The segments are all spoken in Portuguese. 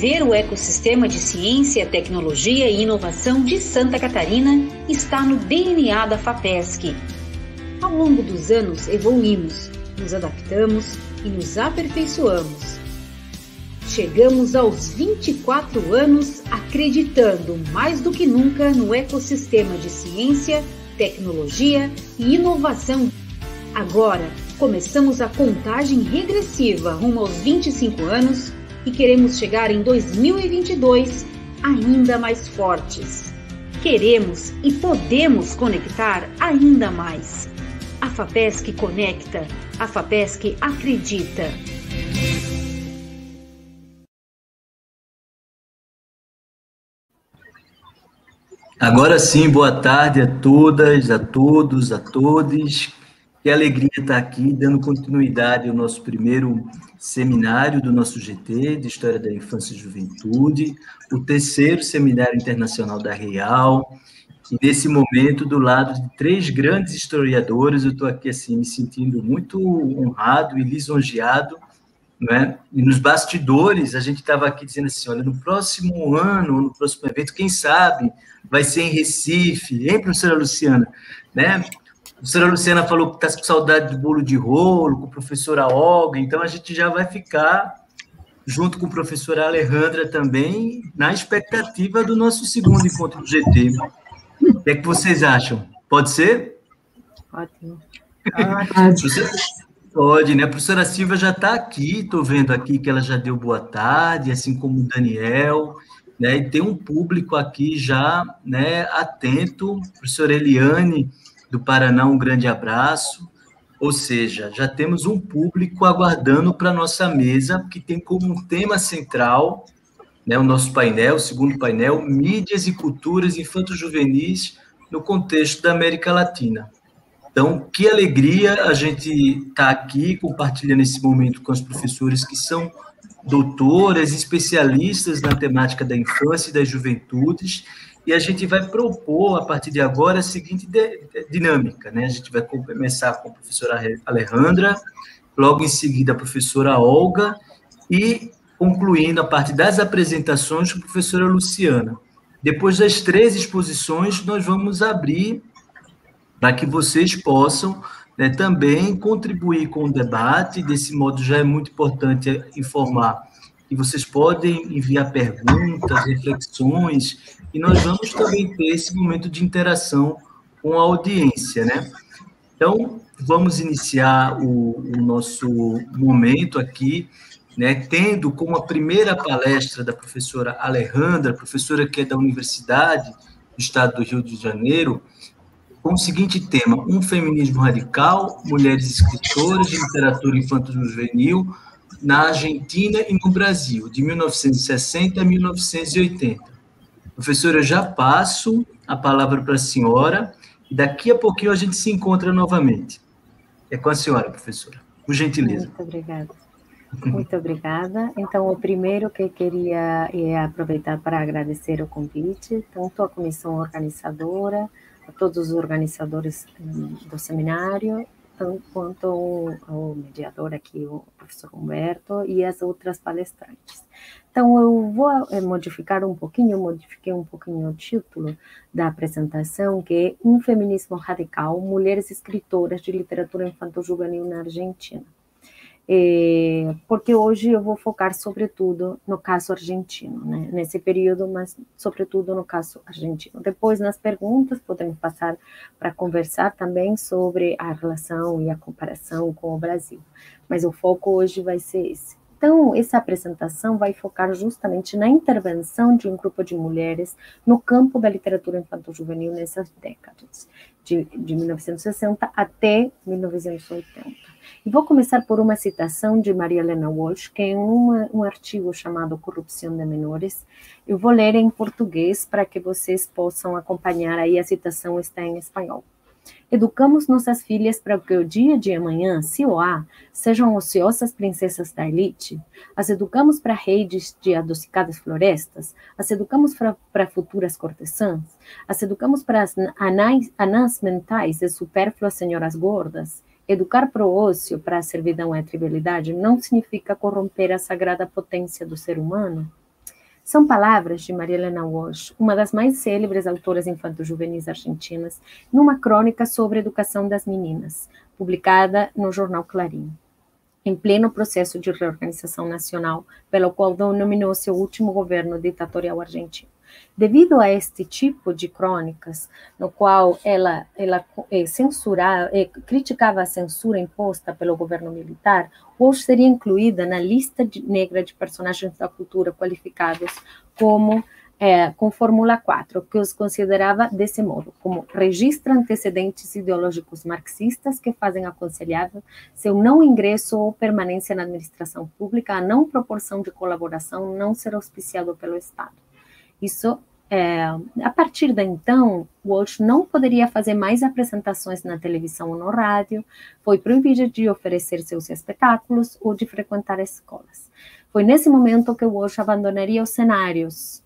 promover o ecossistema de ciência, tecnologia e inovação de Santa Catarina está no DNA da FAPESC. Ao longo dos anos, evoluímos, nos adaptamos e nos aperfeiçoamos. Chegamos aos 24 anos acreditando mais do que nunca no ecossistema de ciência, tecnologia e inovação. Agora, começamos a contagem regressiva rumo aos 25 anos e queremos chegar em 2022 ainda mais fortes. Queremos e podemos conectar ainda mais. A FAPESC conecta, a FAPESC acredita. Agora sim, boa tarde a todas, a todos, a todos. Que alegria estar aqui dando continuidade ao nosso primeiro seminário do nosso GT de História da Infância e Juventude, o terceiro seminário internacional da Real. E nesse momento, do lado de três grandes historiadores, eu estou aqui assim me sentindo muito honrado e lisonjeado, né? E nos bastidores a gente estava aqui dizendo assim, olha, no próximo ano, no próximo evento, quem sabe vai ser em Recife, hein, professora Luciana, né? A professora Luciana falou que está com saudade do bolo de rolo, com a professora Olga, então a gente já vai ficar junto com a professora Alejandra também, na expectativa do nosso segundo encontro do GT. O que é que vocês acham? Pode ser? Ótimo. Pode, né? A professora Silva já está aqui, estou vendo aqui que ela já deu boa tarde, assim como o Daniel, né? E tem um público aqui já, né, atento. Professora Eliane, do Paraná, um grande abraço. Ou seja, já temos um público aguardando para a nossa mesa, que tem como tema central né, o nosso painel, o segundo painel, Mídias e Culturas Infanto-Juvenis no contexto da América Latina. Então, que alegria a gente estar tá aqui compartilhando esse momento com os professores que são doutoras, especialistas na temática da infância e das juventudes e a gente vai propor, a partir de agora, a seguinte dinâmica, né? A gente vai começar com a professora Alejandra, logo em seguida a professora Olga, e concluindo a parte das apresentações com a professora Luciana. Depois das três exposições, nós vamos abrir para que vocês possam né, também contribuir com o debate. Desse modo, já é muito importante informar que vocês podem enviar perguntas, reflexões, e nós vamos também ter esse momento de interação com a audiência, né? Então, vamos iniciar o, o nosso momento aqui, né, tendo como a primeira palestra da professora Alejandra, professora que é da Universidade do Estado do Rio de Janeiro, com o seguinte tema: Um feminismo radical, mulheres escritoras de literatura infanto-juvenil na Argentina e no Brasil, de 1960 a 1980. Professora, já passo a palavra para a senhora e daqui a pouquinho a gente se encontra novamente. É com a senhora, professora, por gentileza. Muito obrigada. Muito obrigada. Então, o primeiro que queria é aproveitar para agradecer o convite, tanto à comissão organizadora, a todos os organizadores hum, do seminário, tanto quanto ao mediador aqui, o professor Humberto, e as outras palestrantes. Então, eu vou eh, modificar um pouquinho, modifiquei um pouquinho o título da apresentação, que é Um Feminismo Radical, Mulheres Escritoras de Literatura Infanto-Juvenil na Argentina. É, porque hoje eu vou focar sobretudo no caso argentino, né? nesse período, mas sobretudo no caso argentino. Depois, nas perguntas, podemos passar para conversar também sobre a relação e a comparação com o Brasil, mas o foco hoje vai ser esse. Então, essa apresentação vai focar justamente na intervenção de um grupo de mulheres no campo da literatura infanto-juvenil nessas décadas, de, de 1960 até 1980. E vou começar por uma citação de Maria Helena Walsh, que é uma, um artigo chamado Corrupção de Menores. Eu vou ler em português para que vocês possam acompanhar aí, a citação está em espanhol. Educamos nossas filhas para que o dia de amanhã, se o há, sejam ociosas princesas da elite? As educamos para redes de adocicadas florestas? As educamos para futuras cortesãs? As educamos para as anãs, anãs mentais de supérfluas senhoras gordas? Educar para o ócio, para a servidão e a trivialidade, não significa corromper a sagrada potência do ser humano? São palavras de Maria Helena Walsh, uma das mais célebres autoras infanto-juvenis argentinas, numa crônica sobre a educação das meninas, publicada no jornal Clarim em pleno processo de reorganização nacional, pelo qual denominou seu último governo ditatorial argentino. Devido a este tipo de crônicas, no qual ela, ela censurava, é, criticava a censura imposta pelo governo militar, Walsh seria incluída na lista de, negra de personagens da cultura qualificados como é, com Fórmula 4, que os considerava desse modo, como registra antecedentes ideológicos marxistas que fazem aconselhável seu não ingresso ou permanência na administração pública, a não proporção de colaboração, não ser auspiciado pelo Estado. Isso, é, a partir de então, Walsh não poderia fazer mais apresentações na televisão ou no rádio, foi proibido de oferecer seus espetáculos ou de frequentar escolas. Foi nesse momento que Walsh abandonaria os cenários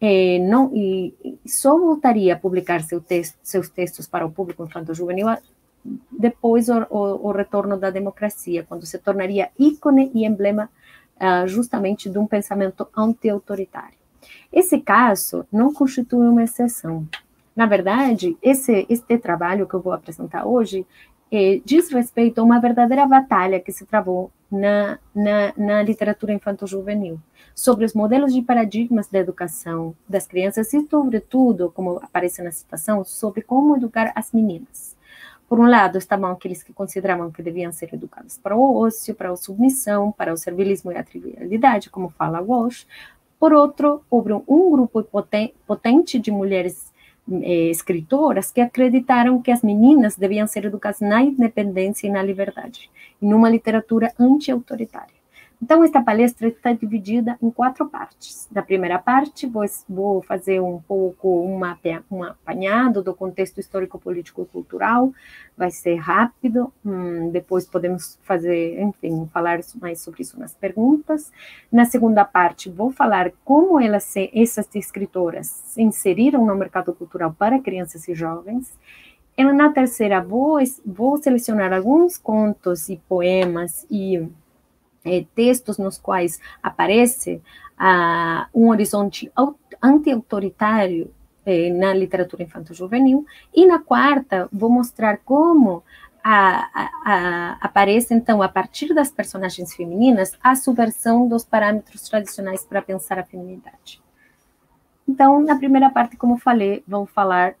é, não, e, só voltaria a publicar seu texto, seus textos para o público infanto-juvenil depois o, o, o, retorno da democracia, quando se tornaria ícone e emblema uh, justamente de um pensamento anti-autoritário. Esse caso não constitui uma exceção. Na verdade, esse, este trabalho que eu vou apresentar hoje eh, diz respeito a uma verdadeira batalha que se travou na, na, na literatura infanto-juvenil sobre os modelos de paradigmas da educação das crianças e, sobretudo, como aparece na citação, sobre como educar as meninas. Por um lado, estavam aqueles que consideravam que deviam ser educadas para o ócio, para a submissão, para o servilismo e a trivialidade, como fala Walsh. Por outro, houve um grupo potente de mulheres eh, escritoras que acreditaram que as meninas deviam ser educadas na independência e na liberdade, numa literatura anti-autoritária. Então, esta palestra está dividida em quatro partes. Na primeira parte, vou, fazer um pouco uma, um apanhado do contexto histórico, político e cultural. Vai ser rápido. Hum, depois podemos fazer, enfim, falar mais sobre isso nas perguntas. Na segunda parte, vou falar como elas, essas escritoras se inseriram no mercado cultural para crianças e jovens. Na terceira, vou, vou selecionar alguns contos e poemas e é, textos nos quais aparece ah, um horizonte anti-autoritário é, na literatura infanto-juvenil, e na quarta vou mostrar como a, a, a, aparece, então, a partir das personagens femininas, a subversão dos parâmetros tradicionais para pensar a feminidade. Então, na primeira parte, como falei, vamos falar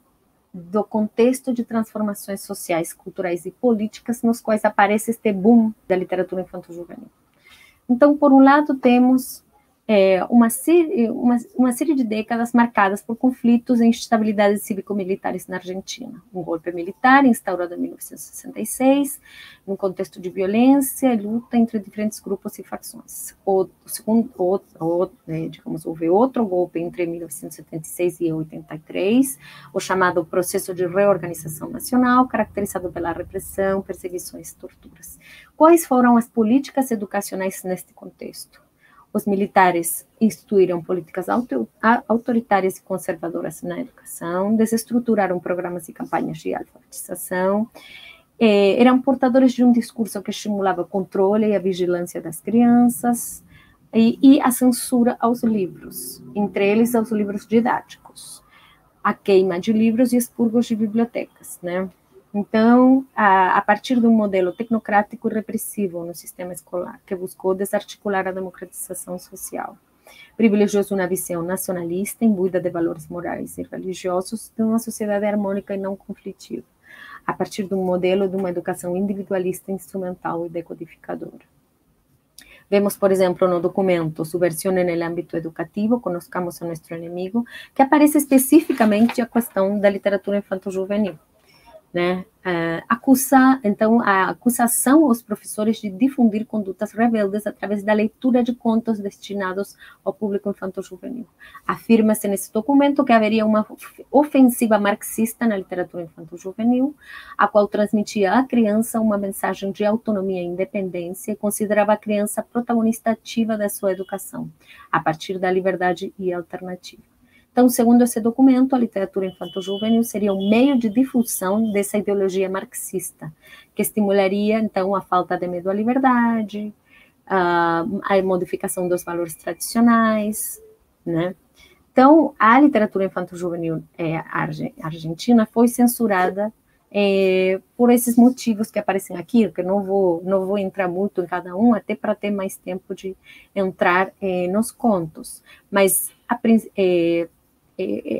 do contexto de transformações sociais, culturais e políticas nos quais aparece este boom da literatura infanto-juvenil. Então, por um lado, temos é, uma, série, uma, uma, série de décadas marcadas por conflitos e instabilidades cívico-militares na Argentina. Um golpe militar instaurado em 1966, num contexto de violência e luta entre diferentes grupos e facções. O, segundo, outro, é, digamos, houve outro golpe entre 1976 e 83, o chamado processo de reorganização nacional, caracterizado pela repressão, perseguições e torturas. Quais foram as políticas educacionais neste contexto? Os militares instituíram políticas autoritárias e conservadoras na educação, desestruturaram programas e campanhas de alfabetização, eh, eram portadores de um discurso que estimulava o controle e a vigilância das crianças e, e a censura aos livros, entre eles aos livros didáticos, a queima de livros e expurgos de bibliotecas, né? Então, a, a, partir de um modelo tecnocrático repressivo no sistema escolar, que buscou desarticular a democratização social, privilegiou uma visão nacionalista, imbuída de valores morais e religiosos, de uma sociedade harmônica e não conflitiva, a partir de um modelo de uma educação individualista, instrumental e decodificadora. Vemos, por exemplo, no documento Subversión en el ámbito educativo, Conozcamos a Nuestro Enemigo, que aparece especificamente a questão da literatura infanto-juvenil né? Uh, acusa, então, a acusação aos professores de difundir condutas rebeldes através da leitura de contos destinados ao público infanto-juvenil. Afirma-se nesse documento que haveria uma ofensiva marxista na literatura infanto-juvenil, a qual transmitia à criança uma mensagem de autonomia e independência e considerava a criança protagonista ativa da sua educação, a partir da liberdade e alternativa. Então, segundo esse documento, a literatura infanto-juvenil seria um meio de difusão dessa ideologia marxista, que estimularia, então, a falta de medo à liberdade, a, a modificação dos valores tradicionais, né? Então, a literatura infanto-juvenil é, argentina foi censurada é, por esses motivos que aparecem aqui, que não vou não vou entrar muito em cada um, até para ter mais tempo de entrar é, nos contos. Mas a, é,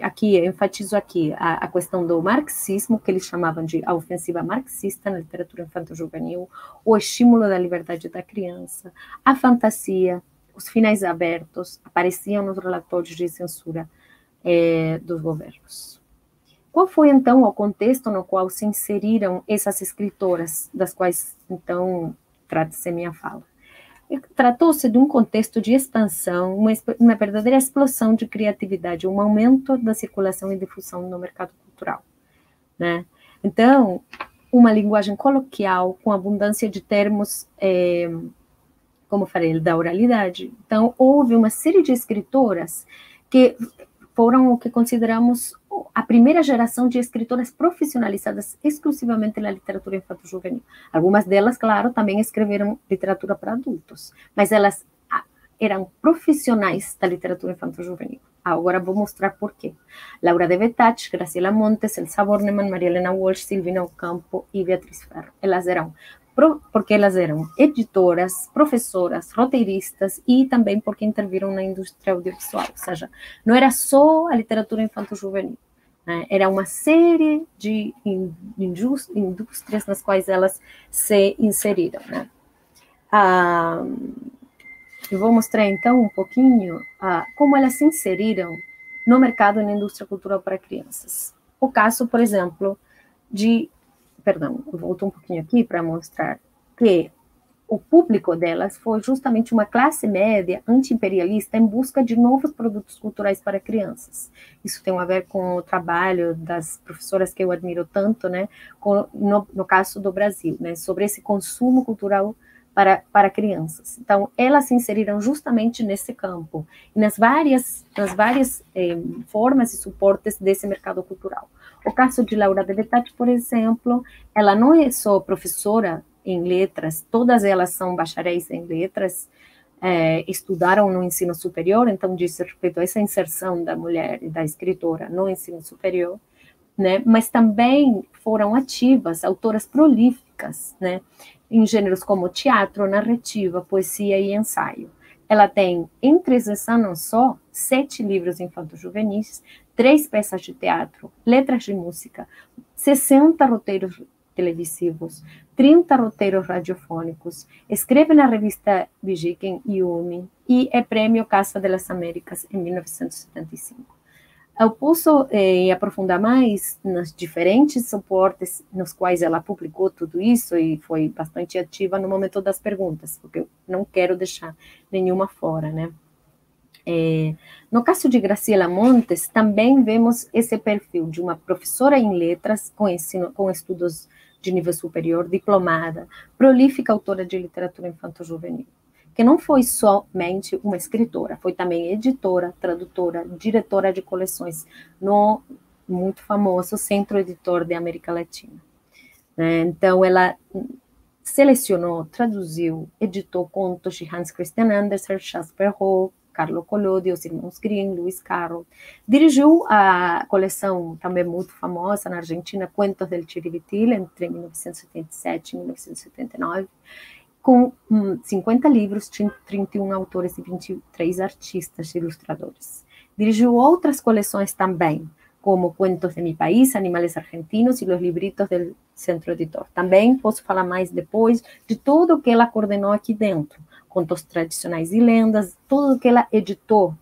aqui enfatizo aqui a, a, questão do marxismo, que eles chamavam de a ofensiva marxista na literatura infanto-juvenil, o estímulo da liberdade da criança, a fantasia, os finais abertos apareciam nos relatórios de censura é, dos governos. Qual foi então o contexto no qual se inseriram essas escritoras, das quais então trata-se minha fala? Tratou-se de um contexto de expansão, uma, uma, verdadeira explosão de criatividade, um aumento da circulação e difusão no mercado cultural. Né? Então, uma linguagem coloquial, com abundância de termos, é, como falei, da oralidade. Então, houve uma série de escritoras que foram o que consideramos a primeira geração de escritoras profissionalizadas exclusivamente na literatura infanto-juvenil. Algumas delas, claro, também escreveram literatura para adultos, mas elas eram profissionais da literatura infanto-juvenil. Agora vou mostrar por quê. Laura de Betach, Graciela Montes, Elsa Bornemann, Maria Helena Walsh, Silvina Ocampo e Beatriz Ferro. Elas eram porque elas eram editoras, professoras, roteiristas e também porque interviram na indústria audiovisual, ou seja, não era só a literatura infanto-juvenil, né? era uma série de indústrias nas quais elas se inseriram. Né? Ah, eu vou mostrar então um pouquinho ah, como elas se inseriram no mercado na indústria cultural para crianças. O caso, por exemplo, de perdão, eu volto um pouquinho aqui para mostrar que o público delas foi justamente uma classe média anti-imperialista em busca de novos produtos culturais para crianças. Isso tem a ver com o trabalho das professoras que eu admiro tanto, né, com, no, no caso do Brasil, né, sobre esse consumo cultural para, para crianças. Então, elas se inseriram justamente nesse campo, e nas várias, nas várias eh, formas e suportes desse mercado cultural. O caso de Laura de Betati, por exemplo, ela não é só professora em letras, todas elas são bacharéis em letras, é, estudaram no ensino superior, então diz respeito a essa inserção da mulher e da escritora no ensino superior, né? Mas também foram ativas, autoras prolíficas, né? Em gêneros como teatro, narrativa, poesia e ensaio. Ela tem, em três anos só, sete livros infanto-juvenis, três peças de teatro, letras de música, 60 roteiros televisivos, 30 roteiros radiofônicos, escreve na revista Vigiken e Umi e é prêmio Casa das Américas em 1975. Eu posso eh, aprofundar mais nos diferentes suportes nos quais ela publicou tudo isso e foi bastante ativa no momento das perguntas, porque eu não quero deixar nenhuma fora, né? É, no caso de Graciela Montes, também vemos esse perfil de uma professora em letras com, ensino, com estudos de nível superior, diplomada, prolífica autora de literatura infanto-juvenil, que não foi somente uma escritora, foi também editora, tradutora, diretora de coleções no muito famoso Centro Editor de América Latina. É, então, ela selecionou, traduziu, editou contos de Hans Christian Andersen, Jasper Hope, Carlo Collodi, os irmãos Grimm, Luiz Carro. Dirigiu a coleção também muito famosa na Argentina, Cuentos del Chiribitil, entre 1977 e 1979, com 50 livros, 31 autores e 23 artistas e ilustradores. Dirigiu outras coleções também, como Cuentos de mi País, Animales Argentinos e Los Libritos del Centro Editor. Também posso falar mais depois de tudo o que ela coordenou aqui dentro contos tradicionais e lendas, tudo que ela editou,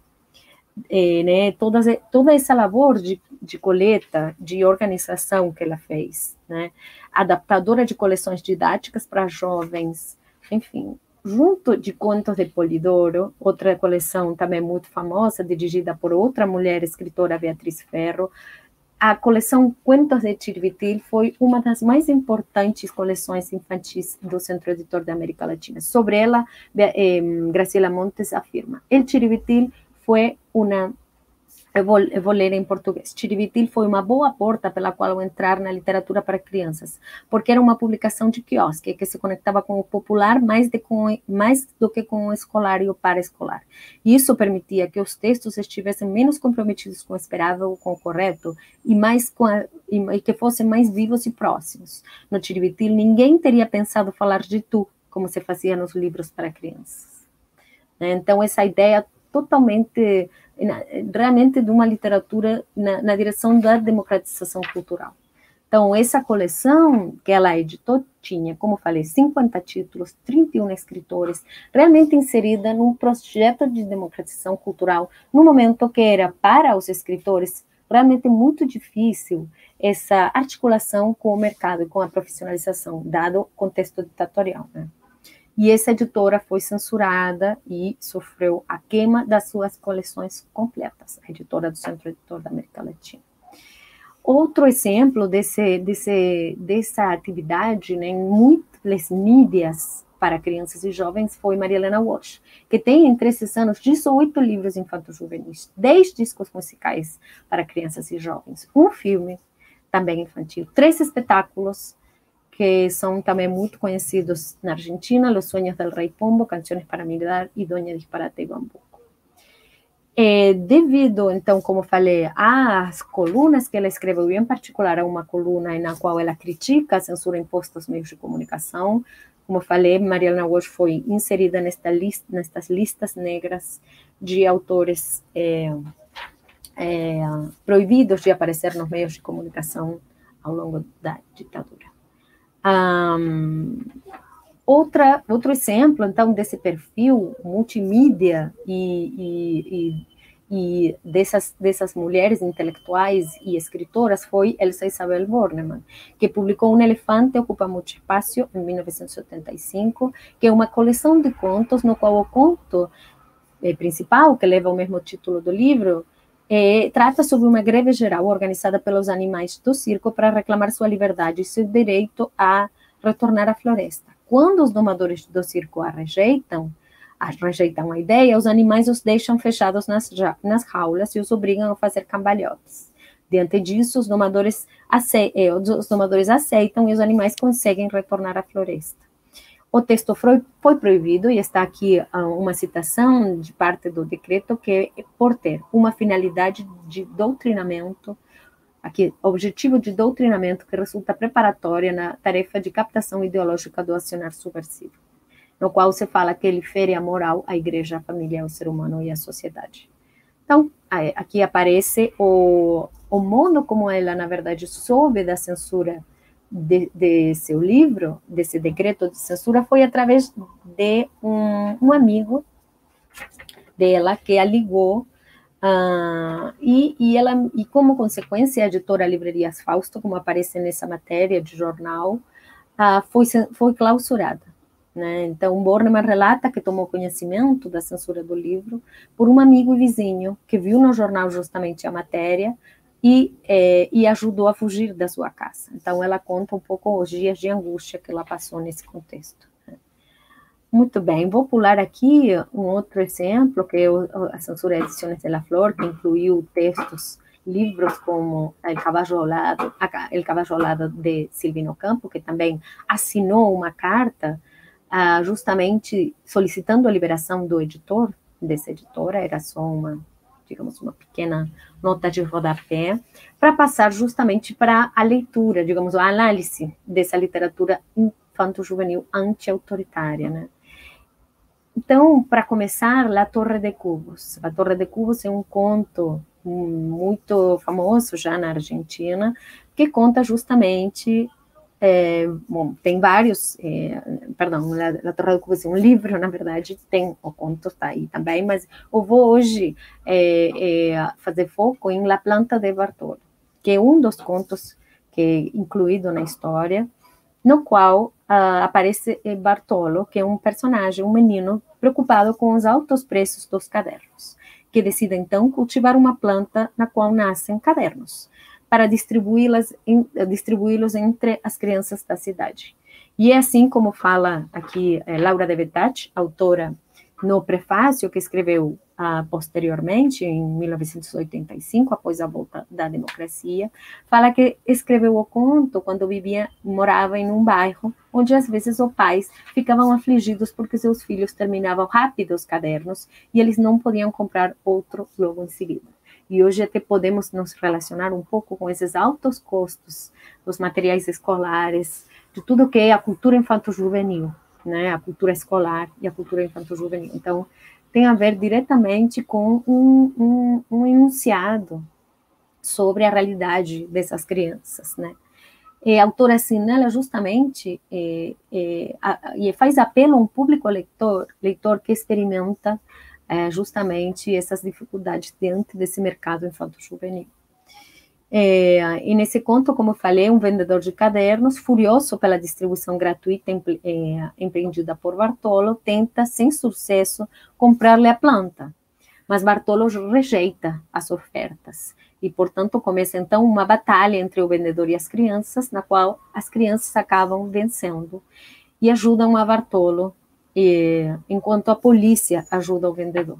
é, né, toda, toda essa labor de, de coleta, de organização que ela fez, né, adaptadora de coleções didáticas para jovens, enfim, junto de Contos de Polidoro, outra coleção também muito famosa, dirigida por outra mulher escritora, Beatriz Ferro, a coleção Cuentos de Chiribitil foi uma das mais importantes coleções infantis do Centro Editor da América Latina. Sobre ela, Graciela Montes afirma: El Chiribitil foi uma eu vou, eu vou ler em português. Chiribitil foi uma boa porta pela qual entrar na literatura para crianças, porque era uma publicação de quiosque que se conectava com o popular mais, de, com, mais do que com o escolar e o paraescolar. E isso permitia que os textos estivessem menos comprometidos com o esperável, com o correto, e, mais a, e, e que fossem mais vivos e próximos. No Chiribitil, ninguém teria pensado falar de tu, como se fazia nos livros para crianças. Então, essa ideia totalmente realmente de uma literatura na, na direção da democratização cultural. Então, essa coleção que ela editou tinha, como falei, 50 títulos, 31 escritores, realmente inserida num projeto de democratização cultural, no momento que era para os escritores realmente muito difícil essa articulação com o mercado e com a profissionalização, dado o contexto ditatorial. Né? E essa editora foi censurada e sofreu a queima das suas coleções completas, a editora do Centro Editor da América Latina. Outro exemplo desse, desse, dessa atividade né, em múltiplas mídias para crianças e jovens foi Maria Helena Walsh, que tem entre esses anos 18 livros infantos juvenis, 10 discos musicais para crianças e jovens, um filme também infantil, três espetáculos, que são também muito conhecidos na Argentina, Los Sueños del Rei Pombo, Canções para Mirar e Doña Disparate e Bambuco. É, devido, então, como falei, às colunas que ela escreveu, em particular a uma coluna na qual ela critica a censura imposta aos meios de comunicação, como falei, Mariana Walsh foi inserida nesta lista, nestas listas negras de autores é, é, proibidos de aparecer nos meios de comunicação ao longo da ditadura. Um, outra, outro exemplo, então, desse perfil multimídia e, e, e, e, dessas, dessas mulheres intelectuais e escritoras foi Elsa Isabel Bornemann, que publicou Um Elefante Ocupa Muito Espaço, em 1975, que é uma coleção de contos no qual o conto eh, principal, que leva o mesmo título do livro, é, trata sobre uma greve geral organizada pelos animais do circo para reclamar sua liberdade e seu direito a retornar à floresta. Quando os domadores do circo a rejeitam, a rejeitam a ideia, os animais os deixam fechados nas, nas jaulas e os obrigam a fazer cambalhotas. Diante disso, os domadores, eh, os domadores aceitam e os animais conseguem retornar à floresta. O texto foi, foi proibido e está aqui ah, uma citação de parte do decreto que é por ter uma finalidade de doutrinamento, aqui, objetivo de doutrinamento que resulta preparatória na tarefa de captação ideológica do acionar subversivo, no qual se fala que ele fere a moral, a igreja, a família, o ser humano e a sociedade. Então, aqui aparece o, o modo como ela, na verdade, soube da censura de, de, seu livro, desse decreto de censura, foi através de um, um amigo dela que a ligou Uh, e, e, ela, e como consequência, a editora Livrarias Fausto, como aparece nessa matéria de jornal, uh, foi, foi clausurada. Né? Então, Bornemann relata que tomou conhecimento da censura do livro por um amigo e vizinho que viu no jornal justamente a matéria, e, é, e ajudou a fugir da sua casa. Então, ela conta um pouco os dias de angústia que ela passou nesse contexto. Né? Muito bem, vou pular aqui um outro exemplo, que é a censura Edições de la Flor, que incluiu textos, livros como El Caballo Alado, El Caballo Alado de Silvino Campo, que também assinou uma carta uh, justamente solicitando a liberação do editor, dessa editora, era só uma digamos, uma pequena nota de rodapé, para passar justamente para a leitura, digamos, a análise dessa literatura infanto-juvenil anti-autoritária, né? Então, para começar, La Torre de Cubos. La Torre de Cubos é um conto muito famoso já na Argentina, que conta justamente é, bom, tem vários, é, perdão, La, Torre do Cubo, um livro, na verdade, tem o conto está aí também, mas eu vou hoje é, é, fazer foco em La Planta de Bartolo, que é um dos contos que é incluído na história, no qual uh, aparece Bartolo, que é um personagem, um menino preocupado com os altos preços dos cadernos, que decide então cultivar uma planta na qual nascem cadernos para distribuí-los entre as crianças da cidade. E é assim como fala aqui é, Laura de Betach, autora no prefácio que escreveu uh, posteriormente, em 1985, após a volta da democracia, fala que escreveu o conto quando vivia, morava em um bairro onde às vezes os pais ficavam afligidos porque seus filhos terminavam rápido os cadernos e eles não podiam comprar outro logo em seguida. E hoje até podemos nos relacionar um pouco com esses altos custos dos materiais escolares, de tudo que é a cultura infanto-juvenil, né? A cultura escolar e a cultura infanto-juvenil. Então, tem a ver diretamente com um, um, um enunciado sobre a realidade dessas crianças, né? E a autora assinala justamente é, é, a, e faz apelo a um público leitor, leitor que experimenta é, justamente essas dificuldades dentro desse mercado infanto-juvenil. É, e nesse conto, como falei, um vendedor de cadernos, furioso pela distribuição gratuita é, empreendida por Bartolo, tenta, sem sucesso, comprar-lhe a planta. Mas Bartolo rejeita as ofertas. E, portanto, começa então uma batalha entre o vendedor e as crianças, na qual as crianças acabam vencendo e ajudam a Bartolo e, enquanto a polícia ajuda o vendedor.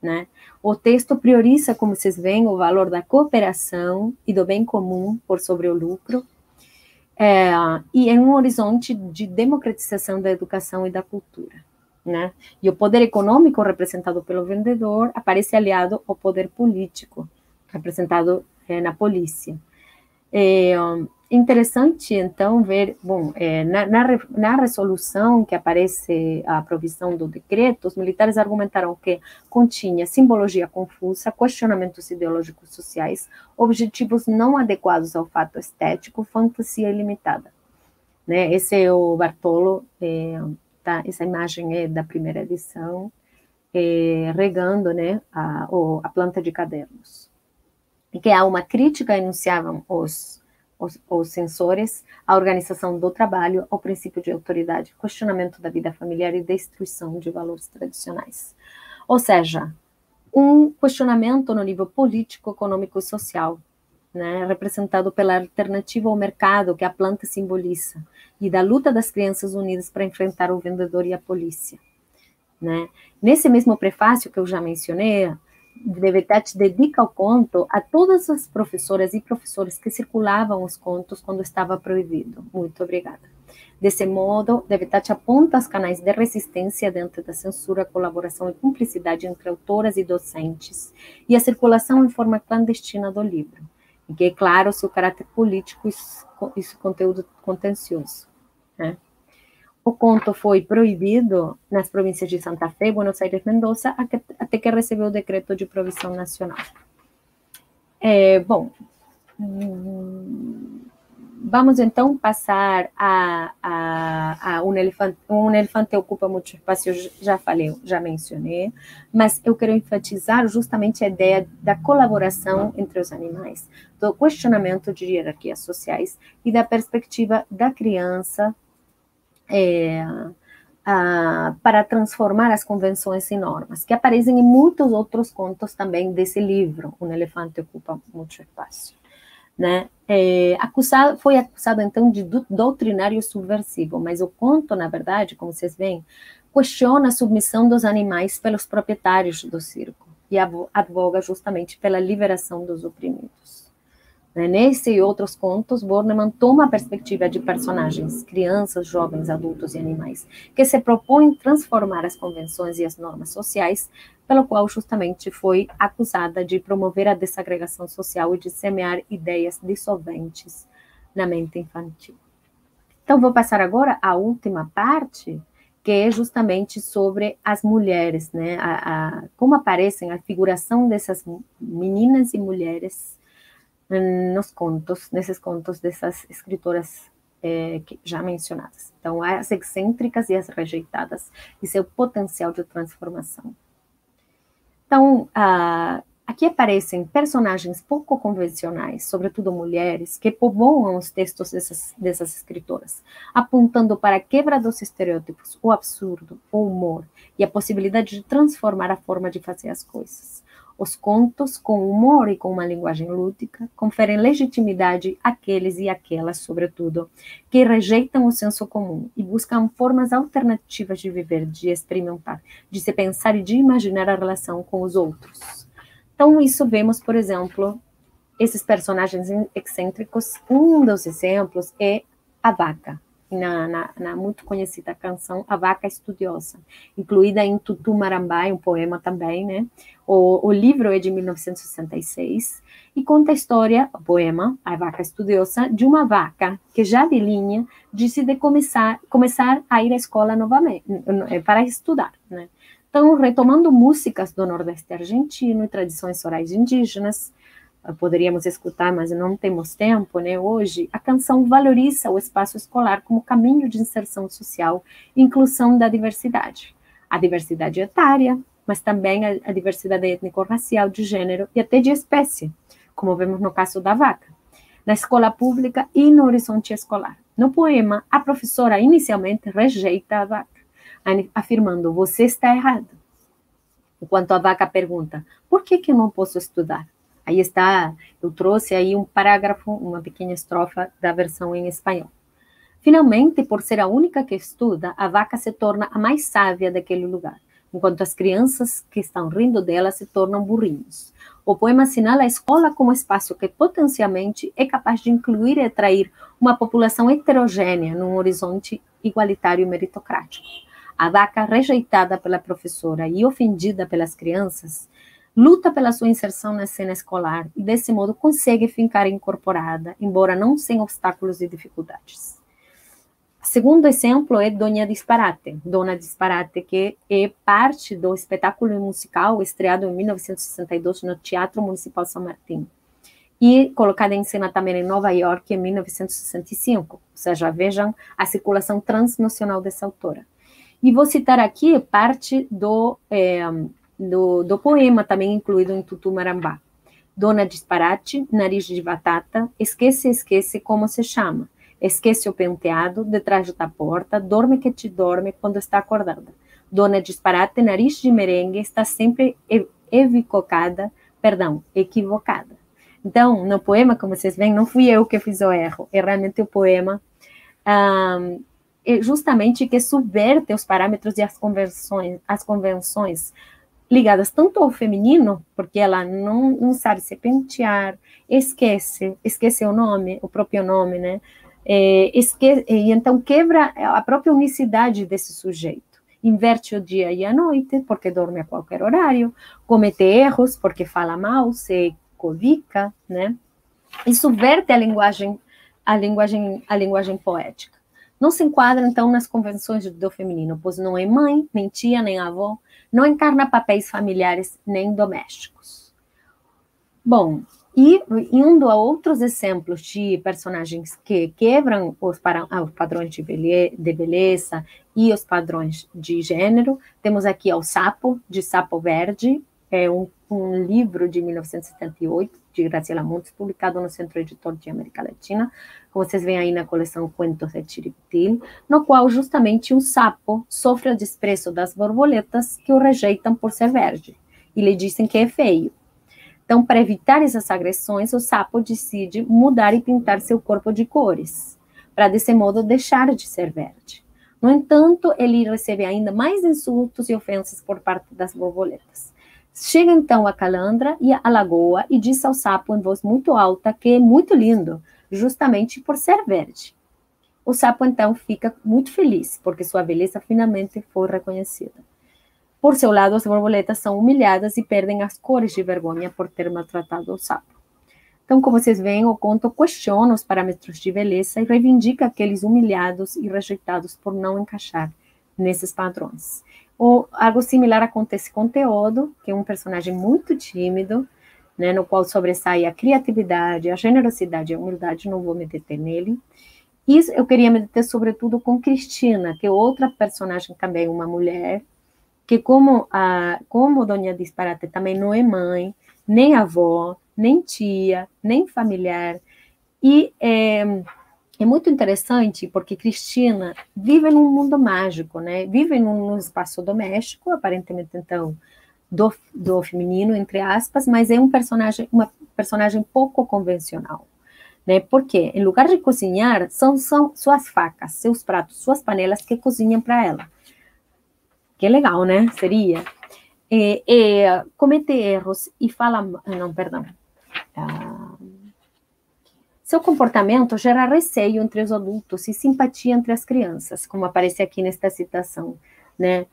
Né? O texto prioriza, como vocês veem, o valor da cooperação e do bem comum por sobre o lucro, é, e em um horizonte de democratização da educação e da cultura. Né? E o poder econômico representado pelo vendedor aparece aliado ao poder político representado é, na polícia. É, interessante, então, ver, bom, é, na, na, na, resolução que aparece a provisão do decreto, os militares argumentaram que continha simbologia confusa, questionamentos ideológicos sociais, objetivos não adequados ao fato estético, fantasia ilimitada. Né? Esse é o Bartolo, é, tá, essa imagem é da primeira edição, é, regando né, a, a planta de cadernos. E que há uma crítica, enunciavam os os, os censores, a organização do trabalho, ao princípio de autoridade, questionamento da vida familiar e destruição de valores tradicionais. Ou seja, um questionamento no nível político, econômico e social, né, representado pela alternativa ao mercado que a planta simboliza, e da luta das crianças unidas para enfrentar o vendedor e a polícia. Né? Nesse mesmo prefácio que eu já mencionei, Devetat dedica o conto a todas as professoras e professores que circulavam os contos quando estava proibido. Muito obrigada. Desse modo, Devetat aponta os canais de resistência dentro da censura, colaboração e cumplicidade entre autoras e docentes, e a circulação em forma clandestina do livro, e que é claro seu caráter político e seu conteúdo contencioso. Né? O conto foi proibido nas províncias de Santa Fé, Buenos Aires Mendoza, até que recebeu o decreto de provisão nacional. É, bom, hum, vamos então passar a, a, a, um elefante. Um elefante ocupa muito espaço, eu já falei, já mencionei, mas eu quero enfatizar justamente a ideia da colaboração entre os animais, do questionamento de hierarquias sociais e da perspectiva da criança é, a, para transformar as convenções em normas, que aparecem em muitos outros contos também desse livro, Um Elefante Ocupa Muito Espaço. Né? É, acusado, foi acusado então de doutrinário subversivo, mas o conto, na verdade, como vocês veem, questiona a submissão dos animais pelos proprietários do circo e advoga justamente pela liberação dos oprimidos. Nesse e outros contos, Bornemann toma a perspectiva de personagens, crianças, jovens, adultos e animais, que se propõem transformar as convenções e as normas sociais, pelo qual justamente foi acusada de promover a desagregação social e de semear ideias dissolventes na mente infantil. Então, vou passar agora à última parte, que é justamente sobre as mulheres, né? A, a, como aparecem a figuração dessas meninas e mulheres nos contos, nesses contos dessas escritoras é, já mencionadas. Então, as excêntricas e as rejeitadas e seu potencial de transformação. Então, ah, aqui aparecem personagens pouco convencionais, sobretudo mulheres, que povoam os textos dessas, dessas escritoras, apontando para a quebra dos estereótipos, o absurdo, o humor e a possibilidade de transformar a forma de fazer as coisas. Os contos, com humor e com uma linguagem lúdica, conferem legitimidade àqueles e àquelas, sobretudo, que rejeitam o senso comum e buscam formas alternativas de viver, de experimentar, de se pensar e de imaginar a relação com os outros. Então, isso vemos, por exemplo, esses personagens excêntricos. Um dos exemplos é a vaca, na, na, na, muito conhecida canção A Vaca Estudiosa, incluída em Tutu Marambai, um poema também, né? O, o livro é de 1966 e conta a história, o poema A Vaca Estudiosa, de uma vaca que já de linha decide começar, começar a ir à escola novamente, eh, para estudar, né? Então, retomando músicas do Nordeste argentino e tradições orais indígenas, poderíamos escutar, mas não temos tempo, né? Hoje, a canção valoriza o espaço escolar como caminho de inserção social e inclusão da diversidade. A diversidade etária, mas também a, a diversidade étnico-racial, de gênero e até de espécie, como vemos no caso da vaca, na escola pública e no horizonte escolar. No poema, a professora inicialmente rejeita a vaca, afirmando: você está errado. Enquanto a vaca pergunta: por que, que eu não posso estudar? Aí está, eu trouxe aí um parágrafo, uma pequena estrofa da versão em espanhol. Finalmente, por ser a única que estuda, a vaca se torna a mais sábia daquele lugar, enquanto as crianças que estão rindo dela se tornam burrinhos. O poema assinala a escola como espaço que potencialmente é capaz de incluir e atrair uma população heterogênea num horizonte igualitário e meritocrático. A vaca rejeitada pela professora e ofendida pelas crianças luta pela sua inserção na cena escolar e, desse modo, consegue ficar incorporada, embora não sem obstáculos e dificuldades. Segundo exemplo é Dona Disparate, Dona Disparate, que é parte do espetáculo musical estreado em 1962 no Teatro Municipal São Martin e colocada em cena também em Nova York em 1965. Ou seja, vejam a circulação transnacional dessa autora. E vou citar aqui parte do é, do, do poema, também incluído em Tutu Marambá. Dona Disparate, Nariz de Batata, Esquece, Esquece como se chama. Esquece o penteado, detrás da porta, dorme que te dorme quando está acordada. Dona Disparate, Nariz de Merengue, está sempre evocada, perdão, equivocada. Então, no poema, como vocês veem, não fui eu que fiz o erro, é realmente o poema um, justamente que subverte os parâmetros e as convenções, as convenções ligadas tanto ao feminino, porque ela não, não sabe se pentear, esquece, esquece o nome, o próprio nome, né? É, esque e então quebra a própria unicidade desse sujeito. Inverte o dia e a noite, porque dorme a qualquer horário, comete erros, porque fala mal, se covica, né? E subverte a linguagem, a linguagem, a linguagem poética. Não se enquadra, então, nas convenções do feminino, pois não é mãe, nem tia, nem avó, não encarna papéis familiares nem domésticos. Bom, e indo a outros exemplos de personagens que quebram os, ah, padrões de, de beleza e os padrões de gênero, temos aqui o Sapo, de Sapo Verde, é um, um livro de 1978, de Graciela Montes, publicado no Centro Editor de América Latina, como vocês veem aí na coleção Cuentos de Chiripitil, no qual justamente um sapo sofre o desprezo das borboletas que o rejeitam por ser verde e lhe dizem que é feio. Então, para evitar essas agressões, o sapo decide mudar e pintar seu corpo de cores, para desse modo deixar de ser verde. No entanto, ele recebe ainda mais insultos e ofensas por parte das borboletas. Chega então a calandra e a lagoa e diz ao sapo em voz muito alta que é muito lindo, justamente por ser verde. O sapo então fica muito feliz, porque sua beleza finalmente foi reconhecida. Por seu lado, as borboletas são humilhadas e perdem as cores de vergonha por ter maltratado o sapo. Então, como vocês veem, o conto questiona os parâmetros de beleza e reivindica aqueles humilhados e rejeitados por não encaixar nesses padrões. Ou algo similar acontece com Teodo, que é um personagem muito tímido, né, no qual sobressai a criatividade, a generosidade e a humildade, não vou me deter nele. E eu queria me deter sobretudo com Cristina, que é outra personagem também, uma mulher, que como a como Dona Disparate também não é mãe, nem avó, nem tia, nem familiar, e é, é muito interessante porque Cristina vive num mundo mágico, né? Vive num, num espaço doméstico, aparentemente então do, do feminino, entre aspas, mas é um personagem, uma personagem pouco convencional. Né? Porque, em lugar de cozinhar, são, são suas facas, seus pratos, suas panelas que cozinham para ela. Que legal, né? Seria. É, é, comete erros e fala. Não, perdão. Ah, seu comportamento gera receio entre os adultos e simpatia entre as crianças, como aparece aqui nesta citação, né?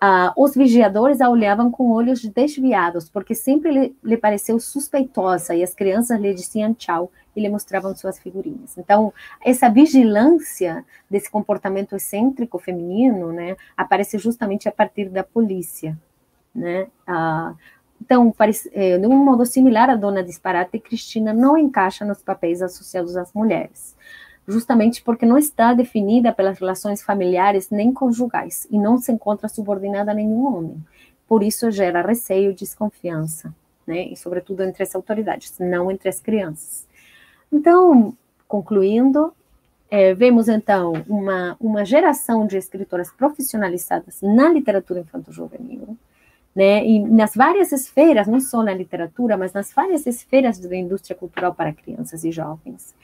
Ah, os vigiadores a olhavam com olhos desviados, porque sempre lhe, lhe, pareceu suspeitosa, e as crianças lhe diziam tchau e lhe mostravam suas figurinhas. Então, essa vigilância desse comportamento excêntrico feminino, né, aparece justamente a partir da polícia, né? Ah, então, é, de um modo similar, a dona disparate Cristina não encaixa nos papéis associados às mulheres, justamente porque não está definida pelas relações familiares nem conjugais e não se encontra subordinada a nenhum homem. Por isso gera receio e desconfiança, né? E sobretudo entre as autoridades, não entre as crianças. Então, concluindo, é, vemos então uma, uma geração de escritoras profissionalizadas na literatura infanto-juvenil, né? E nas várias esferas, não só na literatura, mas nas várias esferas da indústria cultural para crianças e jovens.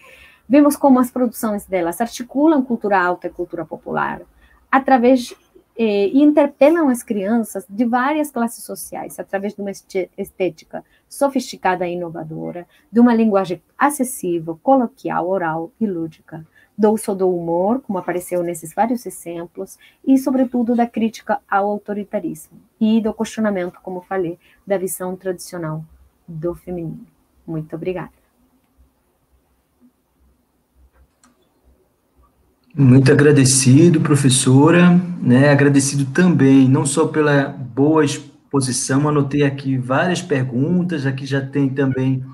Vemos como as produções delas articulam cultura alta e cultura popular, através eh, e interpelam as crianças de várias classes sociais, através de uma estética sofisticada e inovadora, de uma linguagem acessível, coloquial, oral e lúdica, do uso do humor, como apareceu nesses vários exemplos, e, sobretudo, da crítica ao autoritarismo e do questionamento, como falei, da visão tradicional do feminino. Muito obrigada. Muito agradecido, professora, né? Agradecido também, não só pela boa exposição, anotei aqui várias perguntas, aqui já tem também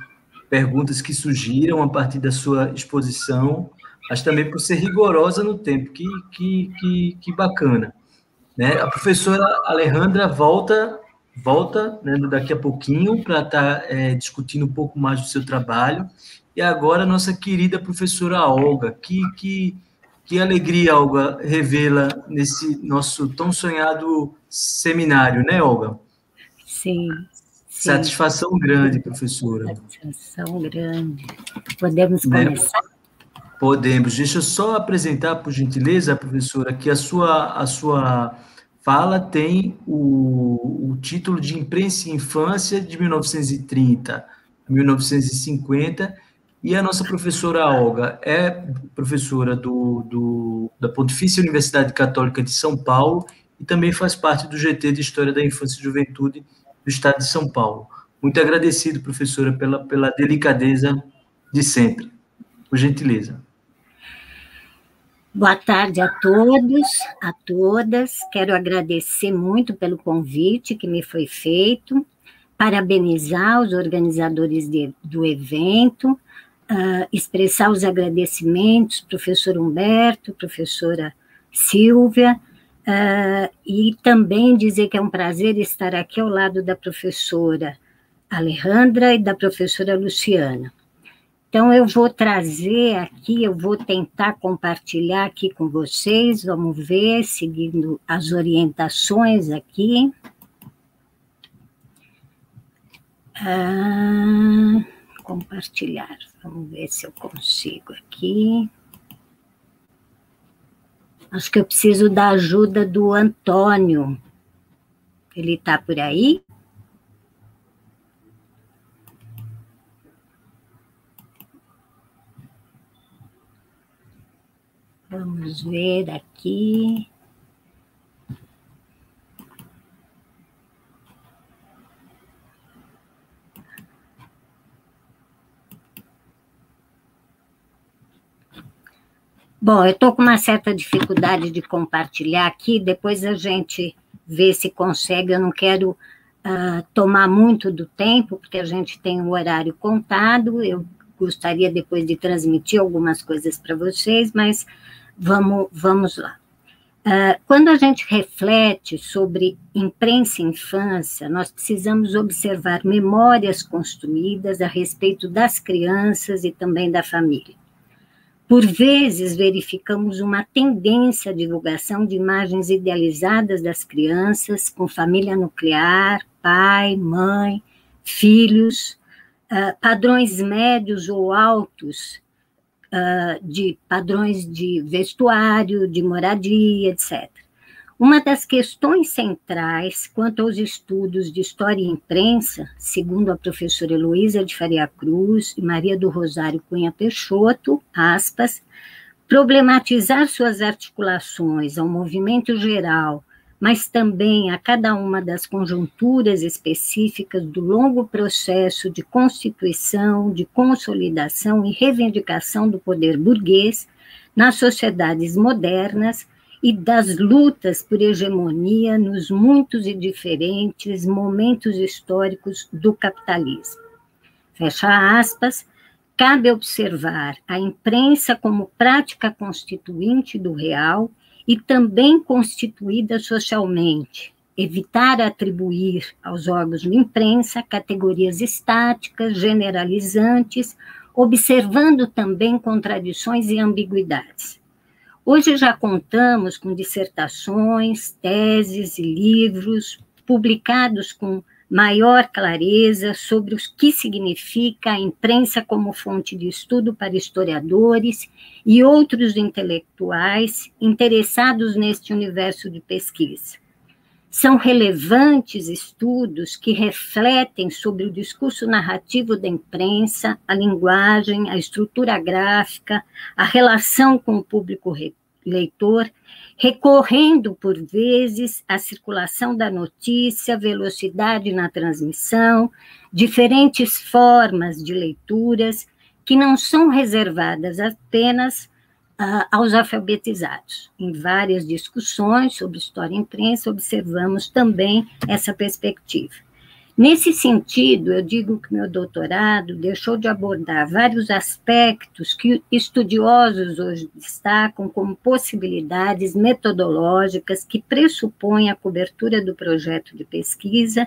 perguntas que surgiram a partir da sua exposição, mas também por ser rigorosa no tempo, que, que, que, que bacana. Né? A professora Alejandra volta volta né, daqui a pouquinho para estar tá, é, discutindo um pouco mais do seu trabalho. E agora a nossa querida professora Olga, que, que, que alegria, Olga, revê-la nesse nosso tão sonhado seminário, né, Olga? Sim. sim. Satisfação grande, professora. Satisfação grande. Podemos né? começar? Né? Podemos. Deixa eu só apresentar, por gentileza, professora, que a sua, a sua fala tem o, o título de Imprensa e Infância de 1930 a 1950, e a nossa professora Olga é professora do, do, da Pontifícia Universidade Católica de São Paulo e também faz parte do GT de História da Infância e Juventude do Estado de São Paulo. Muito agradecido, professora, pela, pela delicadeza de sempre. Por gentileza. Boa tarde a todos, a todas. Quero agradecer muito pelo convite que me foi feito, parabenizar os organizadores de, do evento, uh, expressar os agradecimentos, professor Humberto, professora Silvia, uh, e também dizer que é um prazer estar aqui ao lado da professora Alejandra e da professora Luciana. Então, eu vou trazer aqui, eu vou tentar compartilhar aqui com vocês, vamos ver, seguindo as orientações aqui. Ah, compartilhar, vamos ver se eu consigo aqui. Acho que eu preciso da ajuda do Antônio. Ele está por aí? Vamos ver aqui. Bom, eu estou com uma certa dificuldade de compartilhar aqui, depois a gente vê se consegue. Eu não quero uh, tomar muito do tempo, porque a gente tem um horário contado. Eu gostaria depois de transmitir algumas coisas para vocês, mas Vamos, vamos lá. Uh, quando a gente reflete sobre imprensa e infância, nós precisamos observar memórias construídas a respeito das crianças e também da família. Por vezes, verificamos uma tendência à divulgação de imagens idealizadas das crianças, com família nuclear, pai, mãe, filhos, uh, padrões médios ou altos, uh, de padrões de vestuário, de moradia, etc. Uma das questões centrais quanto aos estudos de história e imprensa, segundo a professora Heloísa de Faria Cruz e Maria do Rosário Cunha Peixoto, aspas, problematizar suas articulações ao movimento geral, mas também a cada uma das conjunturas específicas do longo processo de constituição, de consolidação e reivindicação do poder burguês nas sociedades modernas e das lutas por hegemonia nos muitos e diferentes momentos históricos do capitalismo. Fecha aspas. Cabe observar a imprensa como prática constituinte do real e também constituída socialmente, evitar atribuir aos órgãos de imprensa categorias estáticas, generalizantes, observando também contradições e ambiguidades. Hoje já contamos com dissertações, teses e livros publicados com maior clareza sobre o que significa a imprensa como fonte de estudo para historiadores e outros intelectuais interessados neste universo de pesquisa. São relevantes estudos que refletem sobre o discurso narrativo da imprensa, a linguagem, a estrutura gráfica, a relação com o público leitor, recorrendo por vezes à circulação da notícia, velocidade na transmissão, diferentes formas de leituras que não são reservadas apenas uh, aos alfabetizados. Em várias discussões sobre história e imprensa, observamos também essa perspectiva. Nesse sentido, eu digo que meu doutorado deixou de abordar vários aspectos que estudiosos hoje destacam como possibilidades metodológicas que pressupõem a cobertura do projeto de pesquisa,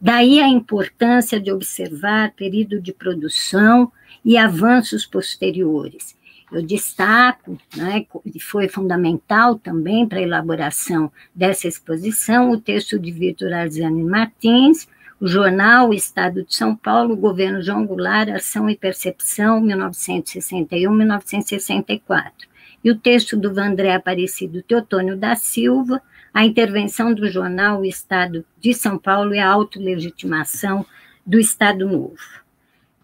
daí a importância de observar período de produção e avanços posteriores. Eu destaco, né, e foi fundamental também para a elaboração dessa exposição, o texto de Vitor Arziani Martins, o jornal Estado de São Paulo, governo João Goulart, Ação e Percepção, 1961-1964. E o texto do Vandré Aparecido Teotônio da Silva, a intervenção do jornal Estado de São Paulo e a autolegitimação do Estado Novo.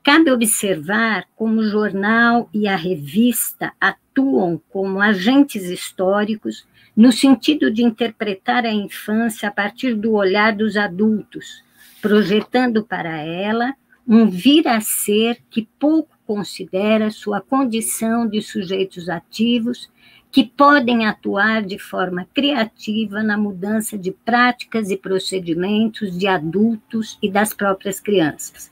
Cabe observar como o jornal e a revista atuam como agentes históricos no sentido de interpretar a infância a partir do olhar dos adultos, projetando para ela um vir a ser que pouco considera sua condição de sujeitos ativos que podem atuar de forma criativa na mudança de práticas e procedimentos de adultos e das próprias crianças.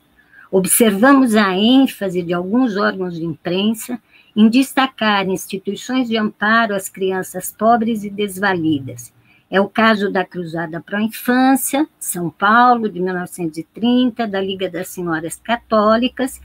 Observamos a ênfase de alguns órgãos de imprensa em destacar instituições de amparo às crianças pobres e desvalidas, é o caso da Cruzada Pro Infância, São Paulo, de 1930, da Liga das Senhoras Católicas,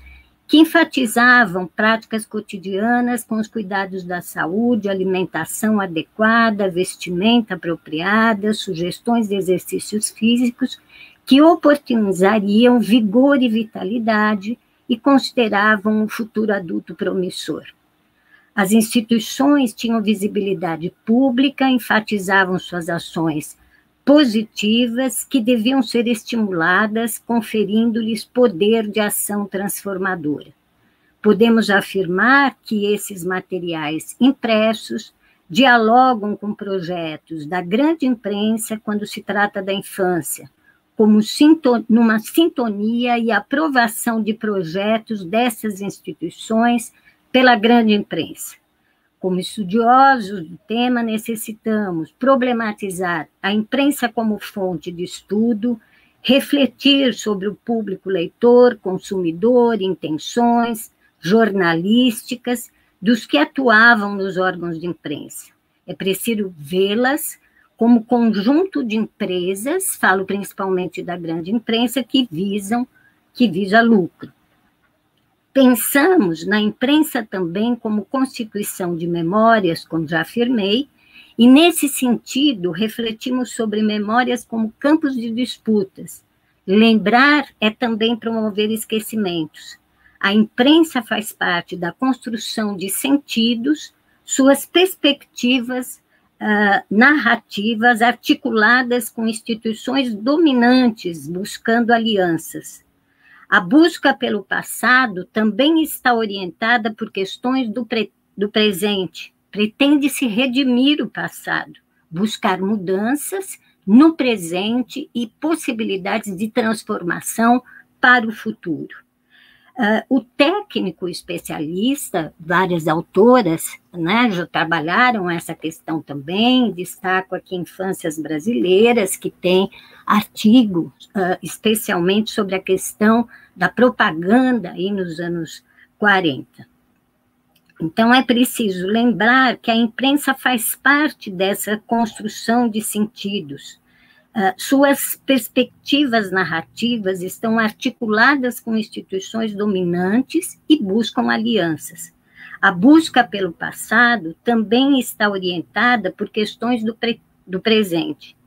que enfatizavam práticas cotidianas com os cuidados da saúde, alimentação adequada, vestimenta apropriada, sugestões de exercícios físicos que oportunizariam vigor e vitalidade e consideravam um futuro adulto promissor. As instituições tinham visibilidade pública, enfatizavam suas ações positivas que deviam ser estimuladas, conferindo-lhes poder de ação transformadora. Podemos afirmar que esses materiais impressos dialogam com projetos da grande imprensa quando se trata da infância, como numa sintonia e aprovação de projetos dessas instituições pela grande imprensa. Como estudiosos do tema, necessitamos problematizar a imprensa como fonte de estudo, refletir sobre o público leitor, consumidor, intenções jornalísticas dos que atuavam nos órgãos de imprensa. É preciso vê-las como conjunto de empresas, falo principalmente da grande imprensa, que visam que visa lucro Pensamos na imprensa também como constituição de memórias, como já afirmei, e nesse sentido refletimos sobre memórias como campos de disputas. Lembrar é também promover esquecimentos. A imprensa faz parte da construção de sentidos, suas perspectivas uh, narrativas articuladas com instituições dominantes, buscando alianças. A busca pelo passado também está orientada por questões do, pre do presente. Pretende-se redimir o passado, buscar mudanças no presente e possibilidades de transformação para o futuro. Uh, o técnico especialista, várias autoras né, já trabalharam essa questão também, destaco aqui Infâncias Brasileiras, que tem artigo uh, especialmente sobre a questão da propaganda aí nos anos 40. Então, é preciso lembrar que a imprensa faz parte dessa construção de sentidos, ah, suas perspectivas narrativas estão articuladas com instituições dominantes e buscam alianças. A busca pelo passado também está orientada por questões do, pre do presente.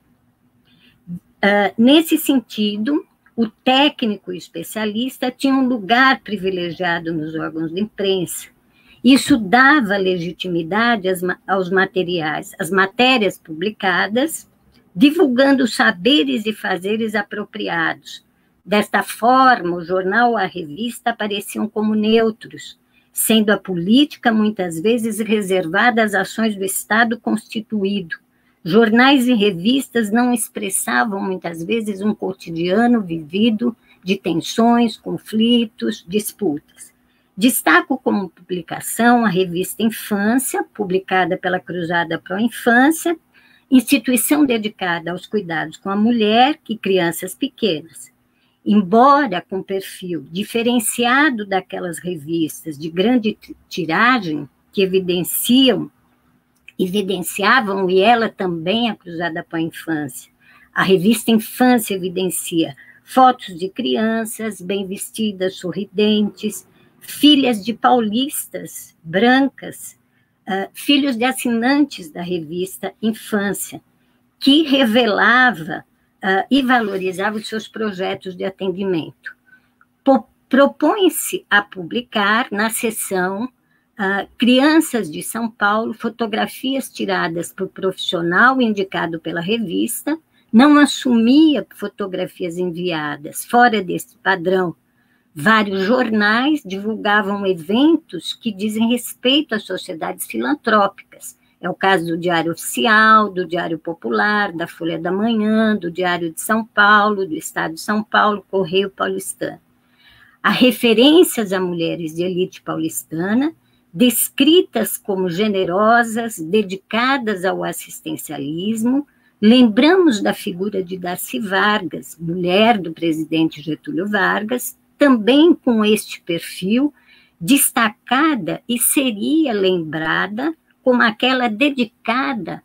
Uh, nesse sentido, o técnico especialista tinha um lugar privilegiado nos órgãos de imprensa. Isso dava legitimidade aos materiais, às matérias publicadas divulgando saberes e fazeres apropriados. Desta forma, o jornal ou a revista apareciam como neutros, sendo a política muitas vezes reservada às ações do Estado constituído. Jornais e revistas não expressavam muitas vezes um cotidiano vivido de tensões, conflitos, disputas. Destaco como publicação a revista Infância, publicada pela Cruzada Pro Infância, instituição dedicada aos cuidados com a mulher e crianças pequenas. Embora com perfil diferenciado daquelas revistas de grande tiragem que evidenciam, evidenciavam e ela também a Cruzada para a Infância. A revista Infância evidencia fotos de crianças bem vestidas, sorridentes, filhas de paulistas brancas uh, filhos de assinantes da revista Infância, que revelava uh, e valorizava os seus projetos de atendimento. Propõe-se a publicar na seção uh, Crianças de São Paulo fotografias tiradas por profissional indicado pela revista, não assumia fotografias enviadas fora desse padrão Vários jornais divulgavam eventos que dizem respeito às sociedades filantrópicas. É o caso do Diário Oficial, do Diário Popular, da Folha da Manhã, do Diário de São Paulo, do Estado de São Paulo, Correio Paulistano. Há referências a mulheres de elite paulistana, descritas como generosas, dedicadas ao assistencialismo. Lembramos da figura de Darcy Vargas, mulher do presidente Getúlio Vargas, também com este perfil, destacada e seria lembrada como aquela dedicada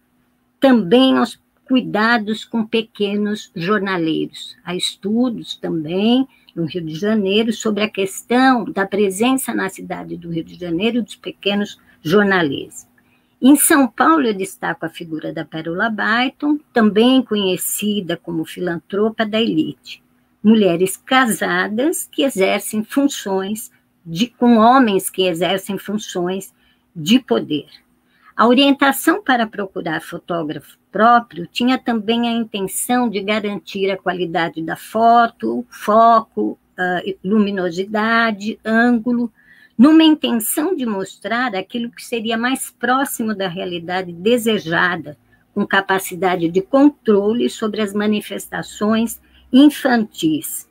também aos cuidados com pequenos jornaleiros. Há estudos também no Rio de Janeiro sobre a questão da presença na cidade do Rio de Janeiro dos pequenos jornaleiros. Em São Paulo, eu destaco a figura da Pérola Byton, também conhecida como filantropa da elite mulheres casadas que exercem funções de, com homens que exercem funções de poder. A orientação para procurar fotógrafo próprio tinha também a intenção de garantir a qualidade da foto, foco, uh, luminosidade, ângulo, numa intenção de mostrar aquilo que seria mais próximo da realidade desejada, com capacidade de controle sobre as manifestações infantis.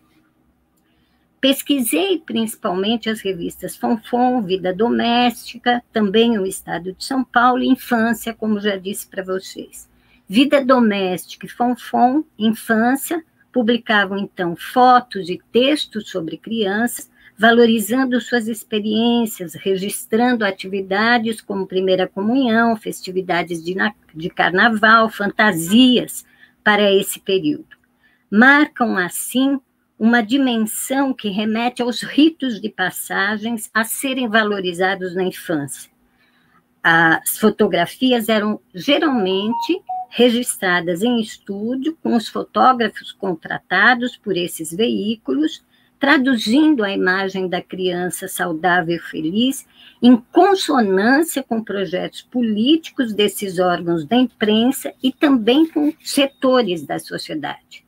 Pesquisei principalmente as revistas Fonfon, Vida Doméstica, também o Estado de São Paulo Infância, como já disse para vocês. Vida Doméstica e Fonfon, Infância, publicavam então fotos e textos sobre crianças, valorizando suas experiências, registrando atividades como primeira comunhão, festividades de, de carnaval, fantasias para esse período marcam assim uma dimensão que remete aos ritos de passagens a serem valorizados na infância. As fotografias eram geralmente registradas em estúdio com os fotógrafos contratados por esses veículos, traduzindo a imagem da criança saudável e feliz em consonância com projetos políticos desses órgãos da imprensa e também com setores da sociedade.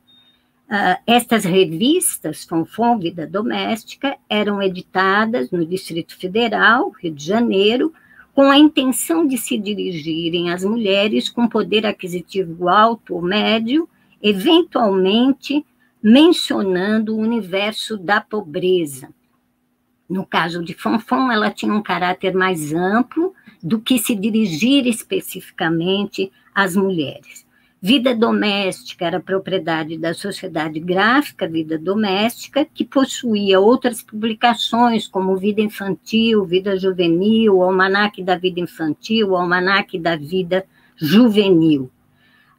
Uh, estas revistas, Fonfon Vida Doméstica, eram editadas no Distrito Federal, Rio de Janeiro, com a intenção de se dirigirem às mulheres com poder aquisitivo alto ou médio, eventualmente mencionando o universo da pobreza. No caso de Fonfon, ela tinha um caráter mais amplo do que se dirigir especificamente às mulheres. Vida Doméstica era propriedade da Sociedade Gráfica Vida Doméstica, que possuía outras publicações, como Vida Infantil, Vida Juvenil, Almanaque da Vida Infantil, Almanaque da Vida Juvenil.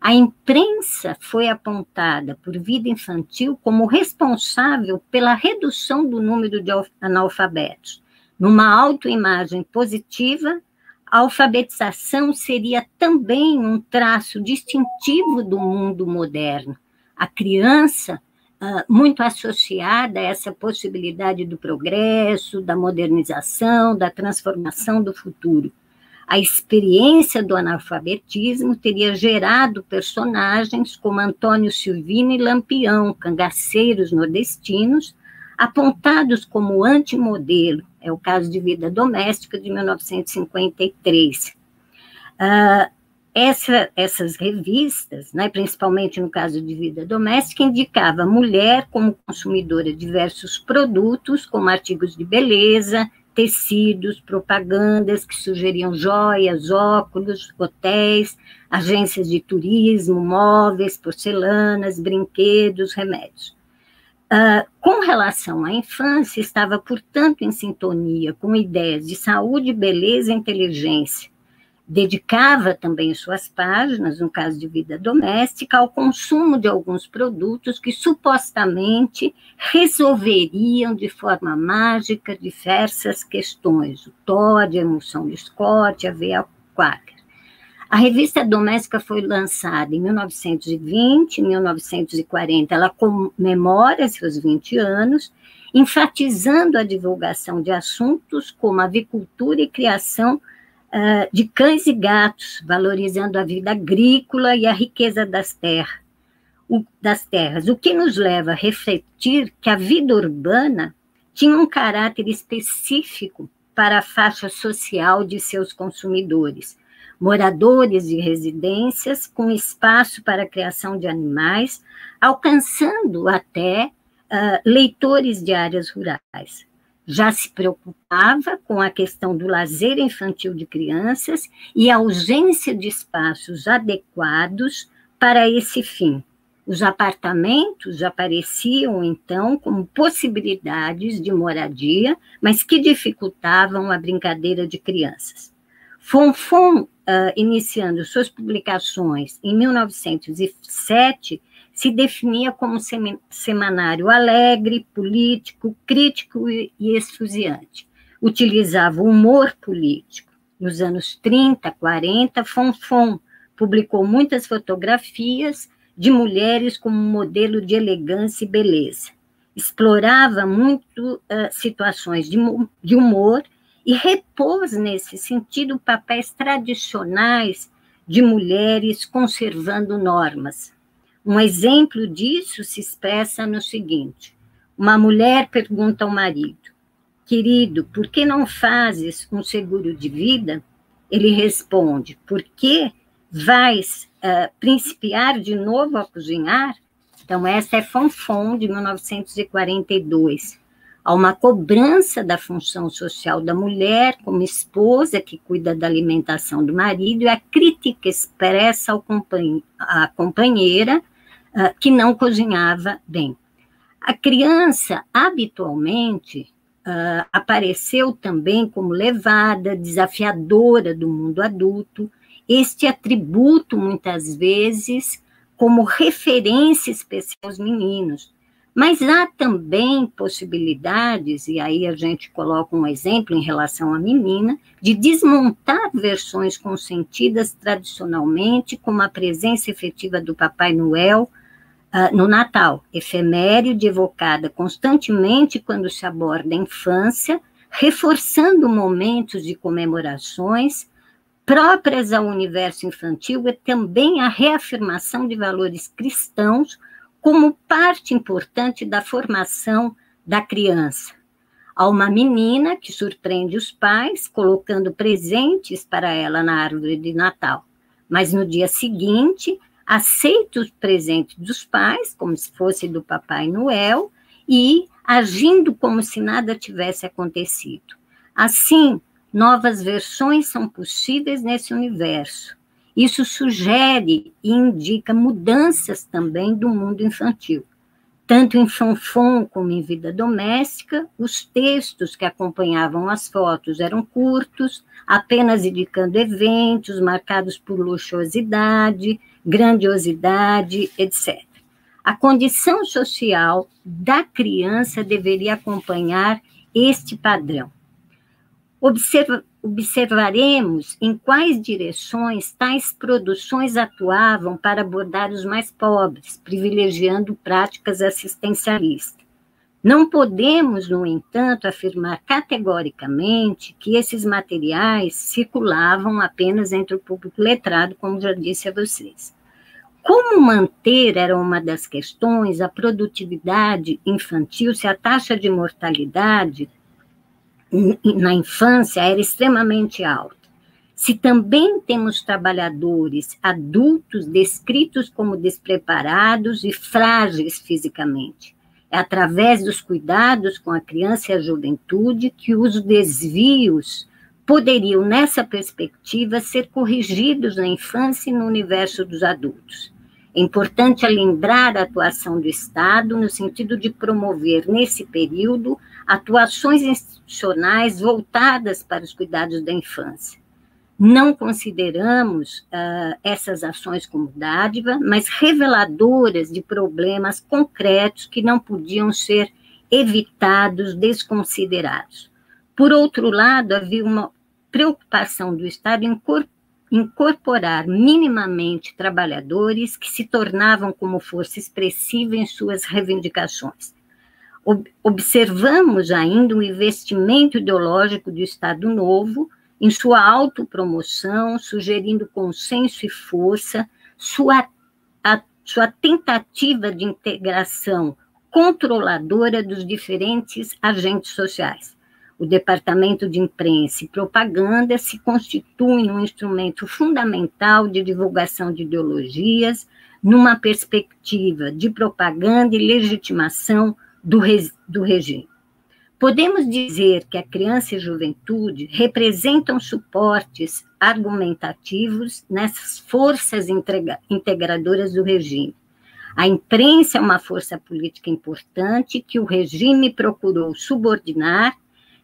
A imprensa foi apontada por Vida Infantil como responsável pela redução do número de analfabetos, numa autoimagem positiva a alfabetização seria também um traço distintivo do mundo moderno. A criança, ah, muito associada a essa possibilidade do progresso, da modernização, da transformação do futuro. A experiência do analfabetismo teria gerado personagens como Antônio Silvino e Lampião, cangaceiros nordestinos, apontados como antimodelo, é o caso de vida doméstica de 1953. Uh, essa, essas revistas, né, principalmente no caso de vida doméstica, indicava a mulher como consumidora de diversos produtos, como artigos de beleza, tecidos, propagandas que sugeriam joias, óculos, hotéis, agências de turismo, móveis, porcelanas, brinquedos, remédios. Uh, com relação à infância, estava, portanto, em sintonia com ideias de saúde, beleza e inteligência. Dedicava também suas páginas, no caso de vida doméstica, ao consumo de alguns produtos que supostamente resolveriam de forma mágica diversas questões, o Todd, a emulsão de Scott, a veia quaker. A revista doméstica foi lançada em 1920, 1940. Ela comemora seus 20 anos, enfatizando a divulgação de assuntos como avicultura e criação uh, de cães e gatos, valorizando a vida agrícola e a riqueza das terras. Das terras, o que nos leva a refletir que a vida urbana tinha um caráter específico para a faixa social de seus consumidores moradores de residências com espaço para a criação de animais, alcançando até uh, leitores de áreas rurais. Já se preocupava com a questão do lazer infantil de crianças e a ausência de espaços adequados para esse fim. Os apartamentos apareciam, então, como possibilidades de moradia, mas que dificultavam a brincadeira de crianças. Fonfon uh, iniciando suas publicações em 1907, se definia como semanário alegre, político, crítico e esfuziante. Utilizava humor político. Nos anos 30, 40, Fonfon publicou muitas fotografias de mulheres como modelo de elegância e beleza. Explorava muito uh, situações de, de humor e repôs, nesse sentido, papéis tradicionais de mulheres conservando normas. Um exemplo disso se expressa no seguinte: uma mulher pergunta ao marido, querido, por que não fazes um seguro de vida? Ele responde, porque vais uh, principiar de novo a cozinhar? Então, essa é Fonfon, de 1942 Há uma cobrança da função social da mulher como esposa que cuida da alimentação do marido e a crítica expressa ao companhe à companheira uh, que não cozinhava bem. A criança, habitualmente, uh, apareceu também como levada, desafiadora do mundo adulto, este atributo, muitas vezes, como referência especial aos meninos, Mas há também possibilidades, e aí a gente coloca um exemplo em relação à menina, de desmontar versões consentidas tradicionalmente, como a presença efetiva do Papai Noel uh, no Natal, efeméride evocada constantemente quando se aborda a infância, reforçando momentos de comemorações próprias ao universo infantil e também a reafirmação de valores cristãos como parte importante da formação da criança. Há uma menina que surpreende os pais colocando presentes para ela na árvore de Natal, mas no dia seguinte aceita os presentes dos pais, como se fosse do Papai Noel, e agindo como se nada tivesse acontecido. Assim, novas versões são possíveis nesse universo, isso sugere e indica mudanças também do mundo infantil. Tanto em Fonfon como em Vida Doméstica, os textos que acompanhavam as fotos eram curtos, apenas indicando eventos marcados por luxuosidade, grandiosidade, etc. A condição social da criança deveria acompanhar este padrão. Observa, observaremos em quais direções tais produções atuavam para abordar os mais pobres, privilegiando práticas assistencialistas. Não podemos, no entanto, afirmar categoricamente que esses materiais circulavam apenas entre o público letrado, como já disse a vocês. Como manter era uma das questões, a produtividade infantil, se a taxa de mortalidade na infância era extremamente alta. Se também temos trabalhadores adultos descritos como despreparados e frágeis fisicamente, é através dos cuidados com a criança e a juventude que os desvios poderiam, nessa perspectiva, ser corrigidos na infância e no universo dos adultos. É importante lembrar a atuação do Estado no sentido de promover, nesse período, atuações institucionais voltadas para os cuidados da infância. Não consideramos uh, essas ações como dádiva, mas reveladoras de problemas concretos que não podiam ser evitados, desconsiderados. Por outro lado, havia uma preocupação do Estado em incorporar minimamente trabalhadores que se tornavam como força expressiva em suas reivindicações observamos ainda um investimento ideológico do Estado Novo em sua autopromoção, sugerindo consenso e força, sua, a, sua tentativa de integração controladora dos diferentes agentes sociais. O Departamento de Imprensa e Propaganda se constitui um instrumento fundamental de divulgação de ideologias, numa perspectiva de propaganda e legitimação do, do regime. Podemos dizer que a criança e a juventude representam suportes argumentativos nessas forças integradoras do regime. A imprensa é uma força política importante que o regime procurou subordinar.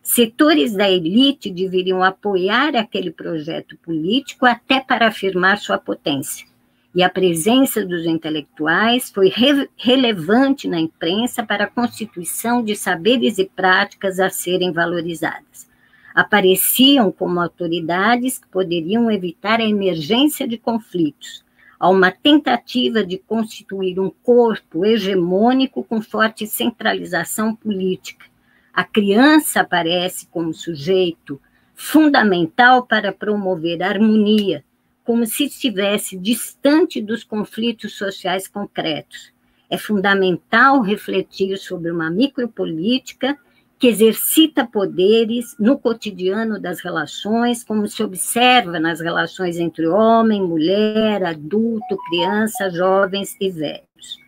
Setores da elite deveriam apoiar aquele projeto político até para afirmar sua potência e a presença dos intelectuais foi re relevante na imprensa para a constituição de saberes e práticas a serem valorizadas. Apareciam como autoridades que poderiam evitar a emergência de conflitos, a uma tentativa de constituir um corpo hegemônico com forte centralização política. A criança aparece como sujeito fundamental para promover harmonia, como se estivesse distante dos conflitos sociais concretos. É fundamental refletir sobre uma micropolítica que exercita poderes no cotidiano das relações, como se observa nas relações entre homem, mulher, adulto, criança, jovens e velhos.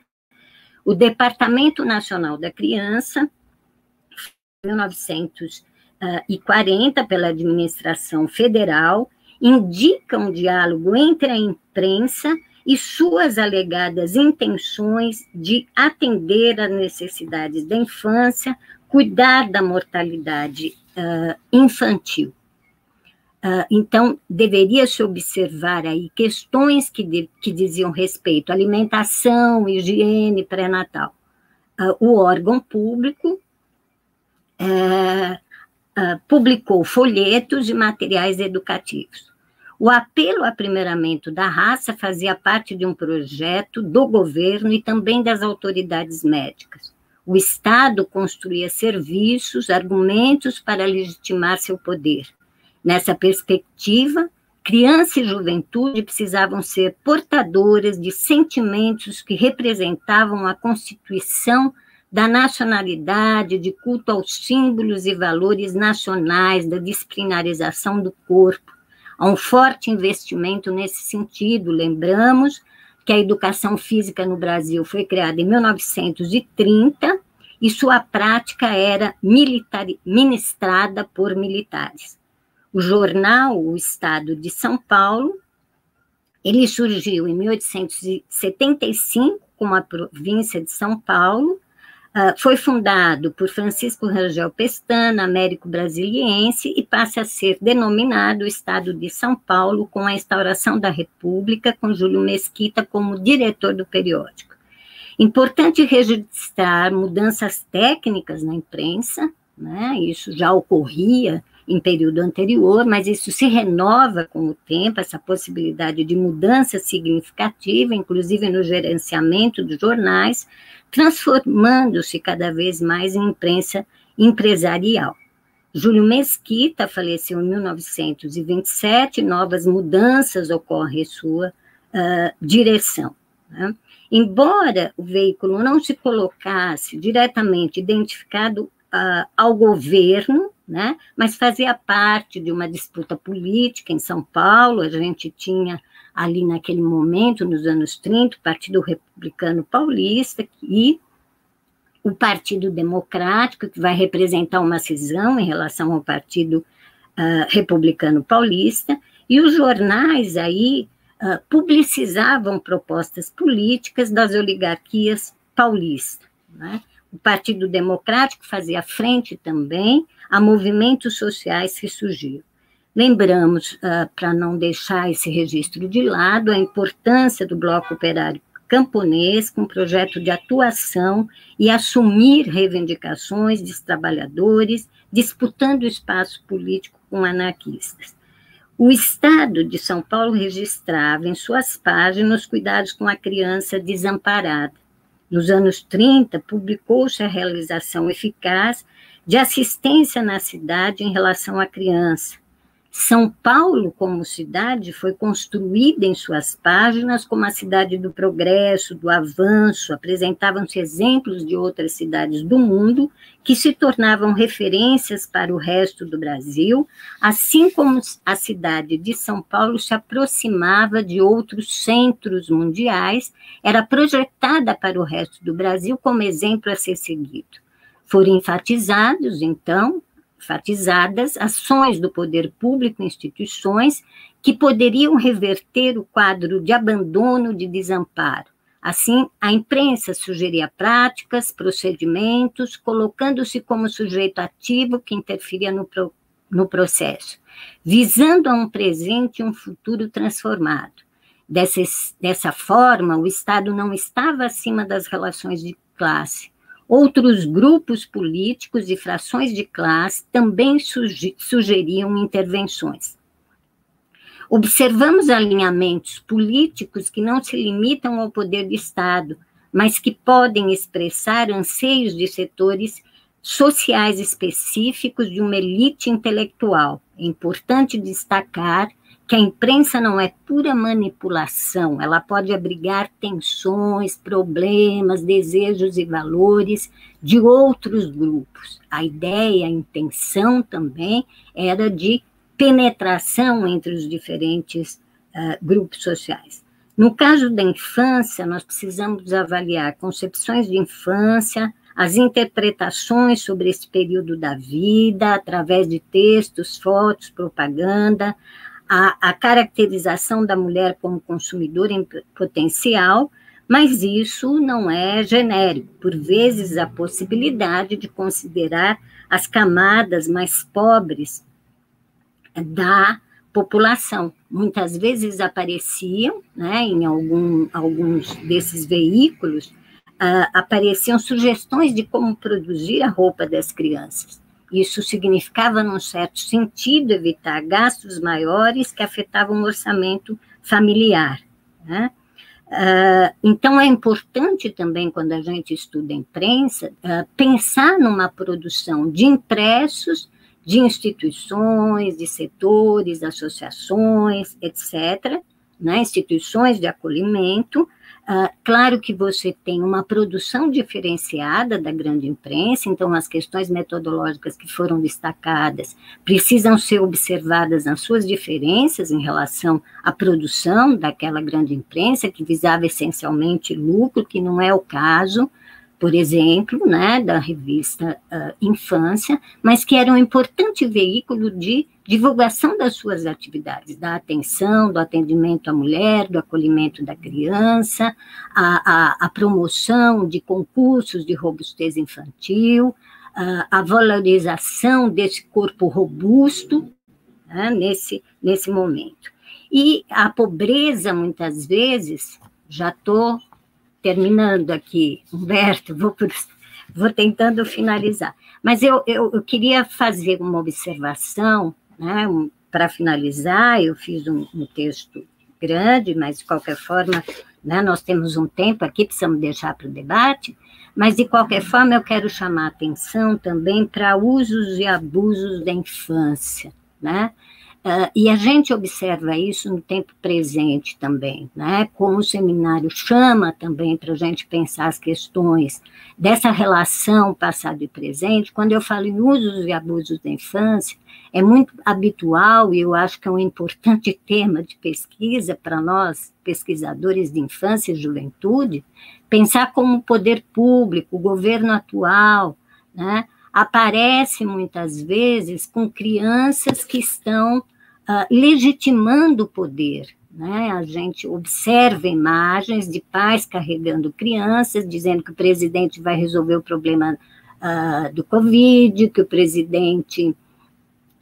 O Departamento Nacional da Criança, 1940, pela administração federal, indica um diálogo entre a imprensa e suas alegadas intenções de atender às necessidades da infância, cuidar da mortalidade uh, infantil. Uh, então, deveria se observar aí questões que, de, que diziam respeito à alimentação, higiene pré-natal. uh, o órgão público uh, publicou folhetos e materiais educativos. O apelo ao aprimoramento da raça fazia parte de um projeto do governo e também das autoridades médicas. O Estado construía serviços, argumentos para legitimar seu poder. Nessa perspectiva, criança e juventude precisavam ser portadoras de sentimentos que representavam a constituição da nacionalidade, de culto aos símbolos e valores nacionais, da disciplinarização do corpo, Há um forte investimento nesse sentido. Lembramos que a educação física no Brasil foi criada em 1930 e sua prática era militar, ministrada por militares. O jornal O Estado de São Paulo, ele surgiu em 1875 com a província de São Paulo foi fundado por Francisco Rangel Pestana, Américo Brasiliense, e passa a ser denominado Estado de São Paulo com a instauração da República, com Júlio Mesquita como diretor do periódico. Importante registrar mudanças técnicas na imprensa, né? isso já ocorria em período anterior, mas isso se renova com o tempo, essa possibilidade de mudança significativa, inclusive no gerenciamento dos jornais, transformando-se cada vez mais em imprensa empresarial. Júlio Mesquita faleceu em 1927, novas mudanças ocorrem em sua uh, direção. Né? Embora o veículo não se colocasse diretamente identificado uh, ao governo, né, mas fazia parte de uma disputa política em São Paulo, a gente tinha ali naquele momento, nos anos 30, o Partido Republicano Paulista e o Partido Democrático, que vai representar uma cisão em relação ao Partido uh, Republicano Paulista, e os jornais aí uh, publicizavam propostas políticas das oligarquias paulistas. Né? O Partido Democrático fazia frente também a movimentos sociais que surgiam. Lembramos, uh, para não deixar esse registro de lado, a importância do Bloco Operário Camponês com projeto de atuação e assumir reivindicações dos trabalhadores, disputando espaço político com anarquistas. O Estado de São Paulo registrava em suas páginas os cuidados com a criança desamparada. Nos anos 30, publicou-se a realização eficaz de assistência na cidade em relação à criança, são Paulo, como cidade, foi construída em suas páginas como a cidade do progresso, do avanço, apresentavam-se exemplos de outras cidades do mundo que se tornavam referências para o resto do Brasil, assim como a cidade de São Paulo se aproximava de outros centros mundiais, era projetada para o resto do Brasil como exemplo a ser seguido. Foram enfatizados, então, enfatizadas ações do poder público instituições que poderiam reverter o quadro de abandono, de desamparo. Assim, a imprensa sugeria práticas, procedimentos, colocando-se como sujeito ativo que interferia no, pro, no processo, visando a um presente e um futuro transformado. Dessa, dessa forma, o Estado não estava acima das relações de classe, Outros grupos políticos e frações de classe também sugeriam intervenções. Observamos alinhamentos políticos que não se limitam ao poder do Estado, mas que podem expressar anseios de setores sociais específicos de uma elite intelectual. É importante destacar que a imprensa não é pura manipulação, ela pode abrigar tensões, problemas, desejos e valores de outros grupos. A ideia, a intenção também era de penetração entre os diferentes uh, grupos sociais. No caso da infância, nós precisamos avaliar concepções de infância, as interpretações sobre esse período da vida, através de textos, fotos, propaganda, a, a caracterização da mulher como consumidora em potencial, mas isso não é genérico. Por vezes, a possibilidade de considerar as camadas mais pobres da população. Muitas vezes apareciam, né, em algum, alguns desses veículos, uh, apareciam sugestões de como produzir a roupa das crianças. Isso significava, num certo sentido, evitar gastos maiores que afetavam o orçamento familiar. Né? Uh, então, é importante também, quando a gente estuda imprensa, uh, pensar numa produção de impressos de instituições, de setores, associações, etc., né, instituições de acolhimento, Uh, claro que você tem uma produção diferenciada da grande imprensa, então as questões metodológicas que foram destacadas precisam ser observadas nas suas diferenças em relação à produção daquela grande imprensa, que visava essencialmente lucro, que não é o caso, por exemplo, né, da revista uh, Infância, mas que era um importante veículo de divulgação das suas atividades, da atenção, do atendimento à mulher, do acolhimento da criança, a, a, a promoção de concursos de robustez infantil, a, a valorização desse corpo robusto né, nesse, nesse momento. E a pobreza, muitas vezes, já estou terminando aqui, Humberto, vou, por, vou tentando finalizar, mas eu, eu, eu queria fazer uma observação né? Um, Para finalizar, eu fiz um, um, texto grande, mas de qualquer forma, né, nós temos um tempo aqui, precisamos deixar para o debate, mas de qualquer forma eu quero chamar atenção também para usos e abusos da infância, né? Uh, e a gente observa isso no tempo presente também, né? Como o seminário chama também para a gente pensar as questões dessa relação passado e presente. Quando eu falo em usos e abusos da infância, é muito habitual e eu acho que é um importante tema de pesquisa para nós, pesquisadores de infância e juventude, pensar como o poder público, o governo atual, né? Aparece muitas vezes com crianças que estão uh, legitimando o poder. Né? A gente observa imagens de pais carregando crianças, dizendo que o presidente vai resolver o problema uh, do Covid, que o presidente,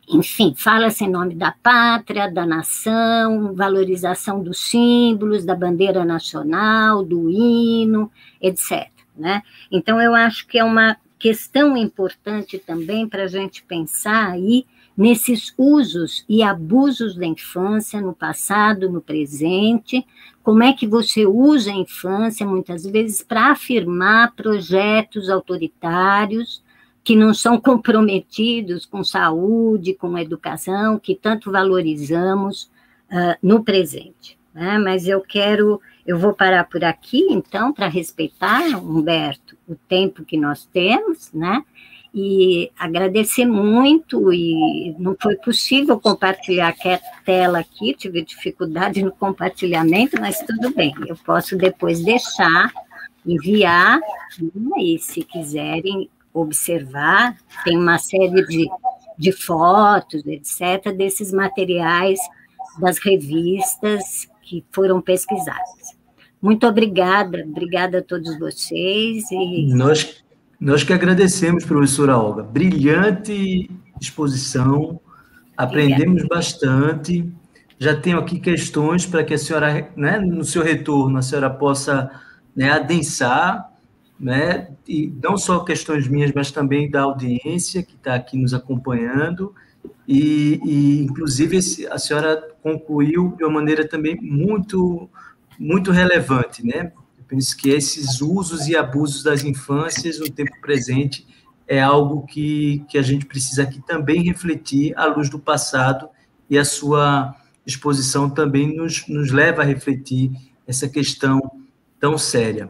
enfim, fala-se em nome da pátria, da nação, valorização dos símbolos, da bandeira nacional, do hino, etc. Né? Então, eu acho que é uma questão importante também para a gente pensar aí nesses usos e abusos da infância no passado, no presente, como é que você usa a infância muitas vezes para afirmar projetos autoritários que não são comprometidos com saúde, com educação, que tanto valorizamos uh, no presente. Né? Mas eu quero, eu vou parar por aqui, então, para respeitar, Humberto, o tempo que nós temos, né? E agradecer muito, e não foi possível compartilhar a tela aqui, tive dificuldade no compartilhamento, mas tudo bem, eu posso depois deixar, enviar, né, e se quiserem observar, tem uma série de, de fotos, etc., desses materiais das revistas que foram pesquisadas. Muito obrigada, obrigada a todos vocês. E... Nós nós que agradecemos, professora Olga. Brilhante exposição, aprendemos Obrigada. bastante. Já tenho aqui questões para que a senhora, né, no seu retorno, a senhora possa né, adensar, né, e não só questões minhas, mas também da audiência que está aqui nos acompanhando. E, e, inclusive, a senhora concluiu de uma maneira também muito, muito relevante, né? Penso que esses usos e abusos das infâncias no tempo presente é algo que, que a gente precisa aqui também refletir à luz do passado e a sua exposição também nos, nos leva a refletir essa questão tão séria.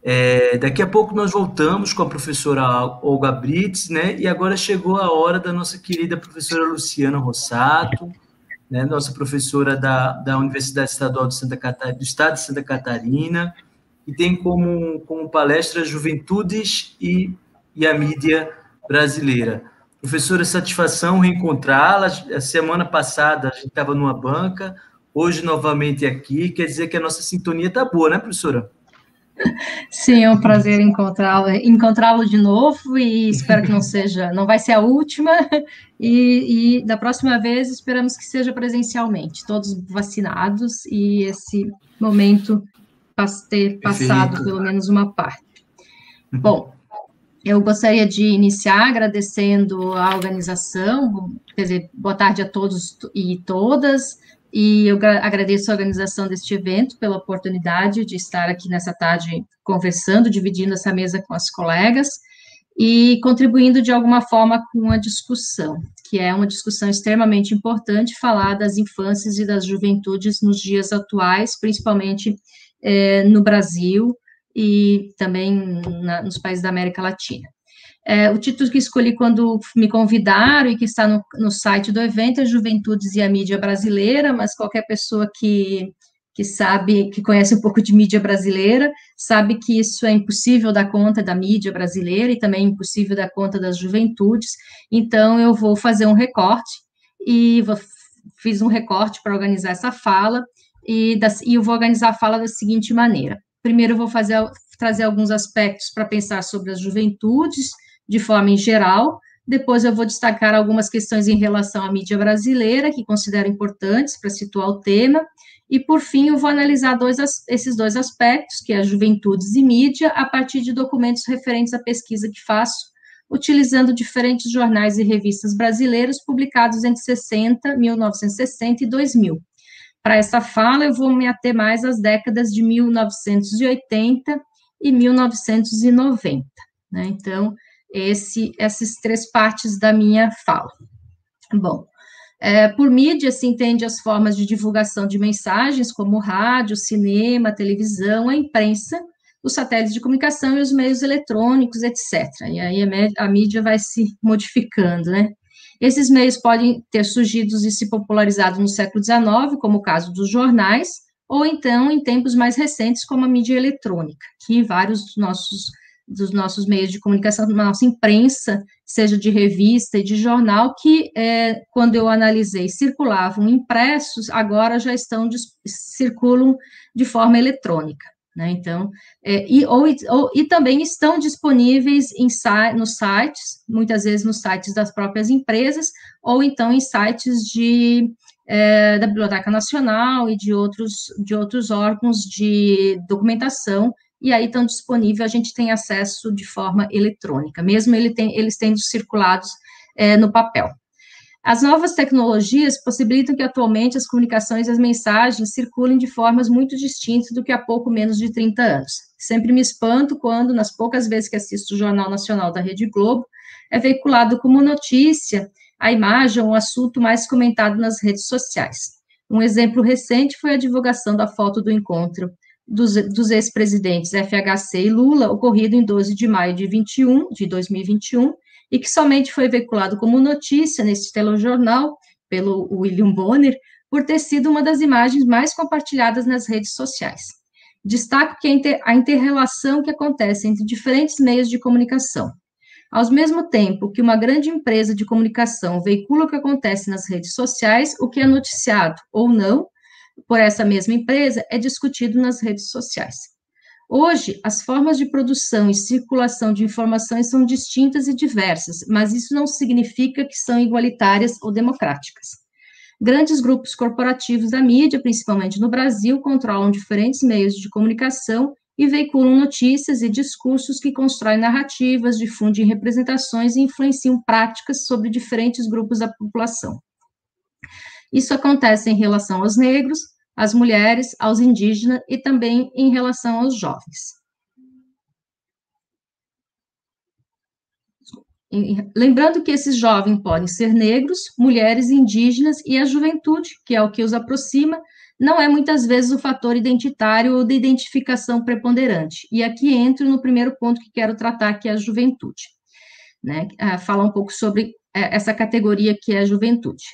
É, daqui a pouco nós voltamos com a professora Olga Brits, né? E agora chegou a hora da nossa querida professora Luciana Rossato, né? Nossa professora da, da Universidade Estadual de Santa Catarina, do Estado de Santa Catarina, e tem como, como palestra Juventudes e, e a Mídia Brasileira. Professora, satisfação reencontrá-la. A semana passada a gente estava numa banca, hoje novamente aqui. Quer dizer que a nossa sintonia está boa, né, professora? Sim, é um prazer encontrá-lo encontrá de novo e espero que não seja, não vai ser a última. E, e, da próxima vez esperamos que seja presencialmente, todos vacinados e esse momento ter passado Perfeito. pelo menos uma parte. Bom, eu gostaria de iniciar agradecendo a organização, quer dizer, boa tarde a todos e todas, e eu agradeço a organização deste evento pela oportunidade de estar aqui nessa tarde conversando, dividindo essa mesa com as colegas e contribuindo de alguma forma com a discussão, que é uma discussão extremamente importante, falar das infâncias e das juventudes nos dias atuais, principalmente é, no Brasil e também na, nos países da América Latina. É, o título que escolhi quando me convidaram e que está no, no site do evento é Juventudes e a Mídia Brasileira, mas qualquer pessoa que, que sabe, que conhece um pouco de mídia brasileira, sabe que isso é impossível dar conta da mídia brasileira e também impossível dar conta das juventudes, então eu vou fazer um recorte e vou, fiz um recorte para organizar essa fala e, das, e eu vou organizar a fala da seguinte maneira. Primeiro eu vou fazer, trazer alguns aspectos para pensar sobre as juventudes, de forma em geral. Depois eu vou destacar algumas questões em relação à mídia brasileira, que considero importantes para situar o tema. E, por fim, eu vou analisar dois, esses dois aspectos, que é juventudes e mídia, a partir de documentos referentes à pesquisa que faço, utilizando diferentes jornais e revistas brasileiros publicados entre 60, 1960 e 2000. Para essa fala, eu vou me ater mais às décadas de 1980 e 1990. Né? Então, esse, essas três partes da minha fala. Bom, é, por mídia se entende as formas de divulgação de mensagens, como rádio, cinema, televisão, a imprensa, os satélites de comunicação e os meios eletrônicos, etc. E aí a, a mídia vai se modificando, né? Esses meios podem ter surgido e se popularizado no século XIX, como o caso dos jornais, ou então em tempos mais recentes, como a mídia eletrônica, que vários dos nossos dos nossos meios de comunicação, nossa imprensa, seja de revista e de jornal, que é, quando eu analisei circulavam impressos, agora já estão circulam de forma eletrônica. Né? Então, é, e, ou, ou, e também estão disponíveis em, nos sites, muitas vezes nos sites das próprias empresas, ou então em sites de, é, da Biblioteca Nacional e de outros, de outros órgãos de documentação e aí estão disponíveis, a gente tem acesso de forma eletrônica, mesmo ele tem, eles tendo circulados é, no papel. As novas tecnologias possibilitam que atualmente as comunicações e as mensagens circulem de formas muito distintas do que há pouco menos de 30 anos. Sempre me espanto quando, nas poucas vezes que assisto o Jornal Nacional da Rede Globo, é veiculado como notícia a imagem ou um assunto mais comentado nas redes sociais. Um exemplo recente foi a divulgação da foto do encontro dos, dos ex-presidentes FHC e Lula, ocorrido em 12 de maio de, 21, de 2021, e que somente foi veiculado como notícia nesse telejornal pelo William Bonner, por ter sido uma das imagens mais compartilhadas nas redes sociais. Destaco que a interrelação que acontece entre diferentes meios de comunicação. Ao mesmo tempo que uma grande empresa de comunicação veicula o que acontece nas redes sociais, o que é noticiado ou não, por essa mesma empresa é discutido nas redes sociais. Hoje, as formas de produção e circulação de informações são distintas e diversas, mas isso não significa que são igualitárias ou democráticas. Grandes grupos corporativos da mídia, principalmente no Brasil, controlam diferentes meios de comunicação e veiculam notícias e discursos que constroem narrativas, difundem representações e influenciam práticas sobre diferentes grupos da população. Isso acontece em relação aos negros, às mulheres, aos indígenas e também em relação aos jovens. Lembrando que esses jovens podem ser negros, mulheres indígenas e a juventude, que é o que os aproxima, não é muitas vezes o fator identitário ou de identificação preponderante. E aqui entro no primeiro ponto que quero tratar, que é a juventude. Né? falar um pouco sobre é, essa categoria que é a juventude.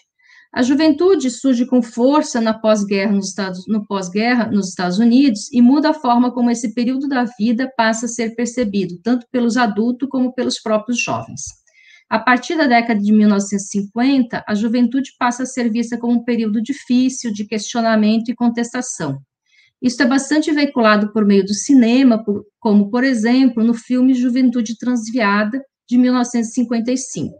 A juventude surge com força na pós-guerra nos Estados, no pós-guerra nos Estados Unidos e muda a forma como esse período da vida passa a ser percebido, tanto pelos adultos como pelos próprios jovens. A partir da década de 1950, a juventude passa a ser vista como um período difícil de questionamento e contestação. Isso é bastante veiculado por meio do cinema, como, por exemplo, no filme Juventude Transviada, de 1955.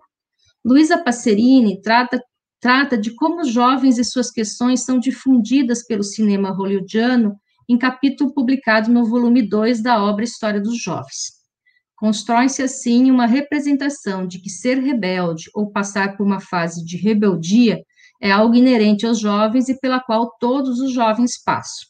Luisa Passerini trata trata de como os jovens e suas questões são difundidas pelo cinema hollywoodiano em capítulo publicado no volume 2 da obra História dos Jovens. Constrói-se assim uma representação de que ser rebelde ou passar por uma fase de rebeldia é algo inerente aos jovens e pela qual todos os jovens passam.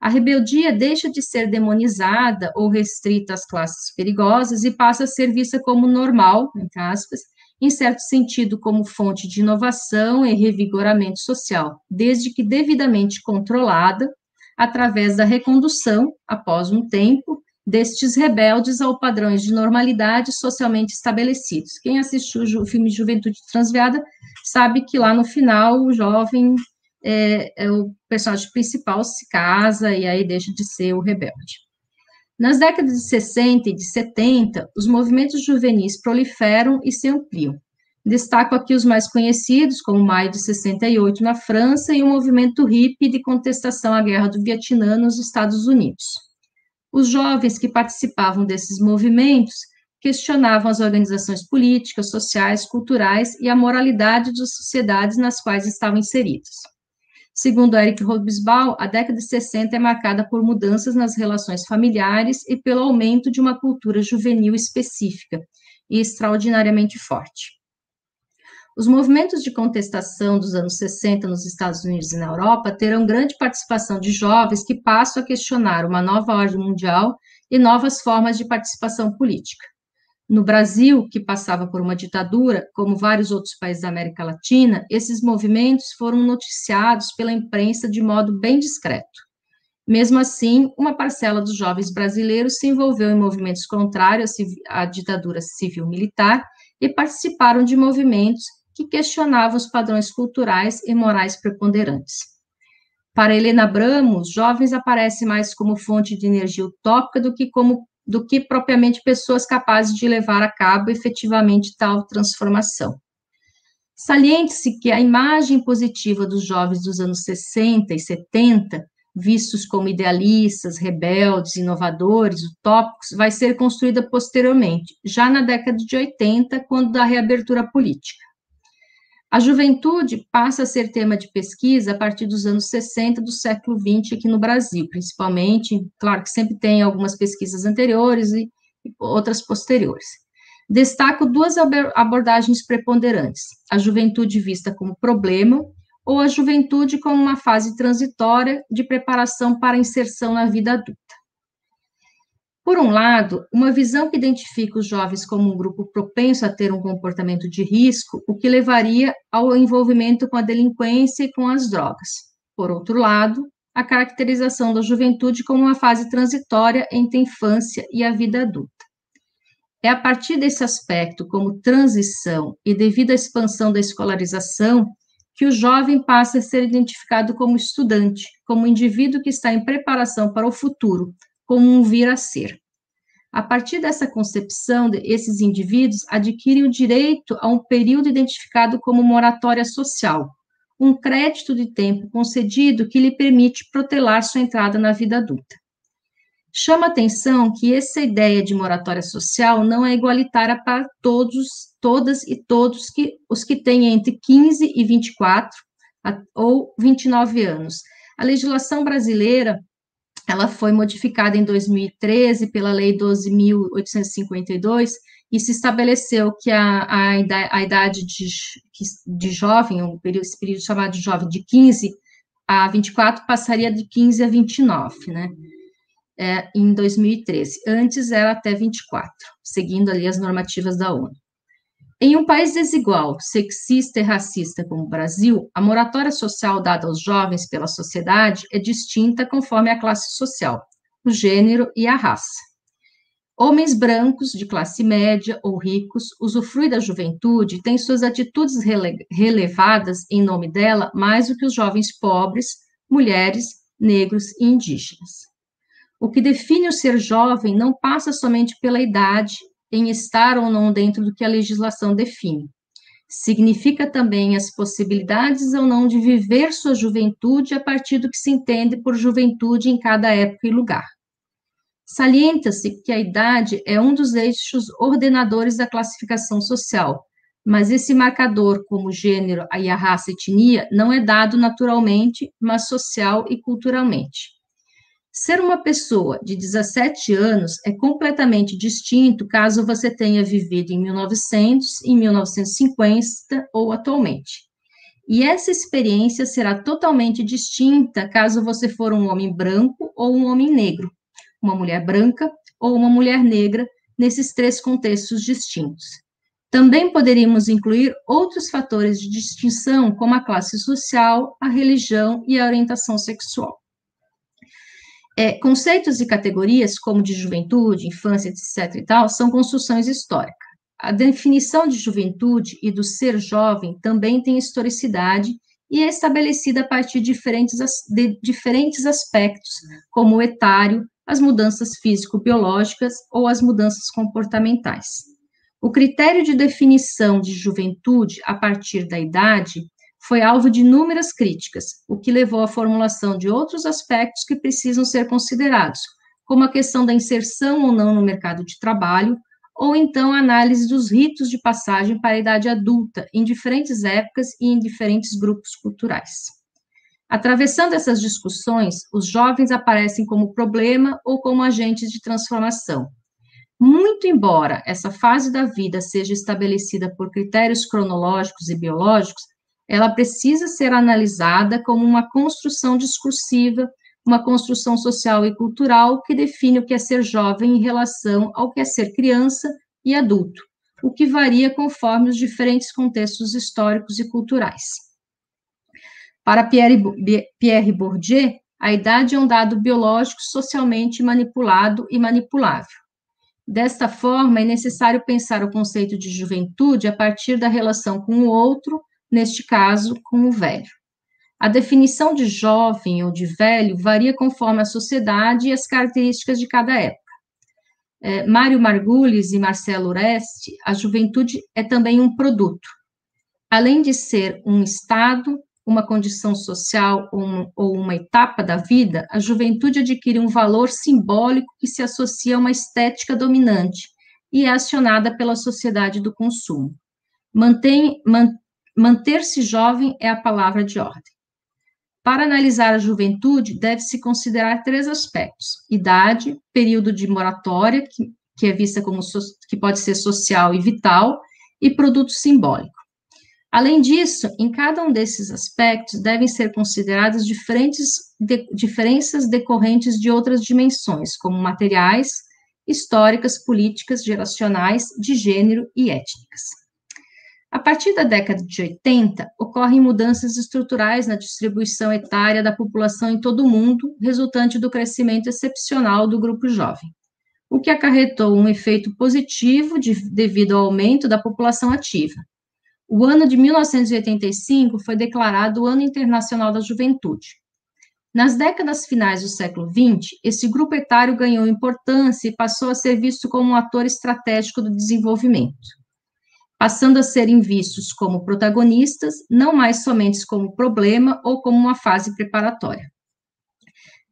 A rebeldia deixa de ser demonizada ou restrita às classes perigosas e passa a ser vista como normal, entre aspas, em certo sentido como fonte de inovação e revigoramento social, desde que devidamente controlada, através da recondução, após um tempo, destes rebeldes ao padrões de normalidade socialmente estabelecidos. Quem assistiu o filme Juventude Transviada sabe que lá no final o jovem é, é o personagem principal se casa e aí deixa de ser o rebelde. Nas décadas de 60 e de 70, os movimentos juvenis proliferam e se ampliam. Destaco aqui os mais conhecidos, como o Maio de 68 na França e o movimento hippie de contestação à guerra do Vietnã nos Estados Unidos. Os jovens que participavam desses movimentos questionavam as organizações políticas, sociais, culturais e a moralidade das sociedades nas quais estavam inseridos. Segundo Eric Hobsbawm, a década de 60 é marcada por mudanças nas relações familiares e pelo aumento de uma cultura juvenil específica e extraordinariamente forte. Os movimentos de contestação dos anos 60 nos Estados Unidos e na Europa terão grande participação de jovens que passam a questionar uma nova ordem mundial e novas formas de participação política. No Brasil, que passava por uma ditadura, como vários outros países da América Latina, esses movimentos foram noticiados pela imprensa de modo bem discreto. Mesmo assim, uma parcela dos jovens brasileiros se envolveu em movimentos contrários à ditadura civil-militar e participaram de movimentos que questionava os padrões culturais e morais preponderantes. Para Helena Bramos, jovens aparecem mais como fonte de energia utópica do que como do que propriamente pessoas capazes de levar a cabo efetivamente tal transformação. Saliente-se que a imagem positiva dos jovens dos anos 60 e 70, vistos como idealistas, rebeldes, inovadores, utópicos, vai ser construída posteriormente, já na década de 80, quando da reabertura política. A juventude passa a ser tema de pesquisa a partir dos anos 60 do século XX aqui no Brasil, principalmente, claro que sempre tem algumas pesquisas anteriores e outras posteriores. Destaco duas abordagens preponderantes: a juventude vista como problema ou a juventude como uma fase transitória de preparação para inserção na vida adulta. Por um lado, uma visão que identifica os jovens como um grupo propenso a ter um comportamento de risco, o que levaria ao envolvimento com a delinquência e com as drogas. Por outro lado, a caracterização da juventude como uma fase transitória entre a infância e a vida adulta. É a partir desse aspecto, como transição e devido à expansão da escolarização, que o jovem passa a ser identificado como estudante, como indivíduo que está em preparação para o futuro, como um vir a ser. A partir dessa concepção, esses indivíduos adquirem o direito a um período identificado como moratória social, um crédito de tempo concedido que lhe permite protelar sua entrada na vida adulta. Chama atenção que essa ideia de moratória social não é igualitária para todos, todas e todos que os que têm entre 15 e 24 ou 29 anos. A legislação brasileira ela foi modificada em 2013 pela Lei 12.852 e se estabeleceu que a, a, idade de, de jovem, um período, esse período chamado de jovem, de 15 a 24, passaria de 15 a 29, né? É, em 2013. Antes era até 24, seguindo ali as normativas da ONU. Em um país desigual, sexista e racista como o Brasil, a moratória social dada aos jovens pela sociedade é distinta conforme a classe social, o gênero e a raça. Homens brancos de classe média ou ricos usufruem da juventude e têm suas atitudes rele relevadas em nome dela mais do que os jovens pobres, mulheres, negros e indígenas. O que define o ser jovem não passa somente pela idade, em estar ou não dentro do que a legislação define. Significa também as possibilidades ou não de viver sua juventude a partir do que se entende por juventude em cada época e lugar. Salienta-se que a idade é um dos eixos ordenadores da classificação social, mas esse marcador, como gênero e a raça etnia, não é dado naturalmente, mas social e culturalmente. Ser uma pessoa de 17 anos é completamente distinto caso você tenha vivido em 1900, em 1950 ou atualmente. E essa experiência será totalmente distinta caso você for um homem branco ou um homem negro, uma mulher branca ou uma mulher negra, nesses três contextos distintos. Também poderíamos incluir outros fatores de distinção, como a classe social, a religião e a orientação sexual. É, conceitos e categorias, como de juventude, infância, etc. e tal, são construções históricas. A definição de juventude e do ser jovem também tem historicidade e é estabelecida a partir de diferentes, de diferentes aspectos, como o etário, as mudanças físico-biológicas ou as mudanças comportamentais. O critério de definição de juventude a partir da idade foi alvo de inúmeras críticas, o que levou à formulação de outros aspectos que precisam ser considerados, como a questão da inserção ou não no mercado de trabalho, ou então a análise dos ritos de passagem para a idade adulta, em diferentes épocas e em diferentes grupos culturais. Atravessando essas discussões, os jovens aparecem como problema ou como agentes de transformação. Muito embora essa fase da vida seja estabelecida por critérios cronológicos e biológicos, ela precisa ser analisada como uma construção discursiva, uma construção social e cultural que define o que é ser jovem em relação ao que é ser criança e adulto, o que varia conforme os diferentes contextos históricos e culturais. Para Pierre, Pierre Bourdieu, a idade é um dado biológico socialmente manipulado e manipulável. Desta forma, é necessário pensar o conceito de juventude a partir da relação com o outro neste caso, com o velho. A definição de jovem ou de velho varia conforme a sociedade e as características de cada época. É, Mário Margulis e Marcelo Oreste, a juventude é também um produto. Além de ser um estado, uma condição social ou, um, ou uma etapa da vida, a juventude adquire um valor simbólico que se associa a uma estética dominante e é acionada pela sociedade do consumo. Mantém, man, Manter-se jovem é a palavra de ordem. Para analisar a juventude, deve-se considerar três aspectos: idade, período de moratória, que, que é vista como so, que pode ser social e vital, e produto simbólico. Além disso, em cada um desses aspectos devem ser consideradas diferentes de, diferenças decorrentes de outras dimensões, como materiais, históricas, políticas, geracionais, de gênero e étnicas. A partir da década de 80, ocorrem mudanças estruturais na distribuição etária da população em todo o mundo, resultante do crescimento excepcional do grupo jovem, o que acarretou um efeito positivo de, devido ao aumento da população ativa. O ano de 1985 foi declarado o Ano Internacional da Juventude. Nas décadas finais do século XX, esse grupo etário ganhou importância e passou a ser visto como um ator estratégico do desenvolvimento passando a serem vistos como protagonistas, não mais somente como problema ou como uma fase preparatória.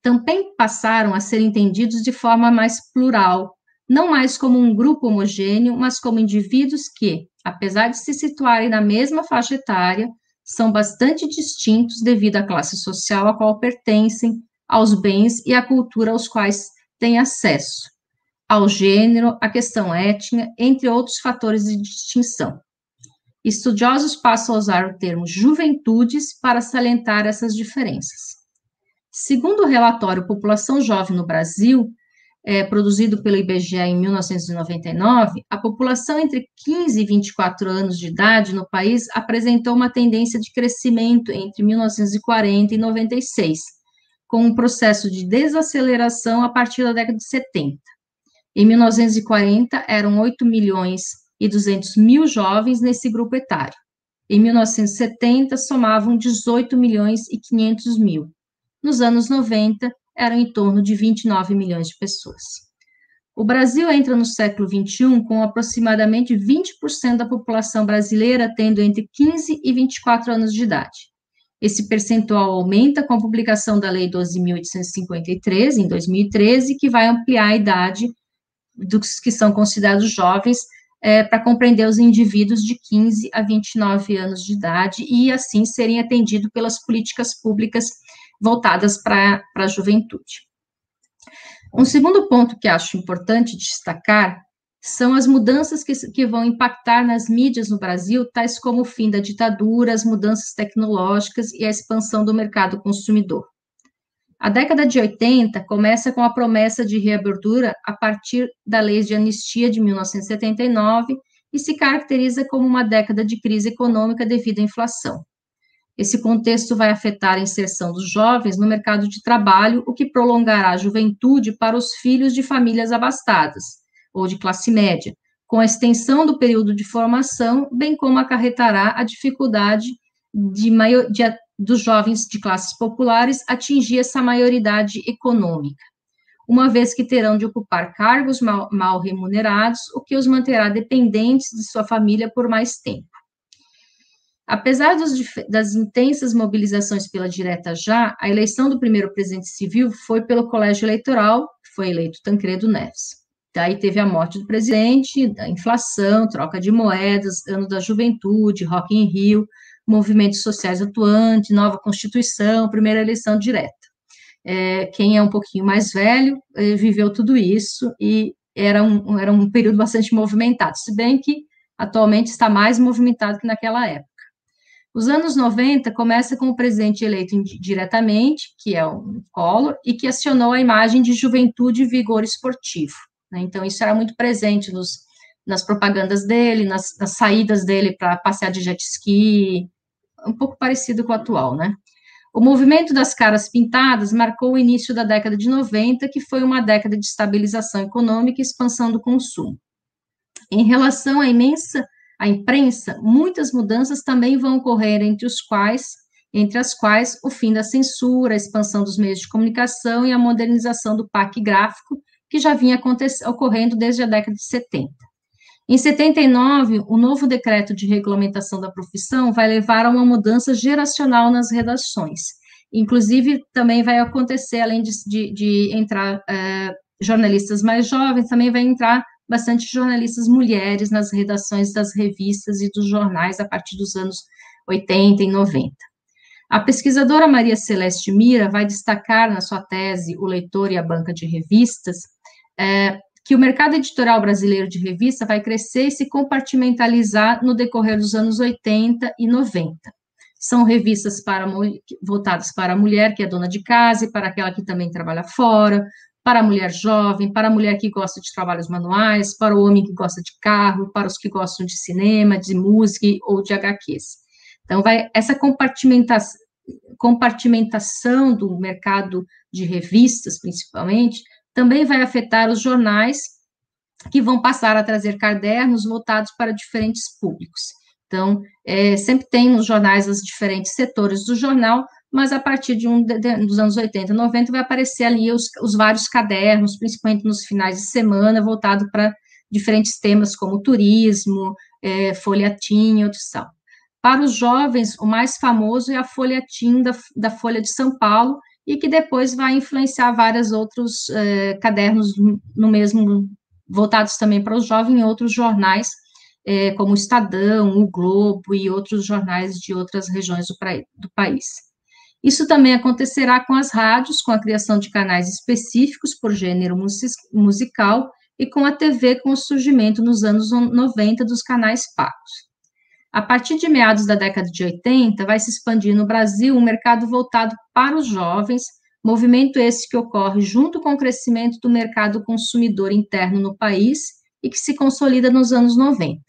Também passaram a ser entendidos de forma mais plural, não mais como um grupo homogêneo, mas como indivíduos que, apesar de se situarem na mesma faixa etária, são bastante distintos devido à classe social a qual pertencem, aos bens e à cultura aos quais têm acesso, ao gênero, à questão étnica, entre outros fatores de distinção. Estudiosos passam a usar o termo juventudes para salientar essas diferenças. Segundo o relatório População Jovem no Brasil, é, produzido pelo IBGE em 1999, a população entre 15 e 24 anos de idade no país apresentou uma tendência de crescimento entre 1940 e 96, com um processo de desaceleração a partir da década de 70. Em 1940, eram 8 milhões e 200 mil jovens nesse grupo etário. Em 1970, somavam 18 milhões e 500 mil. Nos anos 90, eram em torno de 29 milhões de pessoas. O Brasil entra no século XXI com aproximadamente 20% da população brasileira tendo entre 15 e 24 anos de idade. Esse percentual aumenta com a publicação da Lei 12.853, em 2013, que vai ampliar a idade dos que são considerados jovens, é, para compreender os indivíduos de 15 a 29 anos de idade e, assim, serem atendidos pelas políticas públicas voltadas para a juventude. Um segundo ponto que acho importante destacar são as mudanças que, que vão impactar nas mídias no Brasil, tais como o fim da ditadura, as mudanças tecnológicas e a expansão do mercado consumidor. A década de 80 começa com a promessa de reabertura a partir da Lei de Anistia de 1979 e se caracteriza como uma década de crise econômica devido à inflação. Esse contexto vai afetar a inserção dos jovens no mercado de trabalho, o que prolongará a juventude para os filhos de famílias abastadas ou de classe média, com a extensão do período de formação, bem como acarretará a dificuldade de maior, de, dos jovens de classes populares atingir essa maioridade econômica, uma vez que terão de ocupar cargos mal, mal remunerados, o que os manterá dependentes de sua família por mais tempo. Apesar dos, das intensas mobilizações pela direta já, a eleição do primeiro presidente civil foi pelo colégio eleitoral, foi eleito Tancredo Neves. Daí teve a morte do presidente, a inflação, troca de moedas, ano da juventude, Rock in Rio, movimentos sociais atuantes, nova Constituição, primeira eleição direta. É, quem é um pouquinho mais velho é, viveu tudo isso e era um, era um período bastante movimentado, se bem que atualmente está mais movimentado que naquela época. Os anos 90 começa com o presidente eleito diretamente, que é o Collor, e que acionou a imagem de juventude e vigor esportivo. Né? Então, isso era muito presente nos, nas propagandas dele, nas, nas saídas dele para passear de jet ski, um pouco parecido com o atual, né? O movimento das caras pintadas marcou o início da década de 90, que foi uma década de estabilização econômica e expansão do consumo. Em relação à imensa à imprensa, muitas mudanças também vão ocorrer entre os quais entre as quais o fim da censura, a expansão dos meios de comunicação e a modernização do parque gráfico, que já vinha ocorrendo desde a década de 70. Em 79, o novo decreto de regulamentação da profissão vai levar a uma mudança geracional nas redações. Inclusive, também vai acontecer, além de, de, de entrar é, jornalistas mais jovens, também vai entrar bastante jornalistas mulheres nas redações das revistas e dos jornais a partir dos anos 80 e 90. A pesquisadora Maria Celeste Mira vai destacar na sua tese O Leitor e a Banca de Revistas é, que o mercado editorial brasileiro de revista vai crescer e se compartimentalizar no decorrer dos anos 80 e 90. São revistas para, voltadas para a mulher que é dona de casa e para aquela que também trabalha fora, para a mulher jovem, para a mulher que gosta de trabalhos manuais, para o homem que gosta de carro, para os que gostam de cinema, de música ou de HQs. Então, vai essa compartimentação, compartimentação do mercado de revistas, principalmente, também vai afetar os jornais, que vão passar a trazer cadernos voltados para diferentes públicos. Então, é, sempre tem nos jornais os diferentes setores do jornal, mas a partir de um de, dos anos 80, 90, vai aparecer ali os, os vários cadernos, principalmente nos finais de semana, voltado para diferentes temas como turismo, é, folhetim e outros são. Para os jovens, o mais famoso é a folhetim da, da Folha de São Paulo, e que depois vai influenciar vários outros eh, cadernos no mesmo, voltados também para os jovens, em outros jornais, eh, como o Estadão, o Globo e outros jornais de outras regiões do, do país. Isso também acontecerá com as rádios, com a criação de canais específicos por gênero musical e com a TV com o surgimento nos anos 90 dos canais pagos. A partir de meados da década de 80, vai se expandir no Brasil um mercado voltado para os jovens, movimento esse que ocorre junto com o crescimento do mercado consumidor interno no país e que se consolida nos anos 90.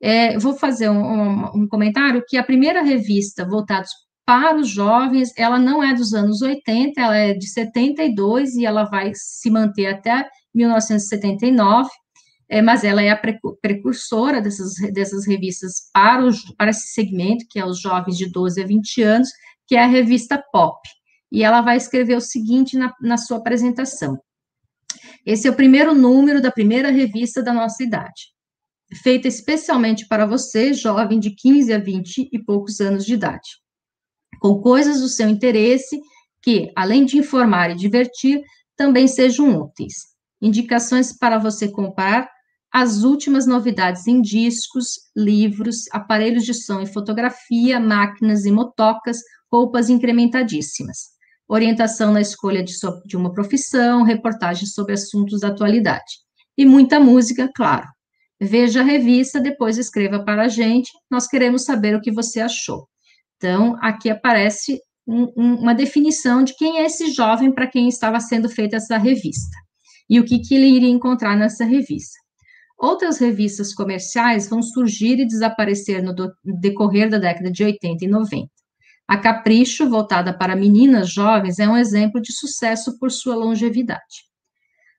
É, vou fazer um, um, um, comentário que a primeira revista voltada para os jovens, ela não é dos anos 80, ela é de 72 e ela vai se manter até 1979, é, mas ela é a precursora dessas, dessas revistas para, os, para esse segmento, que é os jovens de 12 a 20 anos, que é a revista Pop. E ela vai escrever o seguinte na, na sua apresentação. Esse é o primeiro número da primeira revista da nossa idade, feita especialmente para você, jovem de 15 a 20 e poucos anos de idade, com coisas do seu interesse que, além de informar e divertir, também sejam úteis. Indicações para você comprar as últimas novidades em discos, livros, aparelhos de som e fotografia, máquinas e motocas, roupas incrementadíssimas. orientação na escolha de, de uma profissão, reportagens sobre assuntos da atualidade. E muita música, claro. Veja a revista, depois escreva para a gente, nós queremos saber o que você achou. Então, aqui aparece um, um, uma definição de quem é esse jovem para quem estava sendo feita essa revista e o que, que ele iria encontrar nessa revista. Outras revistas comerciais vão surgir e desaparecer no decorrer da década de 80 e 90. A Capricho, voltada para meninas jovens, é um exemplo de sucesso por sua longevidade.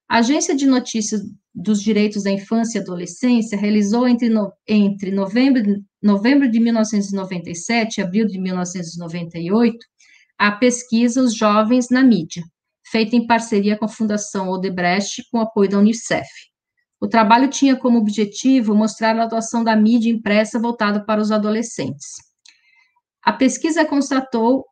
A Agência de Notícias dos Direitos da Infância e Adolescência realizou entre, no, entre novembro, novembro de 1997 e abril de 1998 a pesquisa Os Jovens na Mídia, feita em parceria com a Fundação Odebrecht com apoio da Unicef. O trabalho tinha como objetivo mostrar a atuação da mídia impressa voltada para os adolescentes. A pesquisa constatou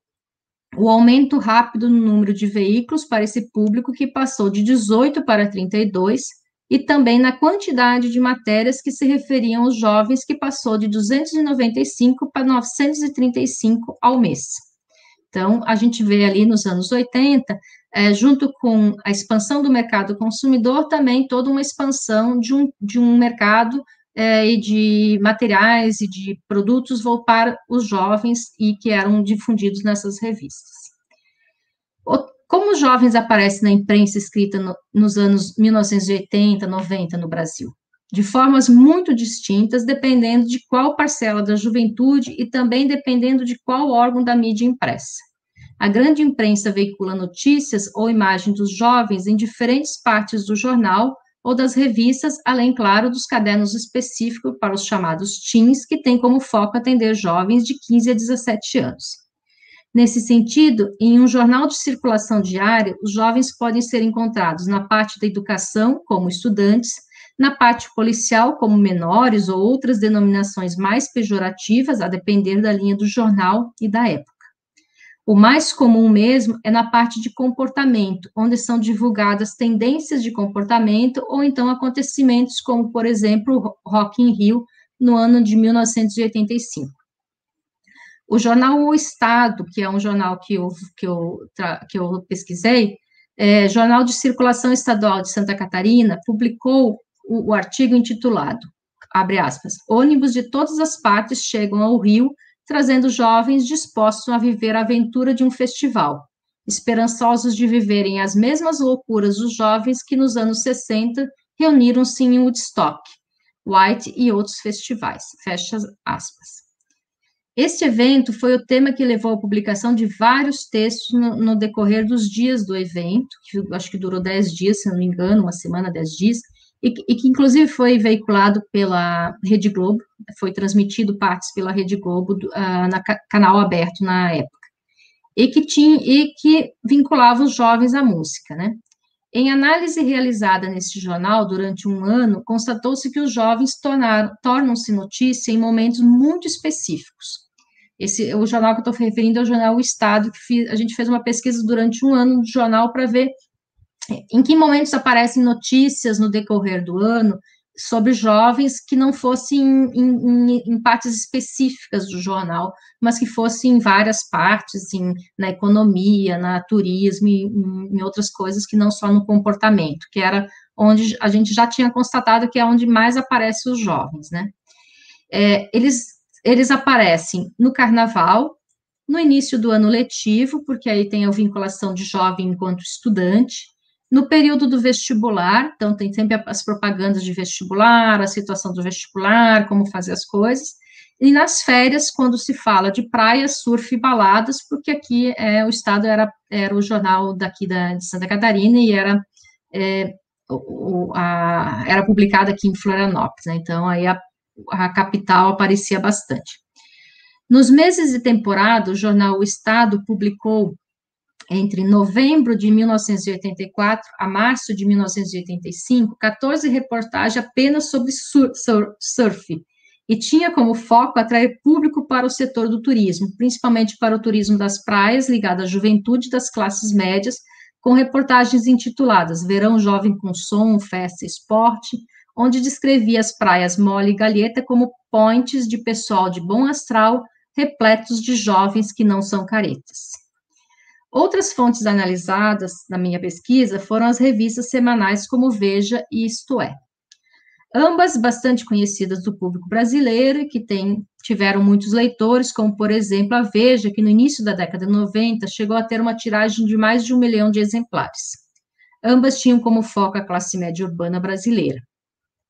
o aumento rápido no número de veículos para esse público, que passou de 18 para 32, e também na quantidade de matérias que se referiam aos jovens, que passou de 295 para 935 ao mês. Então, a gente vê ali nos anos 80, é, junto com a expansão do mercado consumidor, também toda uma expansão de um, de um mercado é, e de materiais e de produtos para os jovens e que eram difundidos nessas revistas. Como os jovens aparecem na imprensa escrita no, nos anos 1980, 90 no Brasil? De formas muito distintas, dependendo de qual parcela da juventude e também dependendo de qual órgão da mídia impressa. A grande imprensa veicula notícias ou imagens dos jovens em diferentes partes do jornal ou das revistas, além, claro, dos cadernos específicos para os chamados teens, que têm como foco atender jovens de 15 a 17 anos. Nesse sentido, em um jornal de circulação diária, os jovens podem ser encontrados na parte da educação, como estudantes, na parte policial, como menores ou outras denominações mais pejorativas, a depender da linha do jornal e da época. O mais comum mesmo é na parte de comportamento, onde são divulgadas tendências de comportamento ou então acontecimentos como, por exemplo, Rock in Rio no ano de 1985. O jornal O Estado, que é um jornal que eu, que eu, que eu pesquisei, é, Jornal de Circulação Estadual de Santa Catarina, publicou o, o artigo intitulado, abre aspas, ônibus de todas as partes chegam ao Rio trazendo jovens dispostos a viver a aventura de um festival, esperançosos de viverem as mesmas loucuras dos jovens que nos anos 60 reuniram-se em Woodstock, White e outros festivais. Fecha aspas. Este evento foi o tema que levou à publicação de vários textos no, no decorrer dos dias do evento, que acho que durou 10 dias, se não me engano, uma semana, 10 dias, e, e, que inclusive foi veiculado pela Rede Globo, foi transmitido partes pela Rede Globo uh, na canal aberto na época, e que tinha e que vinculava os jovens à música, né? Em análise realizada neste jornal durante um ano, constatou-se que os jovens tornam-se notícia em momentos muito específicos. Esse, o jornal que eu estou referindo é o jornal O Estado, que fiz, a gente fez uma pesquisa durante um ano no jornal para ver em que momentos aparecem notícias no decorrer do ano sobre jovens que não fossem em, em, em, partes específicas do jornal, mas que fossem em várias partes, em, na economia, na turismo e em, em outras coisas que não só no comportamento, que era onde a gente já tinha constatado que é onde mais aparecem os jovens, né? É, eles, eles aparecem no carnaval, no início do ano letivo, porque aí tem a vinculação de jovem enquanto estudante, no período do vestibular, então tem sempre as propagandas de vestibular, a situação do vestibular, como fazer as coisas, e nas férias, quando se fala de praia, surf e baladas, porque aqui é, o estado era, era o jornal daqui da, de Santa Catarina e era, é, o, a, era publicado aqui em Florianópolis, né? então aí a, a capital aparecia bastante. Nos meses de temporada, o jornal O Estado publicou entre novembro de 1984 a março de 1985, 14 reportagens apenas sobre surf, e tinha como foco atrair público para o setor do turismo, principalmente para o turismo das praias, ligado à juventude das classes médias, com reportagens intituladas Verão Jovem com Som, Festa e Esporte, onde descrevia as praias Mole e Galheta como pontes de pessoal de bom astral, repletos de jovens que não são caretas. Outras fontes analisadas na minha pesquisa foram as revistas semanais como Veja e Isto É. Ambas bastante conhecidas do público brasileiro e que tem, tiveram muitos leitores, como, por exemplo, a Veja, que no início da década de 90 chegou a ter uma tiragem de mais de um milhão de exemplares. Ambas tinham como foco a classe média urbana brasileira.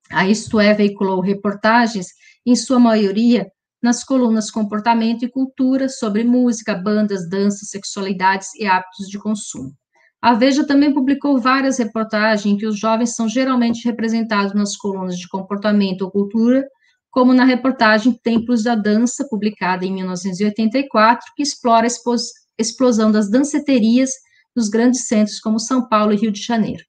A Isto É veiculou reportagens, em sua maioria, nas colunas Comportamento e Cultura sobre música, bandas, danças, sexualidades e hábitos de consumo. A Veja também publicou várias reportagens em que os jovens são geralmente representados nas colunas de Comportamento ou Cultura, como na reportagem Templos da Dança, publicada em 1984, que explora a explosão das danceterias nos grandes centros como São Paulo e Rio de Janeiro.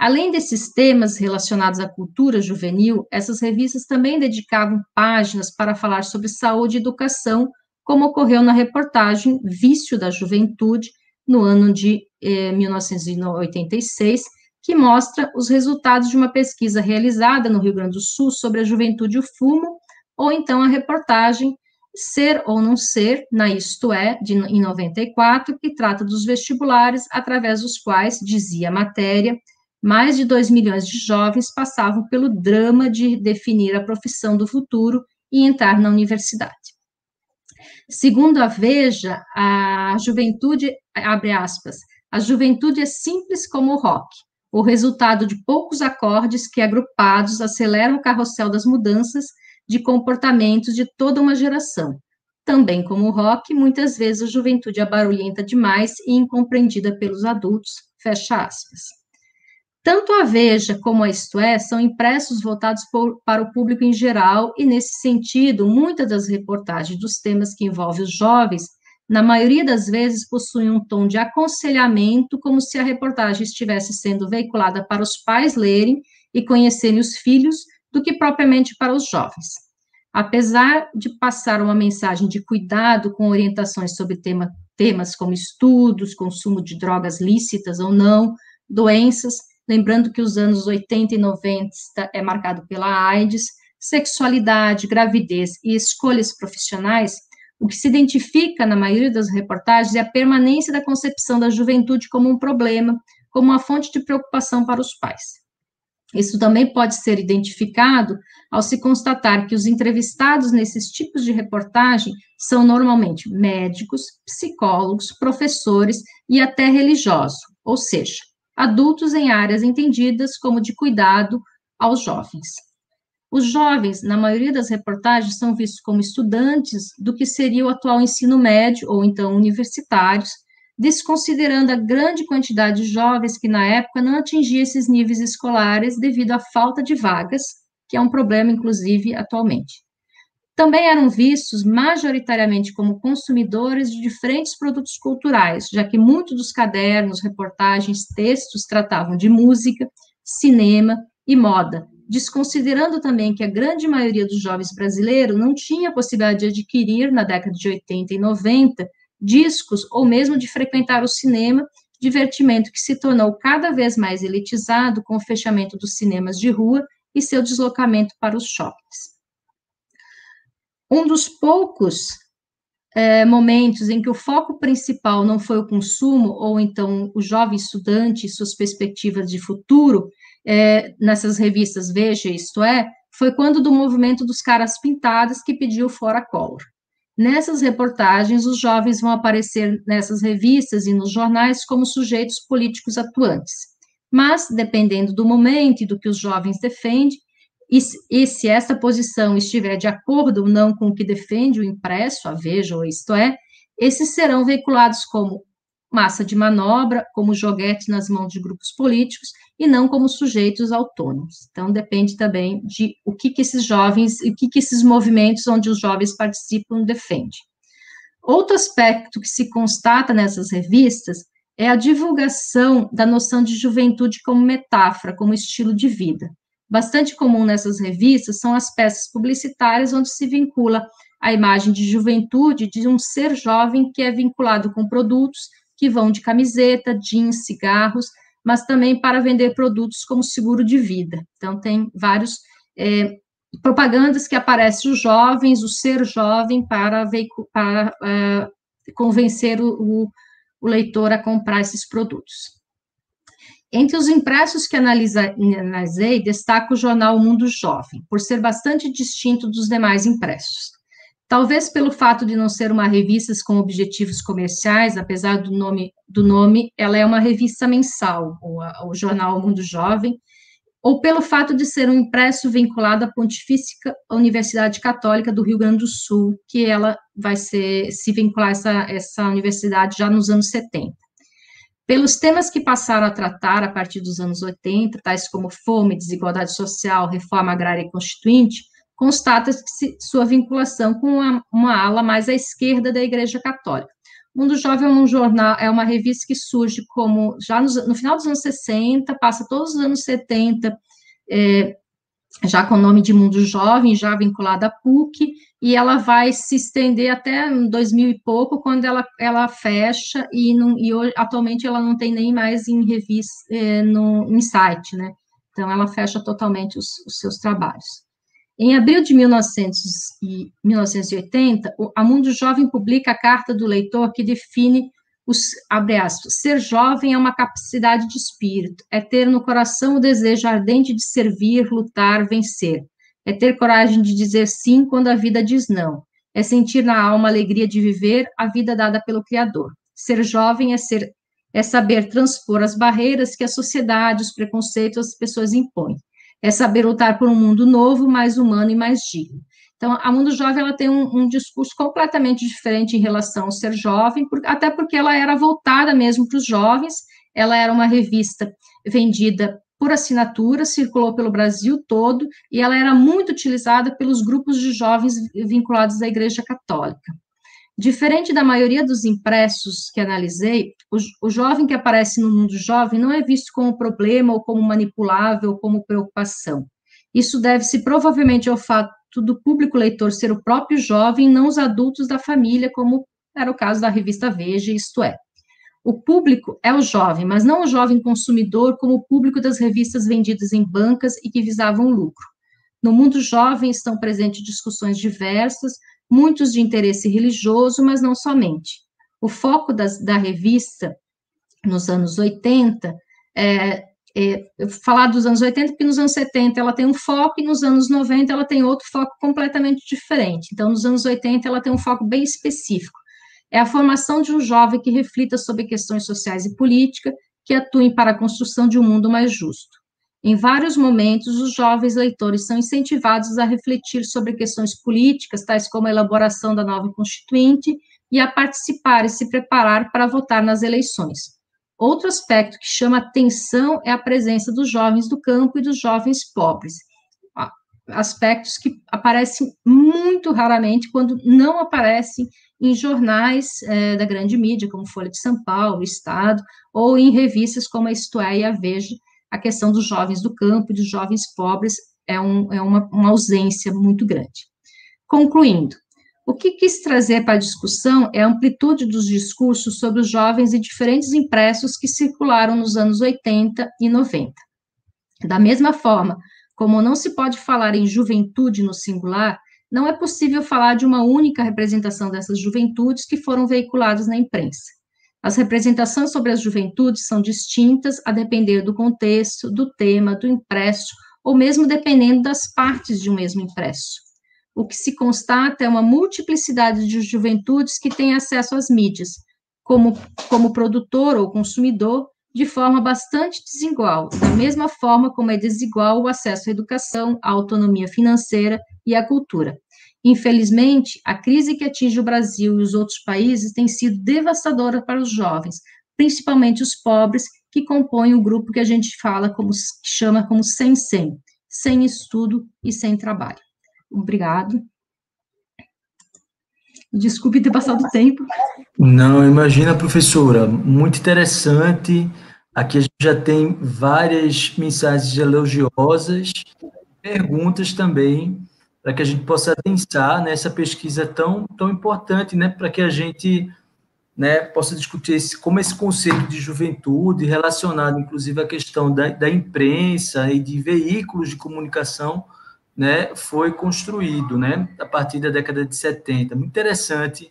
Além desses temas relacionados à cultura juvenil, essas revistas também dedicavam páginas para falar sobre saúde e educação, como ocorreu na reportagem Vício da Juventude, no ano de eh, 1986, que mostra os resultados de uma pesquisa realizada no Rio Grande do Sul sobre a juventude e o fumo, ou então a reportagem Ser ou Não Ser, na Isto É, de, em 94, que trata dos vestibulares, através dos quais, dizia a matéria, mais de 2 milhões de jovens passavam pelo drama de definir a profissão do futuro e entrar na universidade. Segundo a Veja, a juventude, abre aspas, a juventude é simples como o rock, o resultado de poucos acordes que, agrupados, aceleram o carrossel das mudanças de comportamentos de toda uma geração. Também como o rock, muitas vezes a juventude é barulhenta demais e incompreendida pelos adultos, fecha aspas. Tanto a Veja como a Isto É são impressos voltados por, para o público em geral, e nesse sentido, muitas das reportagens dos temas que envolvem os jovens, na maioria das vezes, possuem um tom de aconselhamento, como se a reportagem estivesse sendo veiculada para os pais lerem e conhecerem os filhos, do que propriamente para os jovens. Apesar de passar uma mensagem de cuidado com orientações sobre tema, temas como estudos, consumo de drogas lícitas ou não, doenças, lembrando que os anos 80 e 90 é marcado pela AIDS, sexualidade, gravidez e escolhas profissionais, o que se identifica na maioria das reportagens é a permanência da concepção da juventude como um problema, como uma fonte de preocupação para os pais. Isso também pode ser identificado ao se constatar que os entrevistados nesses tipos de reportagem são normalmente médicos, psicólogos, professores e até religiosos, ou seja, adultos em áreas entendidas como de cuidado aos jovens. Os jovens, na maioria das reportagens, são vistos como estudantes do que seria o atual ensino médio, ou então universitários, desconsiderando a grande quantidade de jovens que na época não atingia esses níveis escolares devido à falta de vagas, que é um problema, inclusive, atualmente também eram vistos majoritariamente como consumidores de diferentes produtos culturais, já que muitos dos cadernos, reportagens, textos tratavam de música, cinema e moda, desconsiderando também que a grande maioria dos jovens brasileiros não tinha a possibilidade de adquirir, na década de 80 e 90, discos ou mesmo de frequentar o cinema, divertimento que se tornou cada vez mais elitizado com o fechamento dos cinemas de rua e seu deslocamento para os shoppings. Um dos poucos é, momentos em que o foco principal não foi o consumo, ou então o jovem estudante e suas perspectivas de futuro, é, nessas revistas Veja, isto é, foi quando do movimento dos caras pintadas que pediu fora Collor. Nessas reportagens, os jovens vão aparecer nessas revistas e nos jornais como sujeitos políticos atuantes. Mas, dependendo do momento e do que os jovens defendem, e, e, se essa posição estiver de acordo ou não com o que defende o impresso, a Veja ou isto é, esses serão veiculados como massa de manobra, como joguete nas mãos de grupos políticos e não como sujeitos autônomos. Então depende também de o que, que esses jovens, o que, que esses movimentos onde os jovens participam defendem. Outro aspecto que se constata nessas revistas é a divulgação da noção de juventude como metáfora, como estilo de vida. Bastante comum nessas revistas são as peças publicitárias onde se vincula a imagem de juventude de um ser jovem que é vinculado com produtos que vão de camiseta, jeans, cigarros, mas também para vender produtos como seguro de vida. Então, tem vários é, propagandas que aparecem os jovens, o ser jovem, para, para é, convencer o, o leitor a comprar esses produtos. Entre os impressos que analisei, destaco o jornal Mundo Jovem, por ser bastante distinto dos demais impressos. Talvez pelo fato de não ser uma revista com objetivos comerciais, apesar do nome, do nome ela é uma revista mensal, o, o jornal Mundo Jovem, ou pelo fato de ser um impresso vinculado à Pontifícia Universidade Católica do Rio Grande do Sul, que ela vai ser, se vincular a essa, essa universidade já nos anos 70. Pelos temas que passaram a tratar a partir dos anos 80, tais como fome, desigualdade social, reforma agrária e constituinte, constata-se sua vinculação com uma, uma ala mais à esquerda da Igreja Católica. Mundo Jovem é um jornal, é uma revista que surge como já no, no final dos anos 60, passa todos os anos 70, é, já com o nome de Mundo Jovem, já vinculada à PUC, e ela vai se estender até 2000 e pouco, quando ela, ela fecha, e, não, e hoje, atualmente ela não tem nem mais em revista, é, no, em site, né? Então, ela fecha totalmente os, os seus trabalhos. Em abril de 1900 e 1980, a Mundo Jovem publica a Carta do Leitor que define os, abre aspas, ser jovem é uma capacidade de espírito, é ter no coração o desejo ardente de servir, lutar, vencer, é ter coragem de dizer sim quando a vida diz não, é sentir na alma a alegria de viver a vida dada pelo Criador. Ser jovem é ser é saber transpor as barreiras que a sociedade, os preconceitos, as pessoas impõem é saber lutar por um mundo novo, mais humano e mais digno. Então, a Mundo Jovem ela tem um, um discurso completamente diferente em relação ao ser jovem, por, até porque ela era voltada mesmo para os jovens, ela era uma revista vendida por assinatura, circulou pelo Brasil todo, e ela era muito utilizada pelos grupos de jovens vinculados à Igreja Católica. Diferente da maioria dos impressos que analisei, o, o, jovem que aparece no mundo jovem não é visto como problema ou como manipulável ou como preocupação. Isso deve-se provavelmente ao fato do público leitor ser o próprio jovem, não os adultos da família, como era o caso da revista Veja, isto é. O público é o jovem, mas não o jovem consumidor como o público das revistas vendidas em bancas e que visavam lucro. No mundo jovem estão presentes discussões diversas, muitos de interesse religioso, mas não somente. O foco das, da revista, nos anos 80, é, é, falar dos anos 80, porque nos anos 70 ela tem um foco e nos anos 90 ela tem outro foco completamente diferente. Então, nos anos 80 ela tem um foco bem específico. É a formação de um jovem que reflita sobre questões sociais e política, que atuem para a construção de um mundo mais justo. Em vários momentos, os jovens leitores são incentivados a refletir sobre questões políticas, tais como a elaboração da nova Constituinte, e a participar e se preparar para votar nas eleições. Outro aspecto que chama atenção é a presença dos jovens do campo e dos jovens pobres. Aspectos que aparecem muito raramente, quando não aparecem em jornais é, da grande mídia, como Folha de São Paulo, Estado, ou em revistas como a Isto é e a Veja, a questão dos jovens do campo e dos jovens pobres é, um, é uma, uma ausência muito grande. Concluindo, o que quis trazer para a discussão é a amplitude dos discursos sobre os jovens e diferentes impressos que circularam nos anos 80 e 90. Da mesma forma, como não se pode falar em juventude no singular, não é possível falar de uma única representação dessas juventudes que foram veiculadas na imprensa. As representações sobre as juventudes são distintas a depender do contexto, do tema, do impresso, ou mesmo dependendo das partes de um mesmo impresso. O que se constata é uma multiplicidade de juventudes que têm acesso às mídias, como, como produtor ou consumidor, de forma bastante desigual, da mesma forma como é desigual o acesso à educação, à autonomia financeira e à cultura. Infelizmente, a crise que atinge o Brasil e os outros países tem sido devastadora para os jovens, principalmente os pobres, que compõem o grupo que a gente fala como chama como sem sem, sem estudo e sem trabalho. Obrigado. Desculpe ter passado o tempo. Não, imagina, professora, muito interessante. Aqui a gente já tem várias mensagens elogiosas, perguntas também para que a gente possa pensar nessa pesquisa tão, tão importante, né, para que a gente né, possa discutir esse, como esse conceito de juventude, relacionado inclusive à questão da, da imprensa e de veículos de comunicação, né, foi construído né, a partir da década de 70. Muito interessante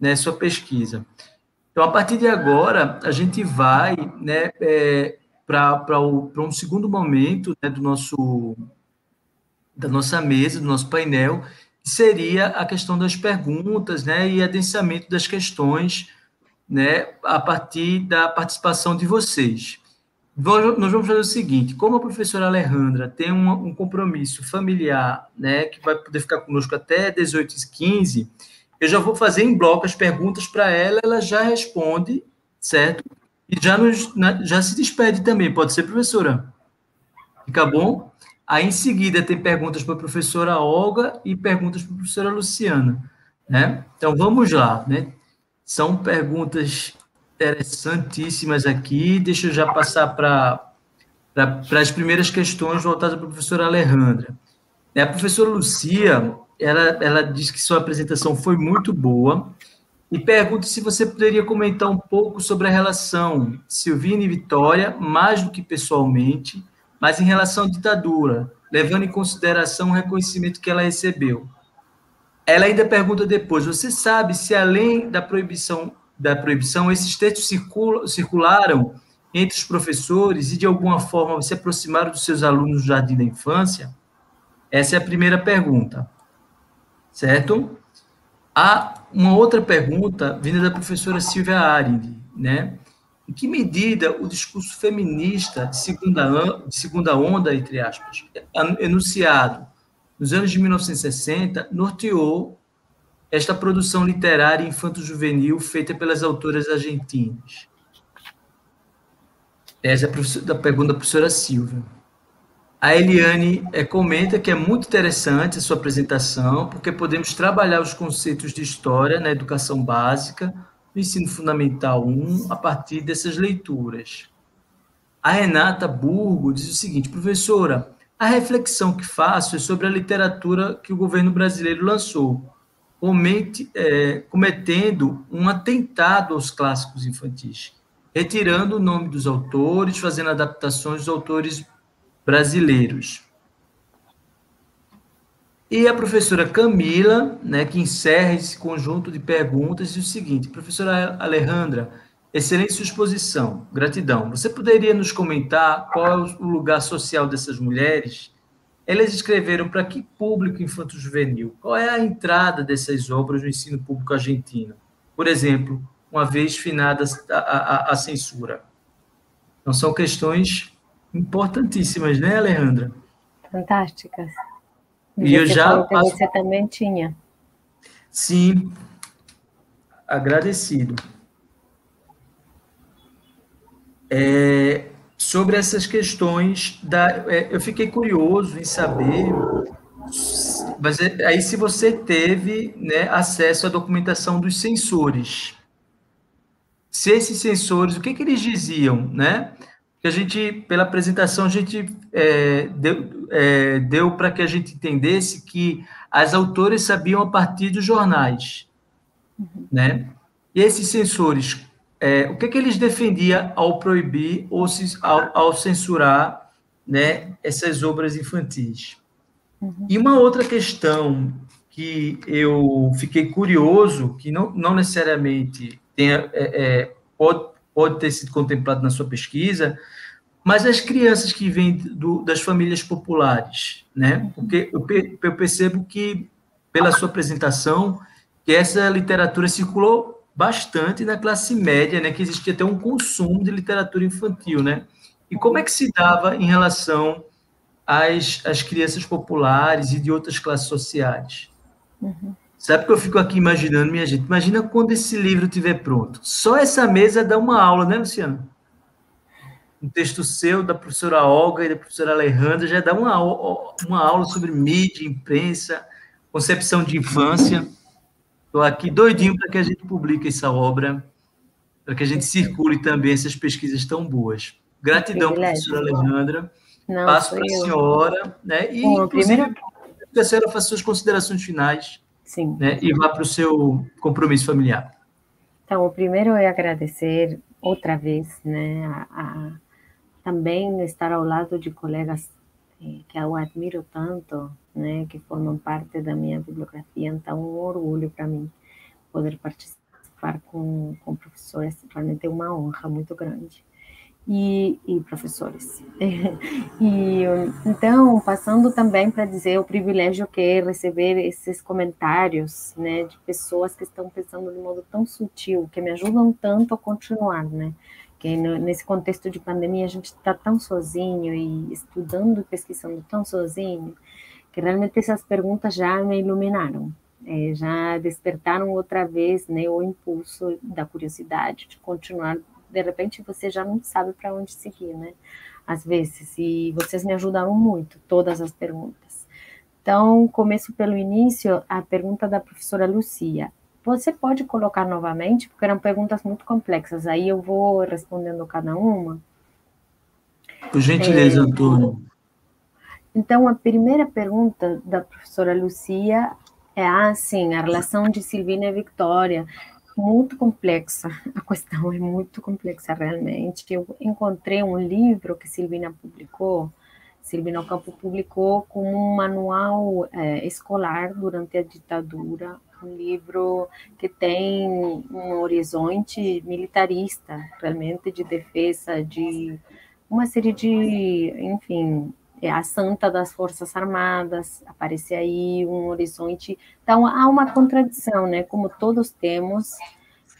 né, sua pesquisa. Então, a partir de agora, a gente vai né, é, para um segundo momento né, do nosso, da nossa mesa, do nosso painel, que seria a questão das perguntas né, e adensamento das questões né, a partir da participação de vocês. Nós vamos fazer o seguinte: como a professora Alejandra tem um, um compromisso familiar, né, que vai poder ficar conosco até 18h15, eu já vou fazer em bloco as perguntas para ela, ela já responde, certo? E já, nos, já se despede também, pode ser, professora? Fica bom? Aí, em seguida, tem perguntas para a professora Olga e perguntas para a professora Luciana, né? Então, vamos lá, né? São perguntas interessantíssimas aqui. Deixa eu já passar para para as primeiras questões voltadas para a professora Alejandra. A professora Lucia, ela, ela disse que sua apresentação foi muito boa e pergunta se você poderia comentar um pouco sobre a relação Silvina e Vitória, mais do que pessoalmente, mas em relação à ditadura, levando em consideração o reconhecimento que ela recebeu. Ela ainda pergunta depois: você sabe se além da proibição da proibição, esses textos circularam entre os professores e, de alguma forma, se aproximaram dos seus alunos do jardim da infância? Essa é a primeira pergunta, certo? Há uma outra pergunta vinda da professora Silvia Arendt, né? Em que medida o discurso feminista de segunda, de segunda onda, entre aspas, enunciado nos anos de 1960, norteou esta produção literária infanto-juvenil feita pelas autoras argentinas? Essa é a, pergunta da professora Silvia. A Eliane é, comenta que é muito interessante a sua apresentação, porque podemos trabalhar os conceitos de história na educação básica, no ensino fundamental 1, a partir dessas leituras. A Renata Burgo diz o seguinte, professora, a reflexão que faço é sobre a literatura que o governo brasileiro lançou, comete, é, cometendo um atentado aos clássicos infantis, retirando o nome dos autores, fazendo adaptações dos autores brasileiros. E a professora Camila, né, que encerra esse conjunto de perguntas, diz o seguinte: professora Alejandra, excelente sua exposição, gratidão. Você poderia nos comentar qual é o lugar social dessas mulheres? Elas escreveram para que público infanto-juvenil? Qual é a entrada dessas obras no ensino público argentino? Por exemplo, uma vez finada a, a, a censura. Então, são questões importantíssimas, né, Alejandra? Fantásticas. E eu já passo... você também tinha. Sim, agradecido. É, sobre essas questões da. É, eu fiquei curioso em saber. Mas é, aí, se você teve né, acesso à documentação dos sensores. Se esses sensores, o que, que eles diziam, né? Que a gente, pela apresentação, a gente é, deu, é, deu para que a gente entendesse que as autoras sabiam a partir dos jornais, uhum. né? E esses sensores, é, o que, que eles defendiam ao proibir ou ao, ao, censurar né, essas obras infantis. Uhum. E uma outra questão que eu fiquei curioso, que não, não necessariamente tenha, é, é, pode, pode ter sido contemplado na sua pesquisa, mas as crianças que vêm do, das famílias populares, né? Uhum. Porque eu, eu percebo que, pela sua apresentação, que essa literatura circulou bastante na classe média, né, que existia até um consumo de literatura infantil, né? E como é que se dava em relação às, às crianças populares e de outras classes sociais? Uhum. Sabe que eu fico aqui imaginando, minha gente? Imagina quando esse livro estiver pronto. Só essa mesa dá uma aula, né, Luciano? Um texto seu, da professora Olga e da professora Alejandra, já dá uma, uma aula sobre mídia, imprensa, concepção de infância. Estou aqui doidinho para que a gente publique essa obra, para que a gente circule também essas pesquisas tão boas. Gratidão, professora Alejandra. Não, Passo para a senhora, né? E Bom, primeiro... que a senhora faça suas considerações finais Sim. Né? e vá para o seu compromisso familiar. Então, o primeiro é agradecer outra vez, né, a, a, também estar ao lado de colegas eh, que eu admiro tanto, né, que formam parte da minha bibliografia, então um orgulho para mim poder participar com, com professores, realmente é uma honra muito grande. E, e professores. e então, passando também para dizer o privilégio que é receber esses comentários, né, de pessoas que estão pensando de modo tão sutil, que me ajudam tanto a continuar, né? Que nesse contexto de pandemia a gente está tão sozinho e estudando e pesquisando tão sozinho, que realmente essas perguntas já me iluminaram, é, já despertaram outra vez né, o impulso da curiosidade de continuar. De repente você já não sabe para onde seguir, né? Às vezes, e vocês me ajudaram muito, todas as perguntas. Então, começo pelo início, a pergunta da professora Lucia. Você pode colocar novamente, porque eram perguntas muito complexas, aí eu vou respondendo cada uma. Por gentileza, é, Antônio. Então, a primeira pergunta da professora Lucia é assim, a relação de Silvina e Victoria, muito complexa, a questão é muito complexa realmente. Eu encontrei um livro que Silvina publicou, Silvina Ocampo publicou como um manual é, escolar durante a ditadura, um livro que tem um horizonte militarista, realmente de defesa de uma série de, enfim, é a santa das Forças Armadas, aparece aí um horizonte. Então, há uma contradição, né? Como todos temos,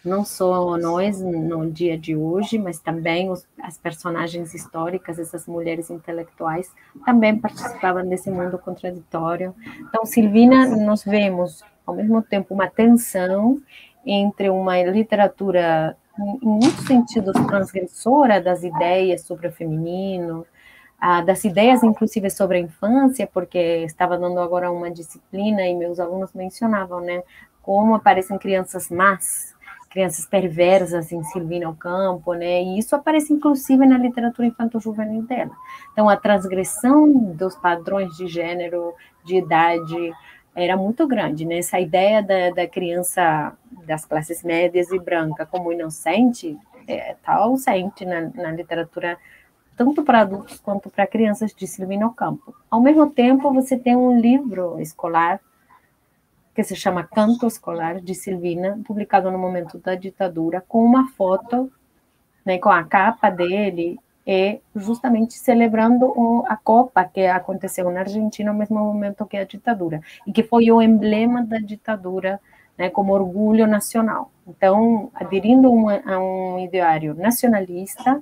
não só nós no dia de hoje, mas também os, as personagens históricas, essas mulheres intelectuais, também participavam desse mundo contraditório. Então, Silvina, nós vemos, ao mesmo tempo, uma tensão entre uma literatura, em muitos sentidos, transgressora das ideias sobre o feminino, ah, das ideias, inclusive, sobre a infância, porque estava dando agora uma disciplina e meus alunos mencionavam, né, como aparecem crianças más, crianças perversas em Silvina Campo, né, e isso aparece, inclusive, na literatura infanto-juvenil dela. Então, a transgressão dos padrões de gênero, de idade, era muito grande, né, essa ideia da, da criança das classes médias e branca como inocente, está é, tá ausente na, na literatura tanto para adultos quanto para crianças de Silvino Campo. Ao mesmo tempo, você tem um livro escolar que se chama Canto Escolar de Silvina, publicado no momento da ditadura, com uma foto, né, com a capa dele, e justamente celebrando a Copa que aconteceu na Argentina ao mesmo momento que a ditadura, e que foi o emblema da ditadura, né, como orgulho nacional. Então, aderindo a um ideário nacionalista,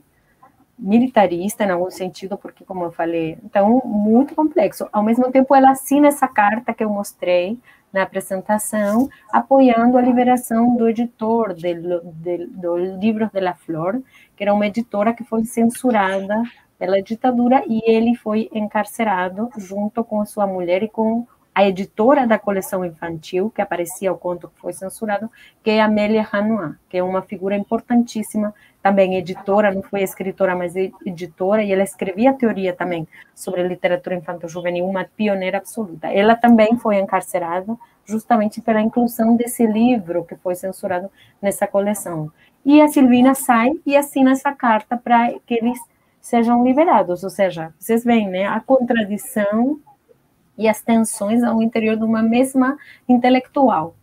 militarista em algum sentido, porque, como eu falei, então, muito complexo. Ao mesmo tempo, ela assina essa carta que eu mostrei na apresentação, apoiando a liberação do editor de, do livro de la Flor, que era uma editora que foi censurada pela ditadura e ele foi encarcerado junto com sua mulher e com a editora da coleção infantil, que aparecia o conto que foi censurado, que é Amélia Hanois, que é uma figura importantíssima, também editora, não foi escritora, mas editora, e ela escrevia teoria também sobre literatura infanto-juvenil, uma pioneira absoluta. Ela também foi encarcerada justamente pela inclusão desse livro que foi censurado nessa coleção. E a Silvina sai e assina essa carta para que eles sejam liberados, ou seja, vocês veem, né, a contradição e as tensões ao interior de uma mesma intelectual.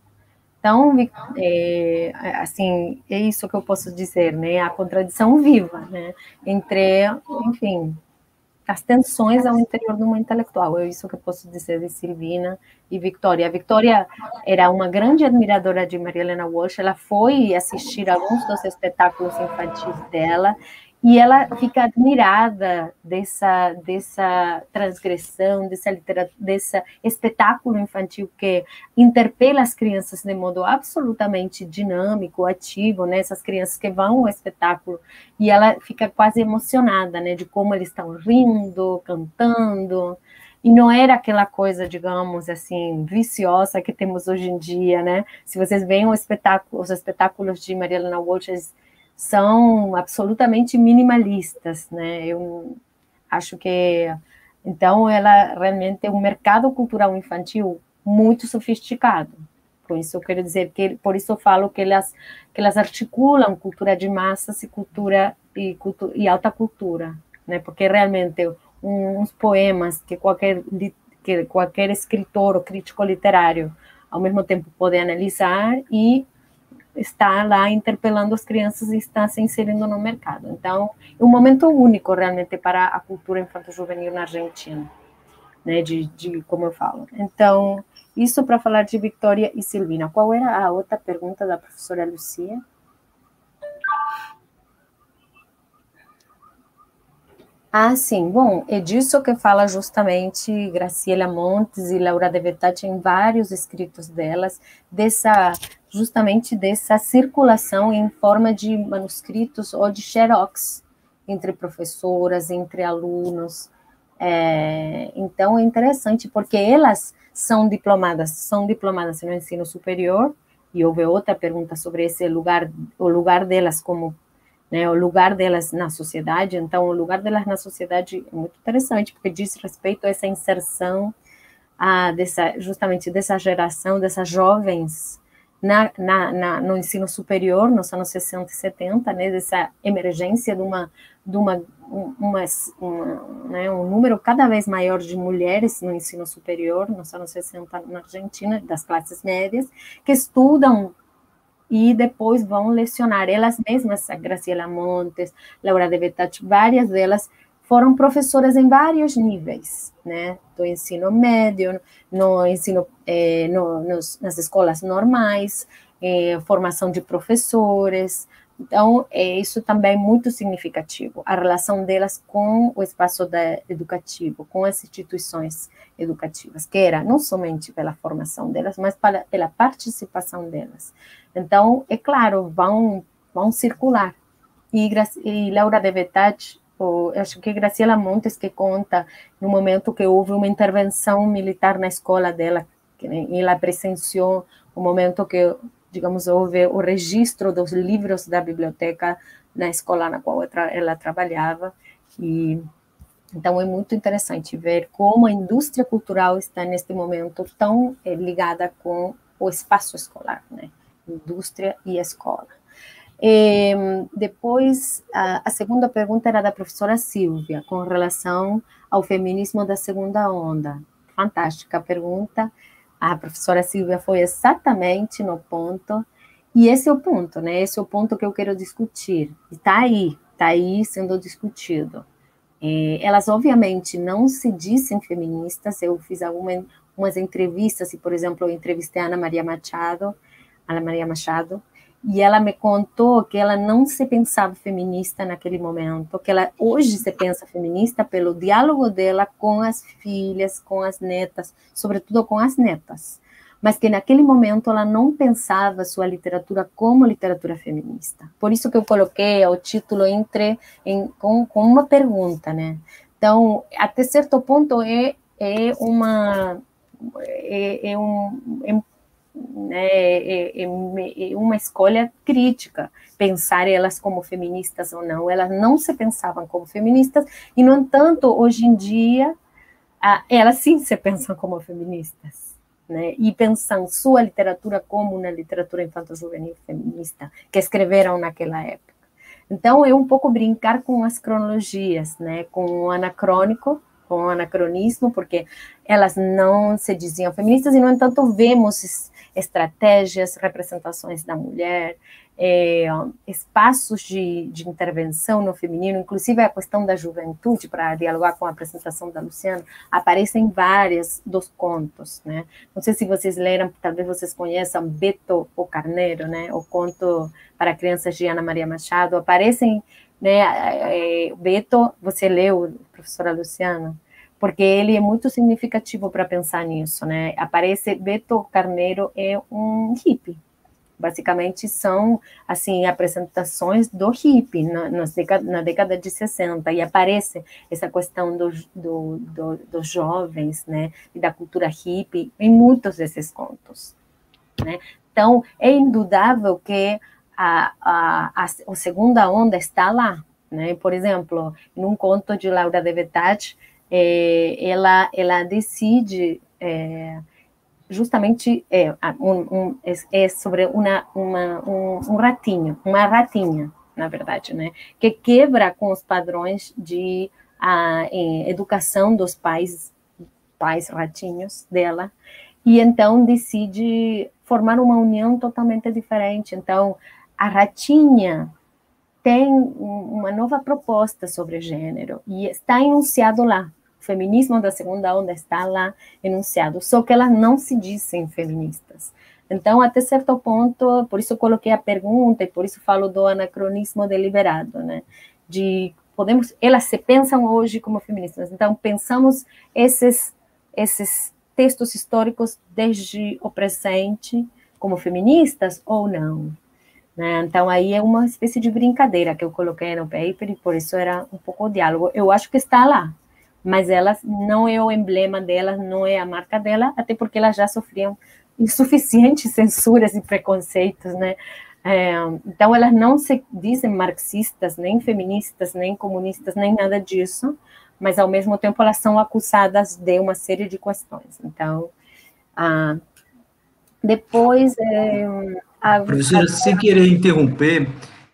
Então, é, assim, é isso que eu posso dizer, né? A contradição viva, né? Entre, enfim, as tensões ao interior de uma intelectual. É isso que eu posso dizer de Silvina e Victoria. A Victoria era uma grande admiradora de Maria Helena Walsh. Ela foi assistir alguns dos espetáculos infantis dela e ela fica admirada dessa, dessa transgressão, dessa, desse espetáculo infantil que interpela as crianças de modo absolutamente dinâmico, ativo, né? Essas crianças que vão ao espetáculo e ela fica quase emocionada, né? De como eles estão rindo, cantando. E não era aquela coisa, digamos assim, viciosa que temos hoje em dia, né? Se vocês veem espetáculo, os espetáculos de Maria Walsh, são absolutamente minimalistas, né? Eu acho que então ela realmente é um mercado cultural infantil muito sofisticado. Por isso eu quero dizer que por isso eu falo que elas que elas articulam cultura de massas e cultura e, cultura, e alta cultura, né? Porque realmente uns poemas que qualquer que qualquer escritor ou crítico literário ao mesmo tempo pode analisar e está lá interpelando as crianças e está se inserindo no mercado. Então, é um momento único realmente para a cultura infanto-juvenil na Argentina, né, de, de como eu falo. Então, isso para falar de Victoria e Silvina. Qual era a outra pergunta da professora Lucia? Ah, sim. Bom, é disso que fala justamente Graciela Montes e Laura De Vertati em vários escritos delas, dessa justamente dessa circulação em forma de manuscritos ou de xerox entre professoras, entre alunos. É, então é interessante porque elas são diplomadas, são diplomadas no ensino superior e houve outra pergunta sobre esse lugar, o lugar delas como né, o lugar delas na sociedade. Então, o lugar delas na sociedade é muito interessante, porque diz respeito a essa inserção, a dessa, justamente dessa geração, dessas jovens na, na, na, no ensino superior, nos anos 60 e 70, né, dessa emergência de uma, de uma, uma, uma né, um número cada vez maior de mulheres no ensino superior, nos anos 60 na Argentina, das classes médias, que estudam e depois vão lecionar. Elas mesmas, a Graciela Montes, Laura de várias delas foram professoras em vários níveis, né, do ensino médio, no ensino, eh, no, nos, nas escolas normais, eh, formação de professores, então, é isso também é muito significativo, a relação delas com o espaço da, educativo, com as instituições educativas, que era não somente pela formação delas, mas para, pela participação delas. Então, é claro, vão, vão circular. E, e Laura de Betach, acho que Graciela Montes que conta no momento que houve uma intervenção militar na escola dela, que ela presenciou o momento que digamos, houve o registro dos livros da biblioteca na escola na qual ela trabalhava. E então é muito interessante ver como a indústria cultural está neste momento tão é, ligada com o espaço escolar, né? Indústria e escola. E, depois, a, a, segunda pergunta era da professora Silvia, com relação ao feminismo da segunda onda. Fantástica pergunta a professora Silvia foi exatamente no ponto, e esse é o ponto, né? Esse é o ponto que eu quero discutir. Está aí, está aí sendo discutido. É, elas, obviamente, não se dizem feministas. Eu fiz algumas entrevistas, e, por exemplo, eu entrevistei a Ana Maria Machado, Ana Maria Machado, e ela me contou que ela não se pensava feminista naquele momento, que ela hoje se pensa feminista pelo diálogo dela com as filhas, com as netas, sobretudo com as netas, mas que naquele momento ela não pensava sua literatura como literatura feminista. Por isso que eu coloquei o título entre em, com, com uma pergunta, né? Então, até certo ponto é é uma é, é um, é né, é, é, é, uma escolha crítica pensar elas como feministas ou não. Elas não se pensavam como feministas e, no entanto, hoje em dia, elas sim se pensam como feministas. Né, e pensam sua literatura como uma literatura infanto-juvenil feminista, que escreveram naquela época. Então, é um pouco brincar com as cronologias, né, com o anacrônico, com o anacronismo, porque elas não se diziam feministas, e, no entanto, vemos estratégias, representações da mulher, é, espaços de, de, intervenção no feminino, inclusive a questão da juventude, para dialogar com a apresentação da Luciana, aparecem várias dos contos, né? Não sei se vocês leram, talvez vocês conheçam Beto o Carneiro, né? O conto para crianças de Ana Maria Machado, aparecem, né? É, Beto, você leu, professora Luciana? Porque ele é muito significativo para pensar nisso, né? Aparece Beto Carneiro é um hippie. Basicamente são assim apresentações do hippie na, na década de 60 e aparece essa questão do, do, do, dos jovens, né, e da cultura hippie em muitos desses contos, né? Então é indudável que a, a, a, a segunda onda está lá, né? Por exemplo, num conto de Laura de Betach, é, ela, ela decide é, justamente é, um, um, é, sobre uma, uma, um, um, ratinho, uma ratinha, na verdade, né, que quebra com os padrões de a, educação dos pais, pais ratinhos dela, e então decide formar uma união totalmente diferente. Então, a Ratinha tem uma nova proposta sobre gênero e está enunciado lá. Feminismo da segunda onda está lá enunciado, só que elas não se dizem feministas. Então, até certo ponto, por isso coloquei a pergunta e por isso falo do anacronismo deliberado, né? De podemos, elas se pensam hoje como feministas. Então, pensamos esses esses textos históricos desde o presente como feministas ou não. Né? Então, aí é uma espécie de brincadeira que eu coloquei no paper e por isso era um pouco o diálogo. Eu acho que está lá, mas elas não é o emblema delas, não é a marca dela, até porque elas já sofriam insuficientes censuras e preconceitos, né? É, então, elas não se dizem marxistas, nem feministas, nem comunistas, nem nada disso, mas ao mesmo tempo elas são acusadas de uma série de questões. Então, ah, depois. É, a, Professora, a... sem querer interromper,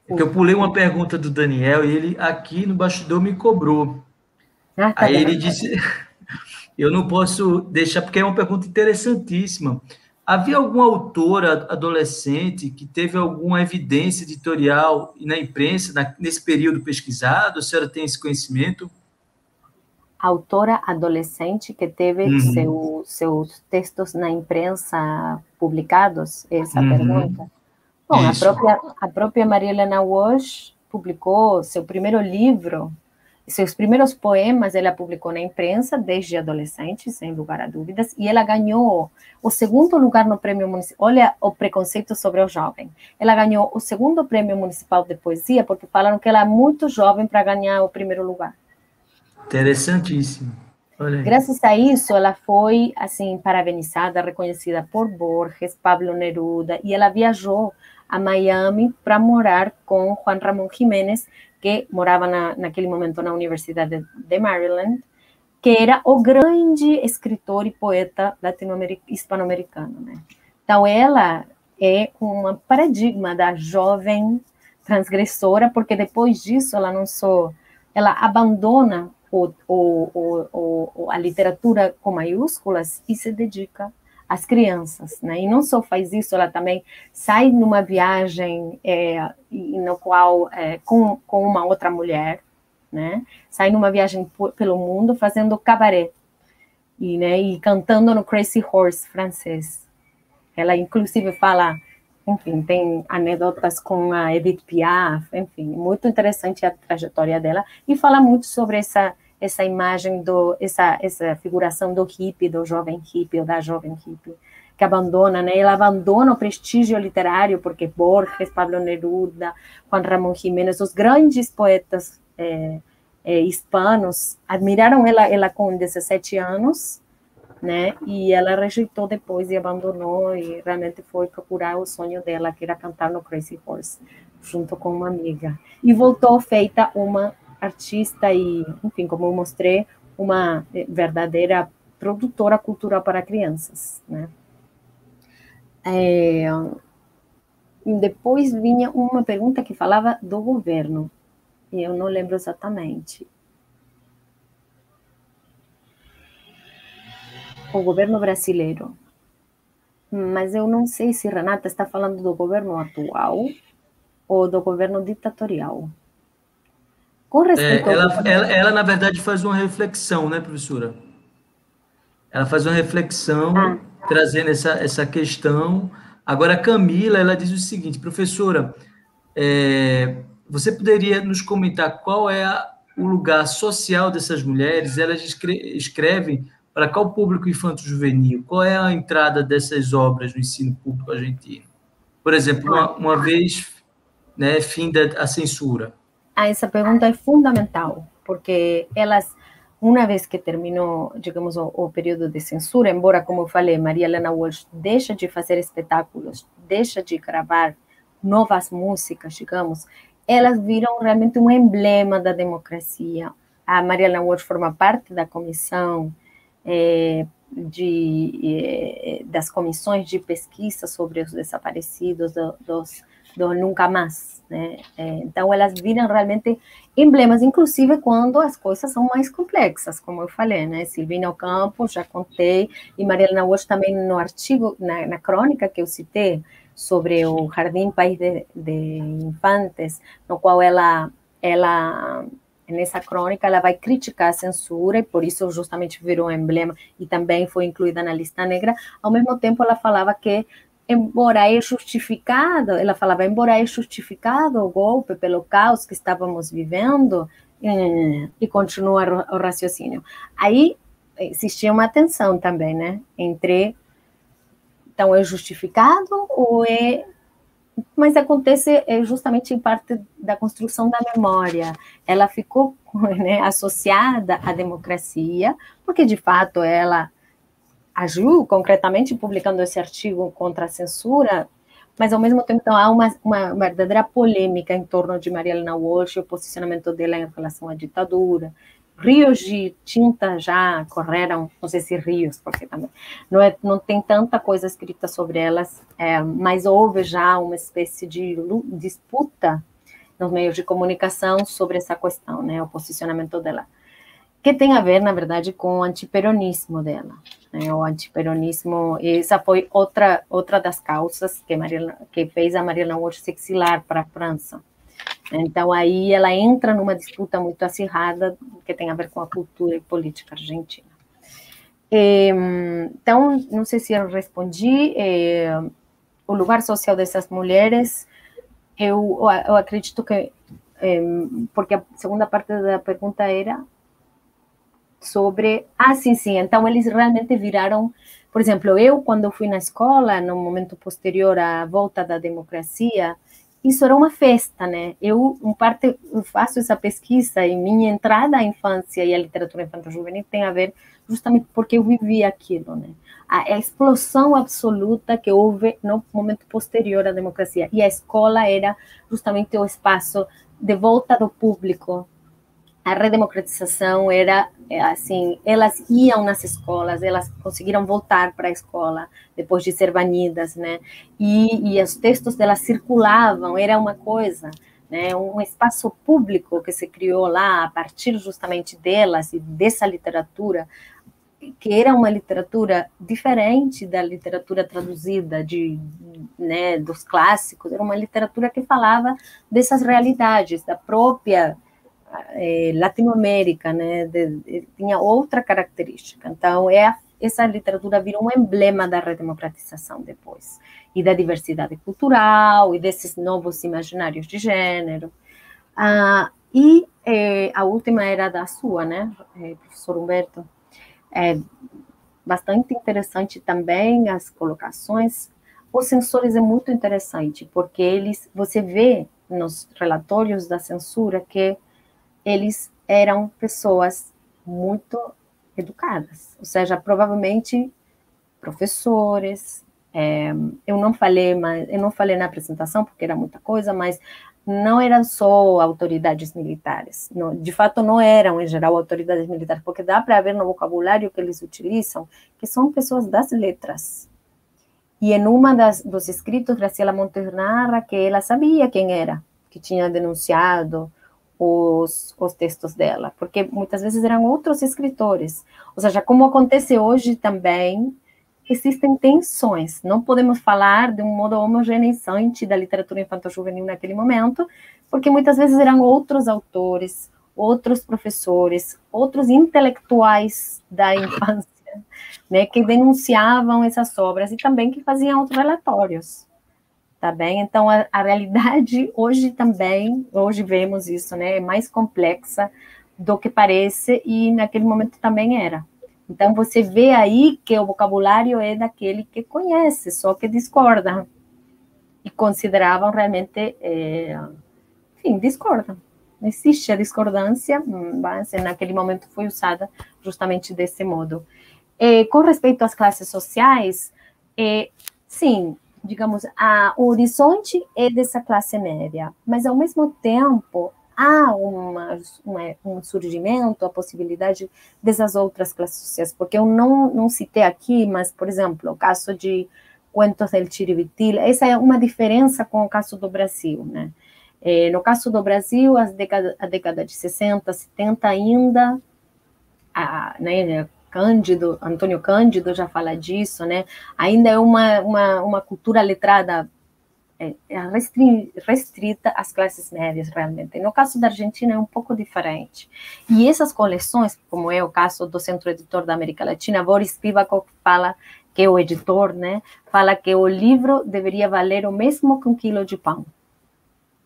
é que eu pulei uma pergunta do Daniel e ele aqui no bastidor me cobrou. Ah, tá Aí bem. ele disse: eu não posso deixar, porque é uma pergunta interessantíssima. Havia alguma autora adolescente que teve alguma evidência editorial na imprensa na, nesse período pesquisado? A senhora tem esse conhecimento? autora adolescente que teve uhum. seu, seus textos na imprensa publicados? Essa uhum. pergunta. Bom, a própria, a própria Maria Helena Walsh publicou seu primeiro livro, seus primeiros poemas ela publicou na imprensa desde adolescente, sem lugar a dúvidas, e ela ganhou o segundo lugar no prêmio municipal. Olha o preconceito sobre o jovem. Ela ganhou o segundo prêmio municipal de poesia porque falaram que ela é muito jovem para ganhar o primeiro lugar. Interessantíssimo. Graças a isso, ela foi assim parabenizada, reconhecida por Borges, Pablo Neruda, e ela viajou a Miami para morar com Juan Ramón Jiménez, que morava na, naquele momento na Universidade de Maryland, que era o grande escritor e poeta hispano-americano. Né? Então, ela é um paradigma da jovem transgressora, porque depois disso ela não só ela abandona o, o, o, a literatura com maiúsculas e se dedica às crianças, né? E não só faz isso, ela também sai numa viagem é, no qual é, com, com uma outra mulher, né? Sai numa viagem pelo mundo fazendo cabaré e, né? E cantando no Crazy Horse francês. Ela inclusive fala enfim, tem anedotas com a Edith Piaf, enfim, muito interessante a trajetória dela e fala muito sobre essa essa imagem do essa essa figuração do hippie, do jovem hippie ou da jovem hippie que abandona, né? Ela abandona o prestígio literário porque Borges, Pablo Neruda, Juan Ramón Jiménez, os grandes poetas é, é, hispanos admiraram ela ela com 17 anos né? E ela rejeitou depois e abandonou e realmente foi procurar o sonho dela, que era cantar no Crazy Horse, junto com uma amiga. E voltou feita uma artista e, enfim, como eu mostrei, uma verdadeira produtora cultural para crianças, né? É, depois vinha uma pergunta que falava do governo, e eu não lembro exatamente. o governo brasileiro. Mas eu não sei se Renata está falando do governo atual ou do governo ditatorial. Com respeito é, ela, ela, ela, na verdade, faz uma reflexão, né, professora? Ela faz uma reflexão, ah. trazendo essa, essa questão. Agora, a Camila, ela diz o seguinte, professora, é, você poderia nos comentar qual é a, o lugar social dessas mulheres? Elas escrevem para qual público infanto-juvenil? Qual é a entrada dessas obras no ensino público argentino? Por exemplo, uma, uma vez né, fim da censura. Essa pergunta é fundamental, porque elas, uma vez que terminou, digamos, o, o, período de censura, embora, como eu falei, Maria Helena Walsh deixa de fazer espetáculos, deixa de gravar novas músicas, digamos, elas viram realmente um emblema da democracia. A Maria Helena Walsh forma parte da comissão é, de, é, das comissões de pesquisa sobre os desaparecidos, do, dos, do Nunca Mais. Né? É, então, elas viram realmente emblemas, inclusive quando as coisas são mais complexas, como eu falei, né? Silvina Ocampo, já contei, e Mariana Walsh também no artigo, na, na crônica que eu citei, sobre o Jardim País de, de Infantes, no qual ela, ela nessa crônica ela vai criticar a censura e por isso justamente virou um emblema e também foi incluída na lista negra. Ao mesmo tempo ela falava que embora é justificado, ela falava, embora é justificado o golpe pelo caos que estávamos vivendo, e continua o raciocínio. Aí existia uma tensão também, né, entre, então é justificado ou é mas acontece justamente em parte da construção da memória. Ela ficou né, associada à democracia, porque de fato ela agiu concretamente publicando esse artigo contra a censura, mas ao mesmo tempo então, há uma, uma, verdadeira polêmica em torno de Maria Helena Walsh, o posicionamento dela em relação à ditadura. Rios de tinta já correram, não sei se rios, porque também não, é, não tem tanta coisa escrita sobre elas, é, mas houve já uma espécie de disputa nos meios de comunicação sobre essa questão, né, o posicionamento dela, que tem a ver, na verdade, com o antiperonismo dela né, o antiperonismo, essa foi outra outra das causas que Mariana, que fez a Mariana Walsh se exilar para a França. Então aí ela entra numa disputa muito acirrada que tem a ver com a cultura e política argentina. Então, não sei se eu respondi. O lugar social dessas mulheres, eu, eu acredito que, porque a segunda parte da pergunta era sobre. Ah, sim, sim. Então, eles realmente viraram. Por exemplo, eu, quando fui na escola, no momento posterior à volta da democracia, isso era uma festa, né? Eu, um parte, faço essa pesquisa e minha entrada à infância e à literatura infantil-juvenil tem a ver justamente porque eu vivi aquilo, né? A explosão absoluta que houve no momento posterior à democracia. E a escola era justamente o espaço de volta do público, a redemocratização era é, assim, elas iam nas escolas, elas conseguiram voltar para a escola depois de ser banidas, né? E, e os textos delas circulavam, era uma coisa, né? Um espaço público que se criou lá a partir justamente delas e dessa literatura que era uma literatura diferente da literatura traduzida de, né, dos clássicos, era uma literatura que falava dessas realidades, da própria é, Latinoamérica, né, de, de, tinha outra característica. Então, é essa literatura virou um emblema da redemocratização depois, e da diversidade cultural, e desses novos imaginários de gênero. Ah, e é, a última era da sua, né, é, professor Humberto. É bastante interessante também as colocações. Os censores é muito interessante, porque eles, você vê nos relatórios da censura que eles eram pessoas muito educadas, ou seja, provavelmente professores. É, eu não falei, mas eu não falei na apresentação porque era muita coisa, mas não eram só autoridades militares. Não, de fato, não eram em geral autoridades militares, porque dá para ver no vocabulário que eles utilizam que são pessoas das letras. E em uma das, dos escritos, Graciela Montes narra que ela sabia quem era, que tinha denunciado os, os textos dela, porque muitas vezes eram outros escritores. Ou seja, como acontece hoje também, existem tensões. Não podemos falar de um modo homogeneizante da literatura infantil-juvenil naquele momento, porque muitas vezes eram outros autores, outros professores, outros intelectuais da infância, né, que denunciavam essas obras e também que faziam outros relatórios tá bem? Então, a, a, realidade hoje também, hoje vemos isso, né, é mais complexa do que parece e naquele momento também era. Então, você vê aí que o vocabulário é daquele que conhece, só que discorda. E consideravam realmente, é, enfim, discordam. Existe a discordância, mas naquele momento foi usada justamente desse modo. É, com respeito às classes sociais, é, sim, digamos, a, o horizonte é dessa classe média, mas ao mesmo tempo há uma, uma, um surgimento, a possibilidade dessas outras classes sociais, porque eu não, não citei aqui, mas, por exemplo, o caso de Cuentos del Chiribitil. Essa é uma diferença com o caso do Brasil, né? É, no caso do Brasil, as década, a década de 60, 70 ainda, a, né, Cândido, Antônio Cândido já fala disso, né? Ainda é uma, uma, uma cultura letrada é, é restrita às classes médias, realmente. No caso da Argentina é um pouco diferente. E essas coleções, como é o caso do Centro Editor da América Latina, Boris Pivakov fala que o editor, né, fala que o livro deveria valer o mesmo que um quilo de pão,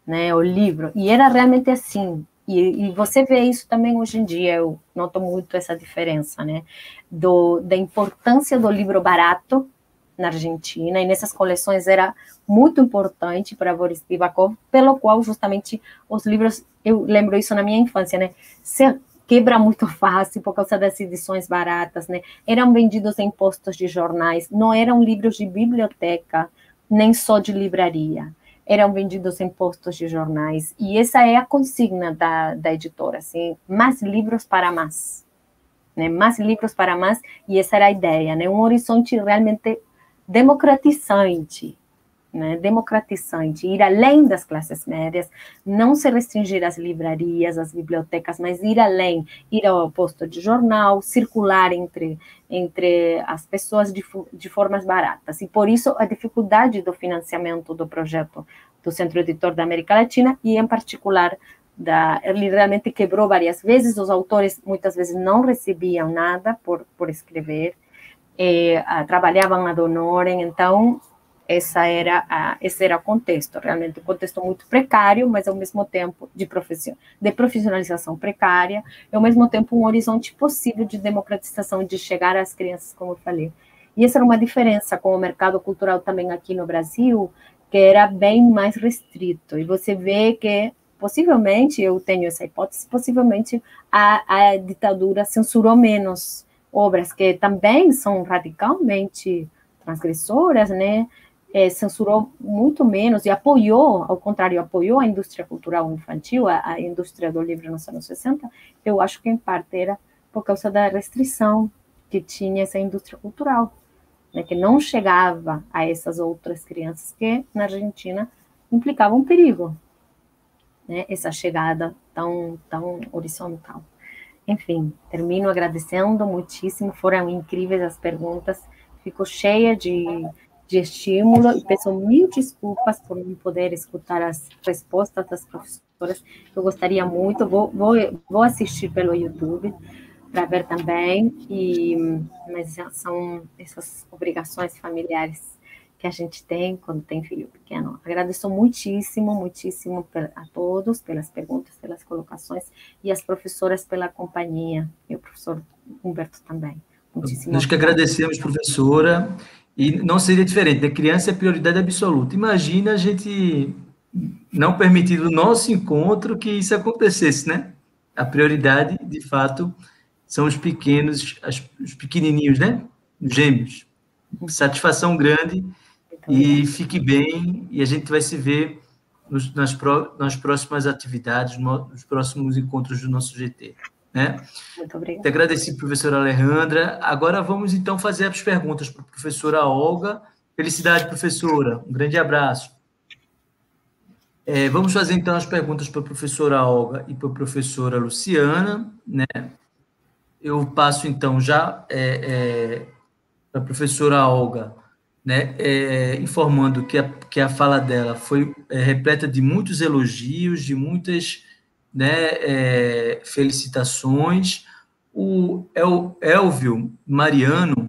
né, o livro. E era realmente assim. E, e, você vê isso também hoje em dia, eu noto muito essa diferença, né, do, da importância do livro barato na Argentina, e nessas coleções era muito importante para Boris Pivakov, pelo qual justamente os livros, eu lembro isso na minha infância, né, se quebra muito fácil por causa das edições baratas, né, eram vendidos em postos de jornais, não eram livros de biblioteca, nem só de livraria, eram vendidos em postos de jornais, e essa é a consigna da, da editora, assim, mais livros para mais, né, mais livros para mais, e essa era a ideia, né, um horizonte realmente democratizante, né, democratizante, ir além das classes médias, não se restringir às livrarias, às bibliotecas, mas ir além, ir ao posto de jornal, circular entre, entre as pessoas de, de formas baratas. E por isso a dificuldade do financiamento do projeto do Centro Editor da América Latina e, em particular, da, ele realmente quebrou várias vezes, os autores muitas vezes não recebiam nada por, por escrever, eh, trabalhavam ad honorem, então essa era a, esse era o contexto, realmente um contexto muito precário, mas ao mesmo tempo de, profission, de profissionalização precária, e ao mesmo tempo um horizonte possível de democratização, de chegar às crianças, como eu falei. E essa era uma diferença com o mercado cultural também aqui no Brasil, que era bem mais restrito, e você vê que possivelmente, eu tenho essa hipótese, possivelmente a, a ditadura censurou menos obras que também são radicalmente transgressoras, né? É, censurou muito menos e apoiou, ao contrário, apoiou a indústria cultural infantil, a, a, indústria do livro nos anos 60, eu acho que em parte era por causa da restrição que tinha essa indústria cultural, né, que não chegava a essas outras crianças que na Argentina implicava um perigo, né, essa chegada tão, tão horizontal. Enfim, termino agradecendo muitíssimo, foram incríveis as perguntas, fico cheia de, de estímulo e peço mil desculpas por não poder escutar as respostas das professoras. Eu gostaria muito, vou, vou, vou assistir pelo YouTube para ver também, e, mas são essas obrigações familiares que a gente tem quando tem filho pequeno. Agradeço muitíssimo, muitíssimo a todos pelas perguntas, pelas colocações e as professoras pela companhia e o professor Humberto também. Muitíssimo Nós que agradecemos, professora, e não seria diferente, né? Criança é prioridade absoluta. Imagina a gente não permitir o nosso encontro que isso acontecesse, né? A prioridade, de fato, são os pequenos, os pequenininhos, né? Gêmeos. Satisfação grande e fique bem, e a gente vai se ver nos, nas, pro, nas próximas atividades, nos próximos encontros do nosso GT. Né? Muito obrigada. Te agradeci, professora Alejandra. Agora vamos, então, fazer as perguntas para a professora Olga. Felicidade, professora. Um grande abraço. É, vamos fazer, então, as perguntas para a professora Olga e para a professora Luciana. Né? Eu passo, então, já é, é, para a professora Olga né, é, informando que a, que a fala dela foi é, repleta de muitos elogios, de muitas né, é, felicitações. O El, Elvio Mariano,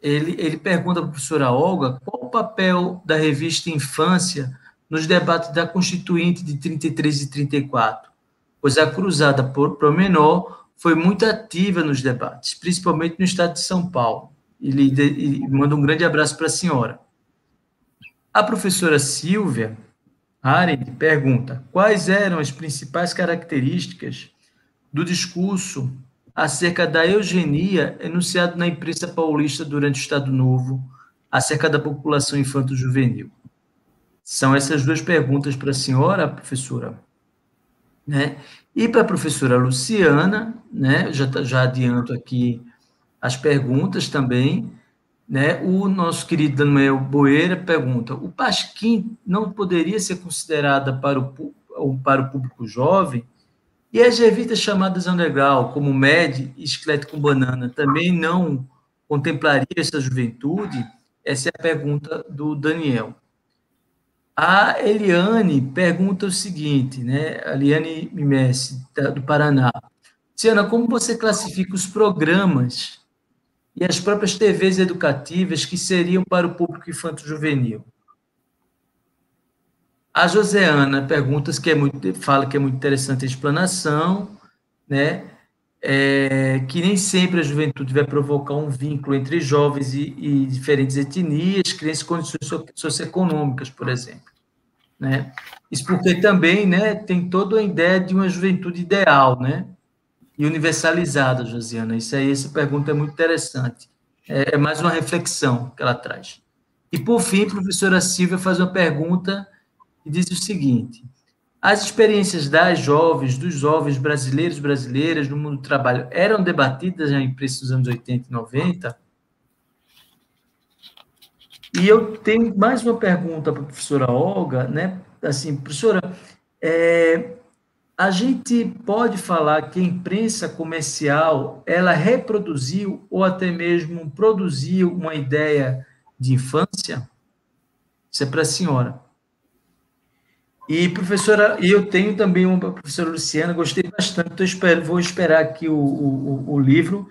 ele, ele pergunta para a professora Olga qual o papel da revista Infância nos debates da Constituinte de 33 e 34, pois a Cruzada por Promenor foi muito ativa nos debates, principalmente no estado de São Paulo e, lhe e manda um grande abraço para a senhora. A professora Silvia Arendt pergunta: quais eram as principais características do discurso acerca da eugenia enunciado na imprensa paulista durante o Estado Novo, acerca da população infanto-juvenil? São essas duas perguntas para a senhora, professora. Né? E para a professora Luciana, né? já, já adianto aqui as perguntas também. Né, o nosso querido Daniel Boeira pergunta: o Pasquim não poderia ser considerada para o, para o público jovem? E as revistas chamadas underground, como Med e Esqueleto com Banana, também não contemplaria essa juventude? Essa é a pergunta do Daniel. A Eliane pergunta o seguinte, né? A Eliane Mimessi, do Paraná. Tiana, como você classifica os programas e as próprias TVs educativas que seriam para o público infanto-juvenil? A Joseana pergunta que é muito, fala que é muito interessante a explanação, né? É, que nem sempre a juventude vai provocar um vínculo entre jovens e, e diferentes etnias, crianças em condições socioeconômicas, por exemplo. Né? Isso porque também né, tem toda a ideia de uma juventude ideal, né? E universalizada, Josiana. Isso aí, essa pergunta é muito interessante. É, é mais uma reflexão que ela traz. E, por fim, a professora Silvia faz uma pergunta e diz o seguinte: as experiências das jovens, dos jovens brasileiros brasileiras no mundo do trabalho eram debatidas em preço dos anos 80 e 90? E eu tenho mais uma pergunta para a professora Olga, né? Assim, professora, é, a gente pode falar que a imprensa comercial ela reproduziu ou até mesmo produziu uma ideia de infância? Isso é para a senhora. E, professora, eu tenho também uma professora Luciana, gostei bastante, espero, vou esperar aqui o, o, o livro.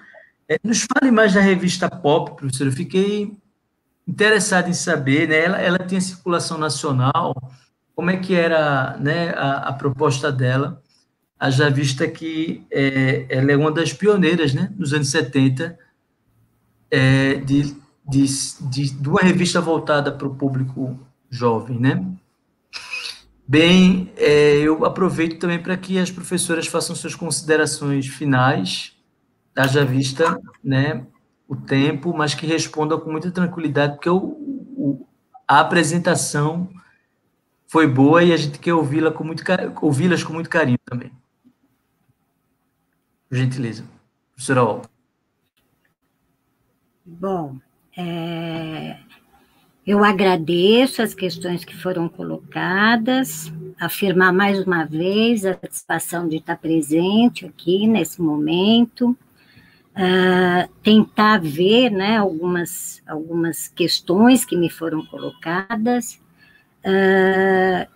É, nos fale mais da revista Pop, professora, eu fiquei interessado em saber, né, ela, ela tinha circulação nacional, como é que era né, a, a proposta dela, haja vista que é, ela é uma das pioneiras, né, nos anos 70, é, de, de, de, de uma revista voltada para o público jovem, né? Bem, é, eu aproveito também para que as professoras façam suas considerações finais, haja vista né, o tempo, mas que respondam com muita tranquilidade, porque o, o, a apresentação foi boa e a gente quer ouvi-la com muito ouvi-las com muito carinho também. Por gentileza. Professora Olga. Bom, é, eu agradeço as questões que foram colocadas, afirmar mais uma vez a satisfação de estar presente aqui nesse momento, uh, tentar ver né, algumas, algumas questões que me foram colocadas. Uh,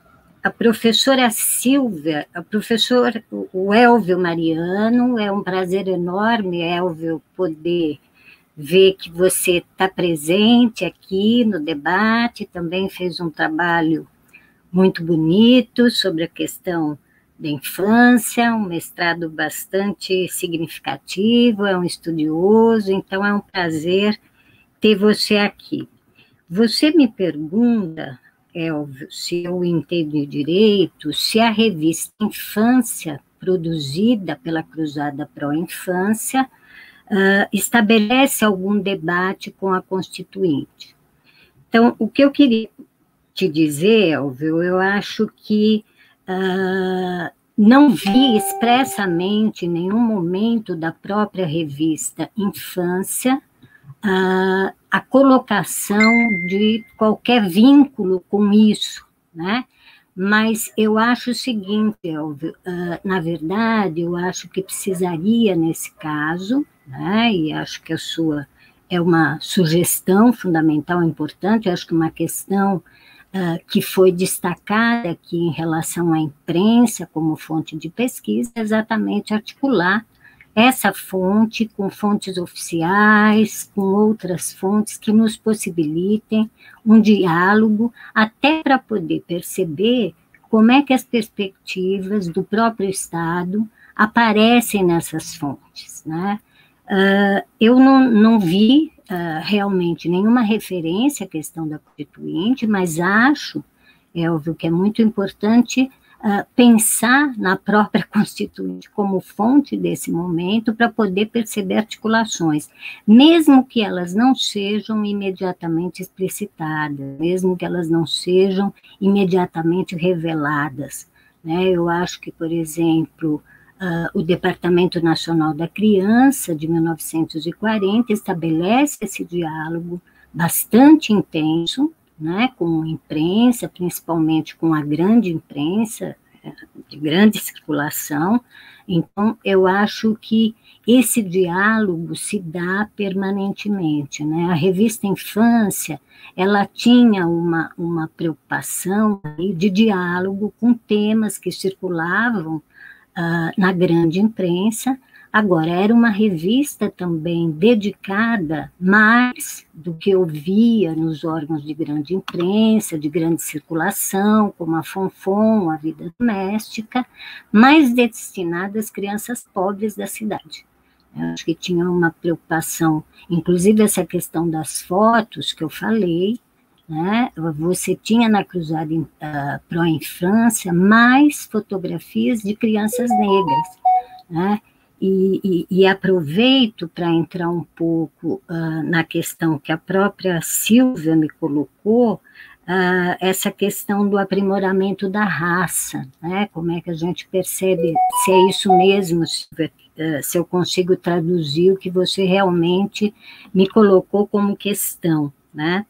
a professora Silvia, a professora, o Elvio Mariano, é um prazer enorme, Elvio, poder ver que você está presente aqui no debate, também fez um trabalho muito bonito sobre a questão da infância, um mestrado bastante significativo, é um estudioso, então é um prazer ter você aqui. Você me pergunta, Elvio, se eu entendo direito, se a revista Infância, produzida pela Cruzada Pro Infância, uh, estabelece algum debate com a Constituinte. Então, o que eu queria te dizer, Elvio, eu acho que uh, não vi expressamente em nenhum momento da própria revista Infância uh, a colocação de qualquer vínculo com isso, né? Mas eu acho o seguinte, Elvio, uh, na verdade, eu acho que precisaria, nesse caso, né, e acho que a sua é uma sugestão fundamental, importante, acho que uma questão uh, que foi destacada aqui em relação à imprensa como fonte de pesquisa, é exatamente articular essa fonte com fontes oficiais, com outras fontes que nos possibilitem um diálogo, até para poder perceber como é que as perspectivas do próprio Estado aparecem nessas fontes, né? Uh, eu não, não vi uh, realmente nenhuma referência à questão da Constituinte, mas acho, Elvio, que é muito importante uh, pensar na própria Constituinte como fonte desse momento para poder perceber articulações, mesmo que elas não sejam imediatamente explicitadas, mesmo que elas não sejam imediatamente reveladas. Né? Eu acho que, por exemplo, Uh, o Departamento Nacional da Criança, de 1940, estabelece esse diálogo bastante intenso, né, com a imprensa, principalmente com a grande imprensa, eh, de grande circulação. Então, eu acho que esse diálogo se dá permanentemente. Né? A revista Infância, ela tinha uma, uma preocupação de diálogo com temas que circulavam uh, na grande imprensa, Agora, era uma revista também dedicada mais do que eu via nos órgãos de grande imprensa, de grande circulação, como a Fonfon, a Vida Doméstica, mais destinada às crianças pobres da cidade. Eu acho que tinha uma preocupação, inclusive essa questão das fotos que eu falei, né? Você tinha na Cruzada uh, Pro Infância mais fotografias de crianças negras, né? E, e, aproveito para entrar um pouco uh, na questão que a própria Silvia me colocou, uh, essa questão do aprimoramento da raça, né? Como é que a gente percebe se é isso mesmo, uh, se eu consigo traduzir o que você realmente me colocou como questão, né?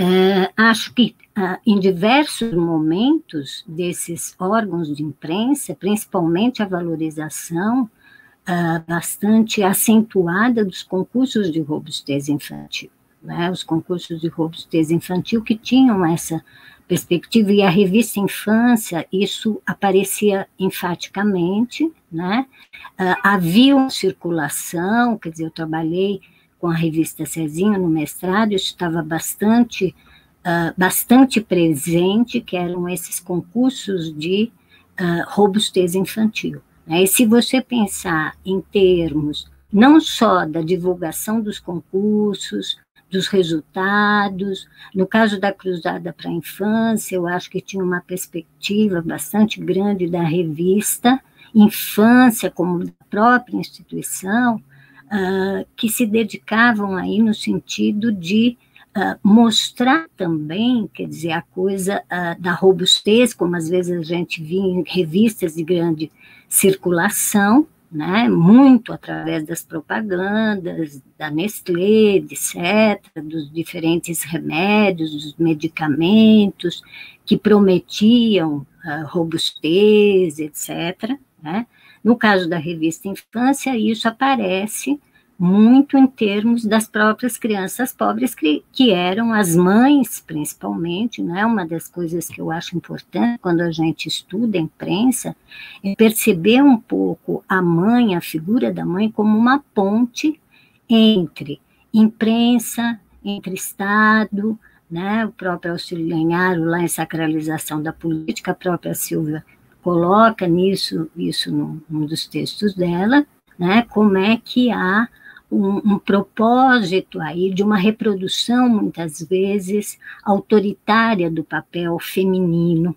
Uh, acho que uh, em diversos momentos desses órgãos de imprensa, principalmente a valorização uh, bastante acentuada dos concursos de robustez infantil, né? os concursos de robustez infantil que tinham essa perspectiva, e a revista Infância, isso aparecia enfaticamente, né? havia uma circulação, quer dizer, eu trabalhei com a revista Cezinha no mestrado, isso estava bastante, uh, bastante presente, que eram esses concursos de uh, robustez infantil. Né? E se você pensar em termos não só da divulgação dos concursos, dos resultados. No caso da Cruzada para a Infância, eu acho que tinha uma perspectiva bastante grande da revista Infância, como da própria instituição, uh, que se dedicavam aí no sentido de uh, mostrar também, quer dizer, a coisa uh, da robustez, como às vezes a gente via em revistas de grande circulação, né, muito através das propagandas, da Nestlé, etc., dos diferentes remédios, dos medicamentos que prometiam uh, robustez, etc., né, no caso da revista Infância, isso aparece muito em termos das próprias crianças pobres, que, que eram as mães, principalmente, né? Uma das coisas que eu acho importante quando a gente estuda a imprensa é perceber um pouco a mãe, a figura da mãe, como uma ponte entre imprensa, entre Estado, né? O próprio Auxílio Lenharo, lá em Sacralização da Política, a própria Silvia coloca nisso, isso num, num dos textos dela, né, como é que há um, um, propósito aí de uma reprodução, muitas vezes, autoritária do papel feminino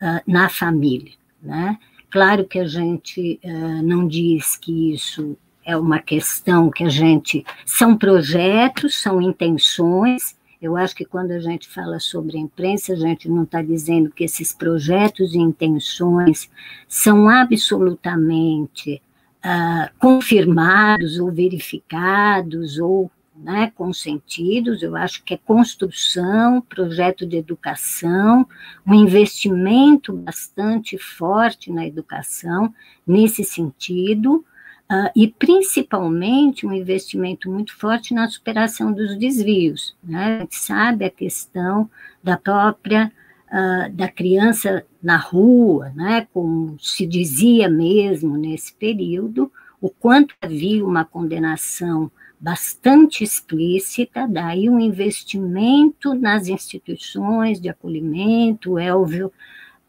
uh, na família. Né? Claro que a gente uh, não diz que isso é uma questão que a gente. São projetos, são intenções, eu acho que quando a gente fala sobre a imprensa, a gente não está dizendo que esses projetos e intenções são absolutamente uh, confirmados ou verificados ou né, consentidos, eu acho que é construção, projeto de educação, um investimento bastante forte na educação nesse sentido, Uh, e principalmente um investimento muito forte na superação dos desvios. Né? A gente sabe a questão da própria uh, da criança na rua, né? como se dizia mesmo nesse período, o quanto havia uma condenação bastante explícita, daí um investimento nas instituições de acolhimento, o Elvio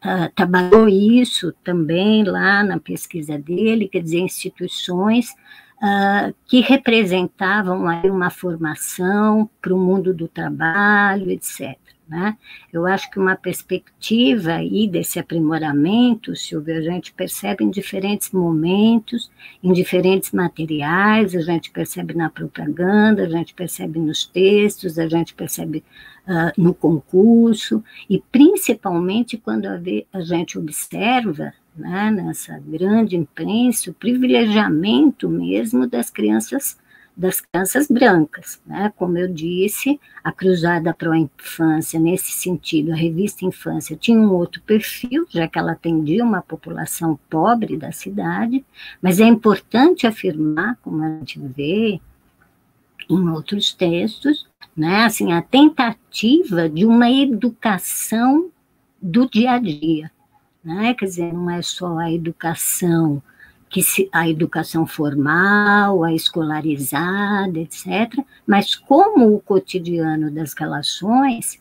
uh, trabalhou isso também lá na pesquisa dele, quer dizer, instituições uh, que representavam aí uma formação para o mundo do trabalho, etc. Né? Eu acho que uma perspectiva aí desse aprimoramento, Silvia, a gente percebe em diferentes momentos, em diferentes materiais, a gente percebe na propaganda, a gente percebe nos textos, a gente percebe uh, no concurso, e principalmente quando a, a gente observa né, nessa grande imprensa, o privilegiamento mesmo das crianças das crianças brancas, né? Como eu disse, a Cruzada para a Infância, nesse sentido, a revista Infância tinha um outro perfil, já que ela atendia uma população pobre da cidade, mas é importante afirmar, como a gente vê em outros textos, né? Assim, a tentativa de uma educação do dia a dia, né? Quer dizer, não é só a educação que se, a educação formal, a escolarizada, etc., mas como o cotidiano das relações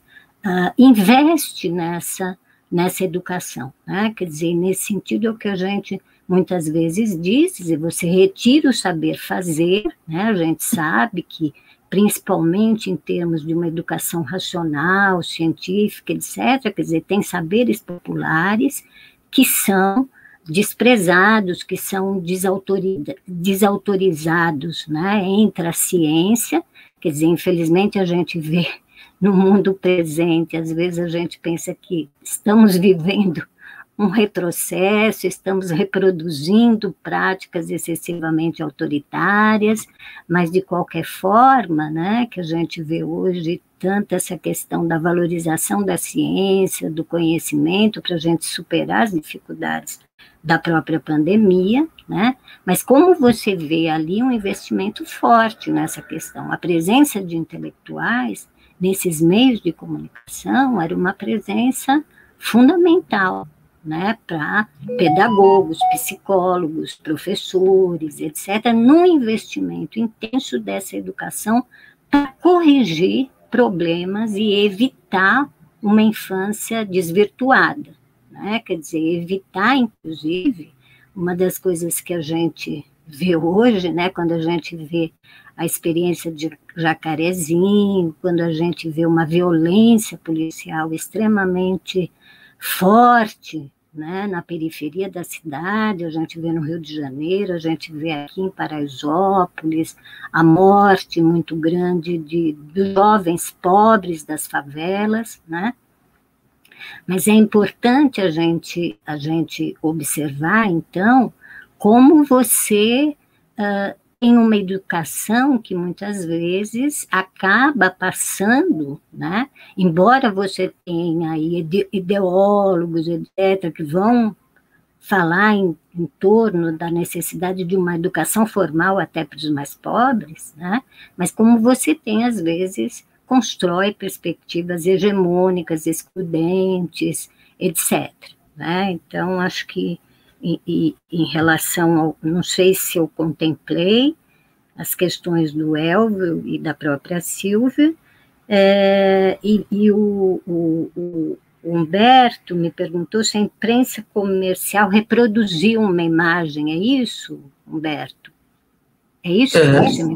uh, investe nessa, nessa educação. Né? Quer dizer, nesse sentido é o que a gente muitas vezes diz, você retira o saber fazer, né? a gente sabe que principalmente em termos de uma educação racional, científica, etc., quer dizer, tem saberes populares que são desprezados, que são desautorizados né, entre a ciência, quer dizer, infelizmente a gente vê no mundo presente, às vezes a gente pensa que estamos vivendo um retrocesso, estamos reproduzindo práticas excessivamente autoritárias, mas de qualquer forma, né, que a gente vê hoje tanto essa questão da valorização da ciência, do conhecimento, para a gente superar as dificuldades da própria pandemia, né? Mas como você vê ali um investimento forte nessa questão, a presença de intelectuais nesses meios de comunicação era uma presença fundamental, né, para pedagogos, psicólogos, professores, etc., num investimento intenso dessa educação para corrigir problemas e evitar uma infância desvirtuada né? quer dizer, evitar, inclusive, uma das coisas que a gente vê hoje, né, quando a gente vê a experiência de Jacarezinho, quando a gente vê uma violência policial extremamente forte, né, na periferia da cidade, a gente vê no Rio de Janeiro, a gente vê aqui em Paraisópolis, a morte muito grande de, de jovens pobres das favelas, né, mas é importante a gente, a gente observar, então, como você uh, tem uma educação que muitas vezes acaba passando, né? embora você tenha aí ideólogos, etc., que vão falar em, em, torno da necessidade de uma educação formal até para os mais pobres, né? mas como você tem, às vezes, constrói perspectivas hegemônicas, excludentes, etc. Né? Então, acho que em, em, relação ao. Não sei se eu contemplei as questões do Elvio e da própria Silvia, é, e, e o, o, o, Humberto me perguntou se a imprensa comercial reproduziu uma imagem, é isso, Humberto? É isso é. que você me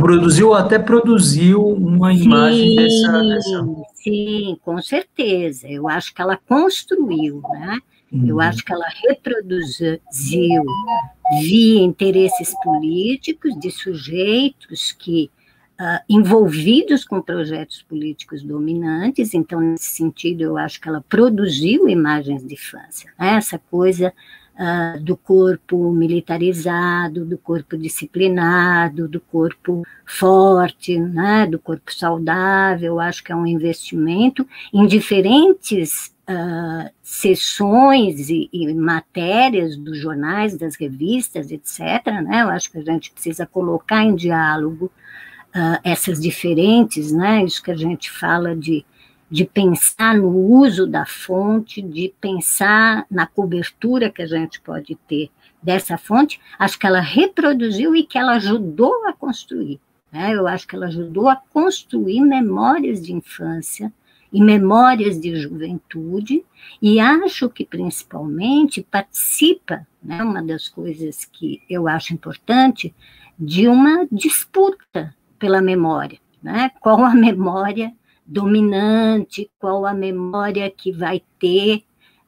produziu, até produziu uma sim, imagem dessa, dessa. Sim, com certeza. Eu acho que ela construiu, né? Uhum. Eu acho que ela reproduziu via interesses políticos de sujeitos que uh, envolvidos com projetos políticos dominantes. Então, nesse sentido, eu acho que ela produziu imagens de infância. Né? Essa coisa uh, do corpo militarizado, do corpo disciplinado, do corpo forte, né, do corpo saudável. Acho que é um investimento em diferentes uh, sessões e, e, matérias dos jornais, das revistas, etc. Né? Eu acho que a gente precisa colocar em diálogo uh, essas diferentes, né? Isso que a gente fala de de pensar no uso da fonte, de pensar na cobertura que a gente pode ter dessa fonte, acho que ela reproduziu e que ela ajudou a construir. Né? Eu acho que ela ajudou a construir memórias de infância e memórias de juventude, e acho que principalmente participa, né, uma das coisas que eu acho importante, de uma disputa pela memória. Né? Qual a memória dominante, qual a memória que vai ter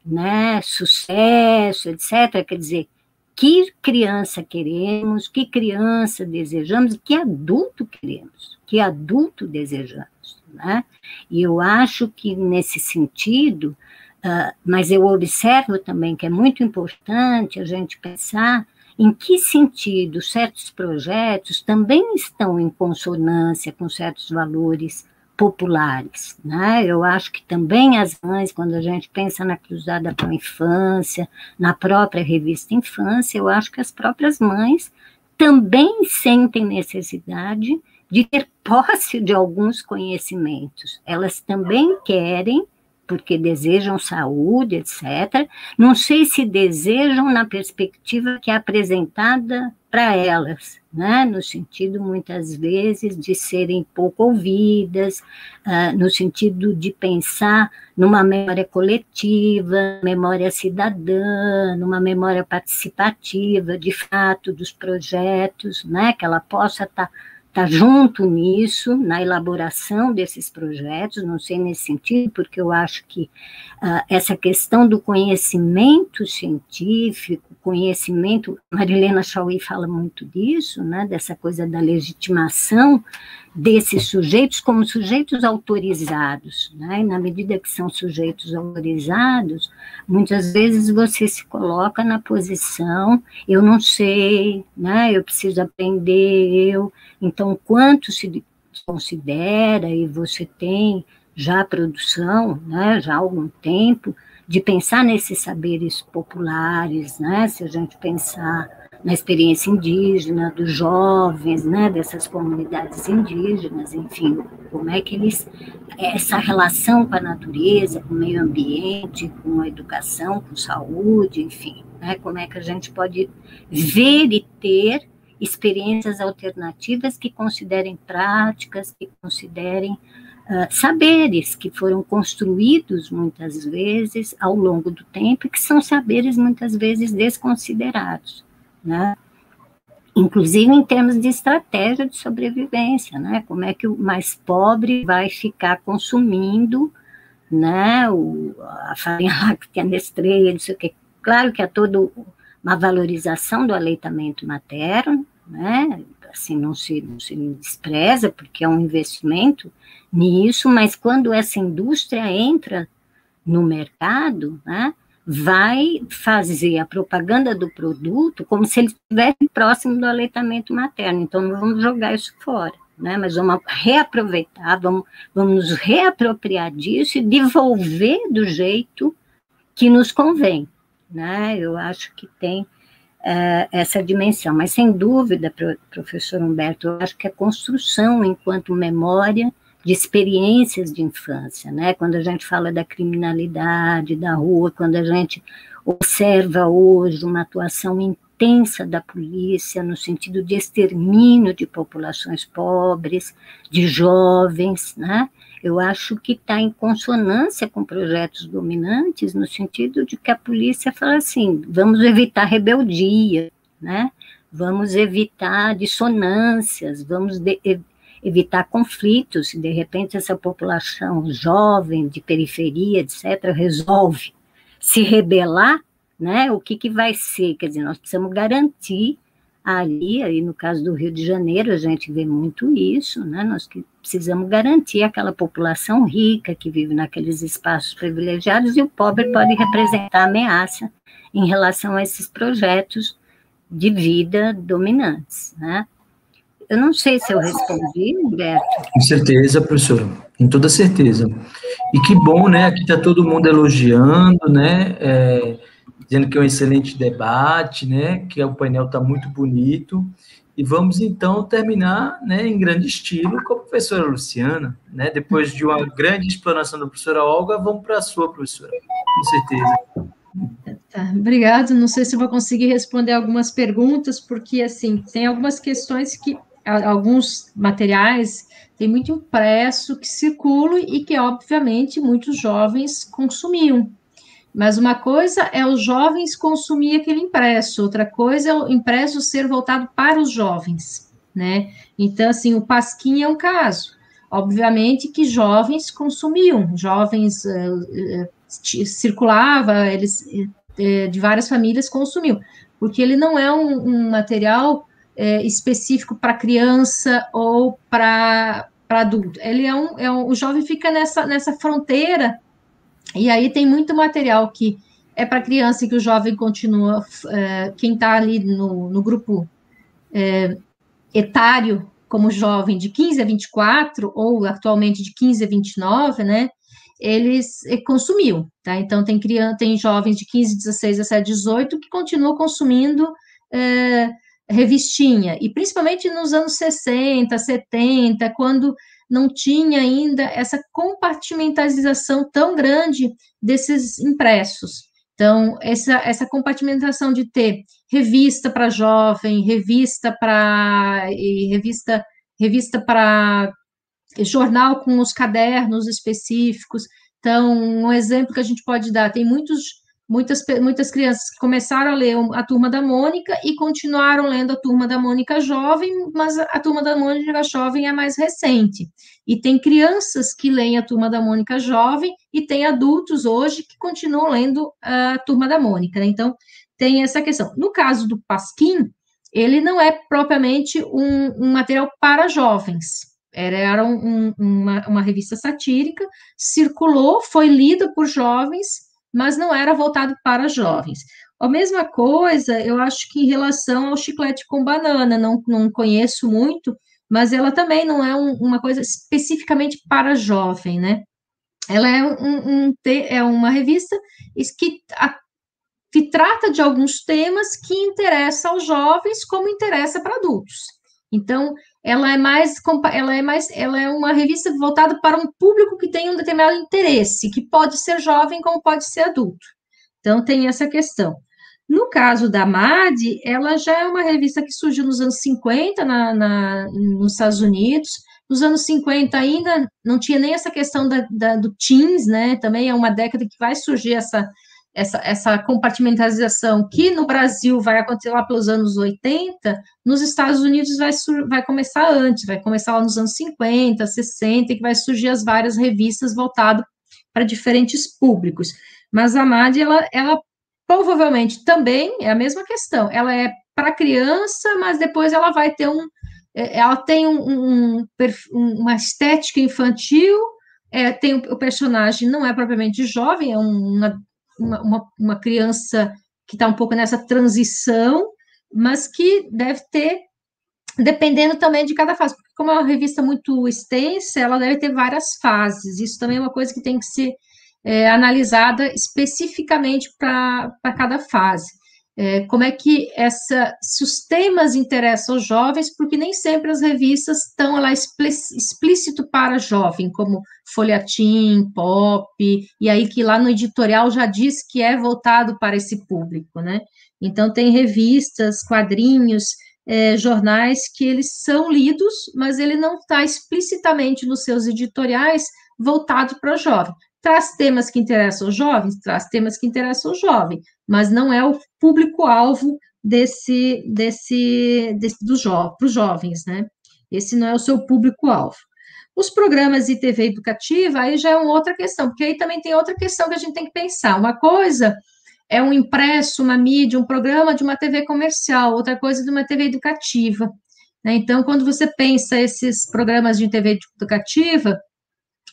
né, sucesso, etc. Quer dizer, que criança queremos, que criança desejamos, que adulto queremos, que adulto desejamos. Né? E eu acho que, nesse sentido, Uh, mas eu observo também que é muito importante a gente pensar em que sentido certos projetos também estão em consonância com certos valores populares. Né? Eu acho que também as mães, quando a gente pensa na Cruzada com a Infância, na própria revista Infância, eu acho que as próprias mães também sentem necessidade de ter posse de alguns conhecimentos. Elas também querem porque desejam saúde, etc. Não sei se desejam na perspectiva que é apresentada para elas, né? no sentido, muitas vezes, de serem pouco ouvidas, uh, no sentido de pensar numa memória coletiva, memória cidadã, numa memória participativa, de fato, dos projetos, né? que ela possa estar. Tá está junto nisso, na elaboração desses projetos, não sei nesse sentido, porque eu acho que uh, essa questão do conhecimento científico, conhecimento, Marilena Chauí fala muito disso, né, dessa coisa da legitimação desses sujeitos como sujeitos autorizados, né? E na medida que são sujeitos autorizados, muitas vezes você se coloca na posição, eu não sei, né? Eu preciso aprender, eu. Então, quanto se considera e você tem já produção, né? Já há algum tempo de pensar nesses saberes populares, né? Se a gente pensar na experiência indígena, dos jovens, né, dessas comunidades indígenas, enfim, como é que eles, essa relação com a natureza, com o meio ambiente, com a educação, com saúde, enfim, né, como é que a gente pode ver e ter experiências alternativas que considerem práticas, que considerem uh, saberes que foram construídos muitas vezes ao longo do tempo, e que são saberes muitas vezes desconsiderados né? Inclusive em termos de estratégia de sobrevivência, né? Como é que o mais pobre vai ficar consumindo, né? O, a farinha láctea, a Nestlé, não sei o quê. Claro que há toda uma valorização do aleitamento materno, né? Assim, não se, não se despreza, porque é um investimento nisso, mas quando essa indústria entra no mercado, né? vai fazer a propaganda do produto como se ele estivesse próximo do aleitamento materno. Então, não vamos jogar isso fora, né? mas vamos reaproveitar, vamos, vamos nos reapropriar disso e devolver do jeito que nos convém. Né? Eu acho que tem é, essa dimensão, mas sem dúvida, professor Humberto, eu acho que a construção enquanto memória de experiências de infância, né? Quando a gente fala da criminalidade da rua, quando a gente observa hoje uma atuação intensa da polícia no sentido de extermínio de populações pobres, de jovens, né? Eu acho que está em consonância com projetos dominantes no sentido de que a polícia fala assim, vamos evitar rebeldia, né? Vamos evitar dissonâncias, vamos de, evitar conflitos, de repente essa população jovem, de periferia, etc., resolve se rebelar, né, o que, que vai ser? Quer dizer, nós precisamos garantir ali, aí no caso do Rio de Janeiro, a gente vê muito isso, né, nós que precisamos garantir aquela população rica que vive naqueles espaços privilegiados e o pobre pode representar ameaça em relação a esses projetos de vida dominantes, né? Eu não sei se eu respondi, Humberto. Com certeza, professora, com toda certeza. E que bom, né? Aqui está todo mundo elogiando, né? É, dizendo que é um excelente debate, né? Que o painel está muito bonito. E vamos então terminar, né, em grande estilo com a professora Luciana, né? Depois de uma grande explanação da professora Olga, vamos para a sua professora, com certeza. Tá, obrigado. Não sei se vou conseguir responder algumas perguntas, porque assim tem algumas questões que alguns materiais tem muito impresso que circulam e que, obviamente, muitos jovens consumiam. Mas uma coisa é os jovens consumir aquele impresso, outra coisa é o impresso ser voltado para os jovens, né? Então, assim, o Pasquim é um caso. Obviamente que jovens consumiam, jovens uh, uh, circulava, eles uh, de várias famílias consumiam, porque ele não é um, um material específico para criança ou para adulto. Ele é um, é um, o jovem fica nessa, nessa fronteira E aí tem muito material que é para criança e que o jovem continua, é, quem está ali no, no grupo é, etário como jovem de 15 a 24, ou atualmente de 15 a 29, né? Eles eh, consumiu, tá? Então tem criança, tem jovens de 15, 16, 17, 18 que continuam consumindo é, revistinha, e principalmente nos anos 60, 70, quando não tinha ainda essa compartimentalização tão grande desses impressos. Então, essa, essa compartimentação de ter revista para jovem, revista para revista revista para jornal com os cadernos específicos. Então, um exemplo que a gente pode dar, tem muitos muitas, muitas crianças começaram a ler a Turma da Mônica e continuaram lendo a Turma da Mônica Jovem, mas a Turma da Mônica Jovem é mais recente. E tem crianças que leem a Turma da Mônica Jovem e tem adultos hoje que continuam lendo a Turma da Mônica. Né? Então, tem essa questão. No caso do Pasquim, ele não é propriamente um, um material para jovens. Era um, uma, uma revista satírica, circulou, foi lida por jovens, mas não era voltado para jovens. A mesma coisa, eu acho que em relação ao chiclete com banana, não, não conheço muito, mas ela também não é um, uma coisa especificamente para jovem, né? Ela é, um, um é uma revista que, a, que trata de alguns temas que interessam aos jovens como interessa para adultos. Então, ela é mais ela é mais ela é uma revista voltada para um público que tem um determinado interesse, que pode ser jovem como pode ser adulto. Então tem essa questão. No caso da MAD, ela já é uma revista que surgiu nos anos 50 na, na, nos Estados Unidos. Nos anos 50 ainda não tinha nem essa questão da, da, do teens, né? Também é uma década que vai surgir essa, essa, essa compartimentalização que no Brasil vai acontecer lá pelos anos 80, nos Estados Unidos vai, vai começar antes, vai começar lá nos anos 50, 60, e que vai surgir as várias revistas voltadas para diferentes públicos. Mas a MAD, ela, ela provavelmente também é a mesma questão, ela é para criança, mas depois ela vai ter um, é, ela tem um, um, uma estética infantil, é, tem o, personagem não é propriamente jovem, é uma uma, uma, uma criança que está um pouco nessa transição, mas que deve ter, dependendo também de cada fase, porque como é uma revista muito extensa, ela deve ter várias fases. Isso também é uma coisa que tem que ser é, analisada especificamente para cada fase é, como é que essa, se os temas interessam aos jovens, porque nem sempre as revistas estão lá explícito para jovem, como Folhatim, Pop, e aí que lá no editorial já diz que é voltado para esse público, né? Então tem revistas, quadrinhos, é, jornais que eles são lidos, mas ele não está explicitamente nos seus editoriais voltado para o jovem. Traz temas que interessam os jovens, traz temas que interessam o jovem, mas não é o público-alvo desse, desse, desse dos jo para os jovens, né? Esse não é o seu público-alvo. Os programas de TV educativa, aí já é outra questão, porque aí também tem outra questão que a gente tem que pensar. Uma coisa é um impresso, uma mídia, um programa de uma TV comercial, outra coisa de uma TV educativa. Né? Então, quando você pensa esses programas de TV educativa,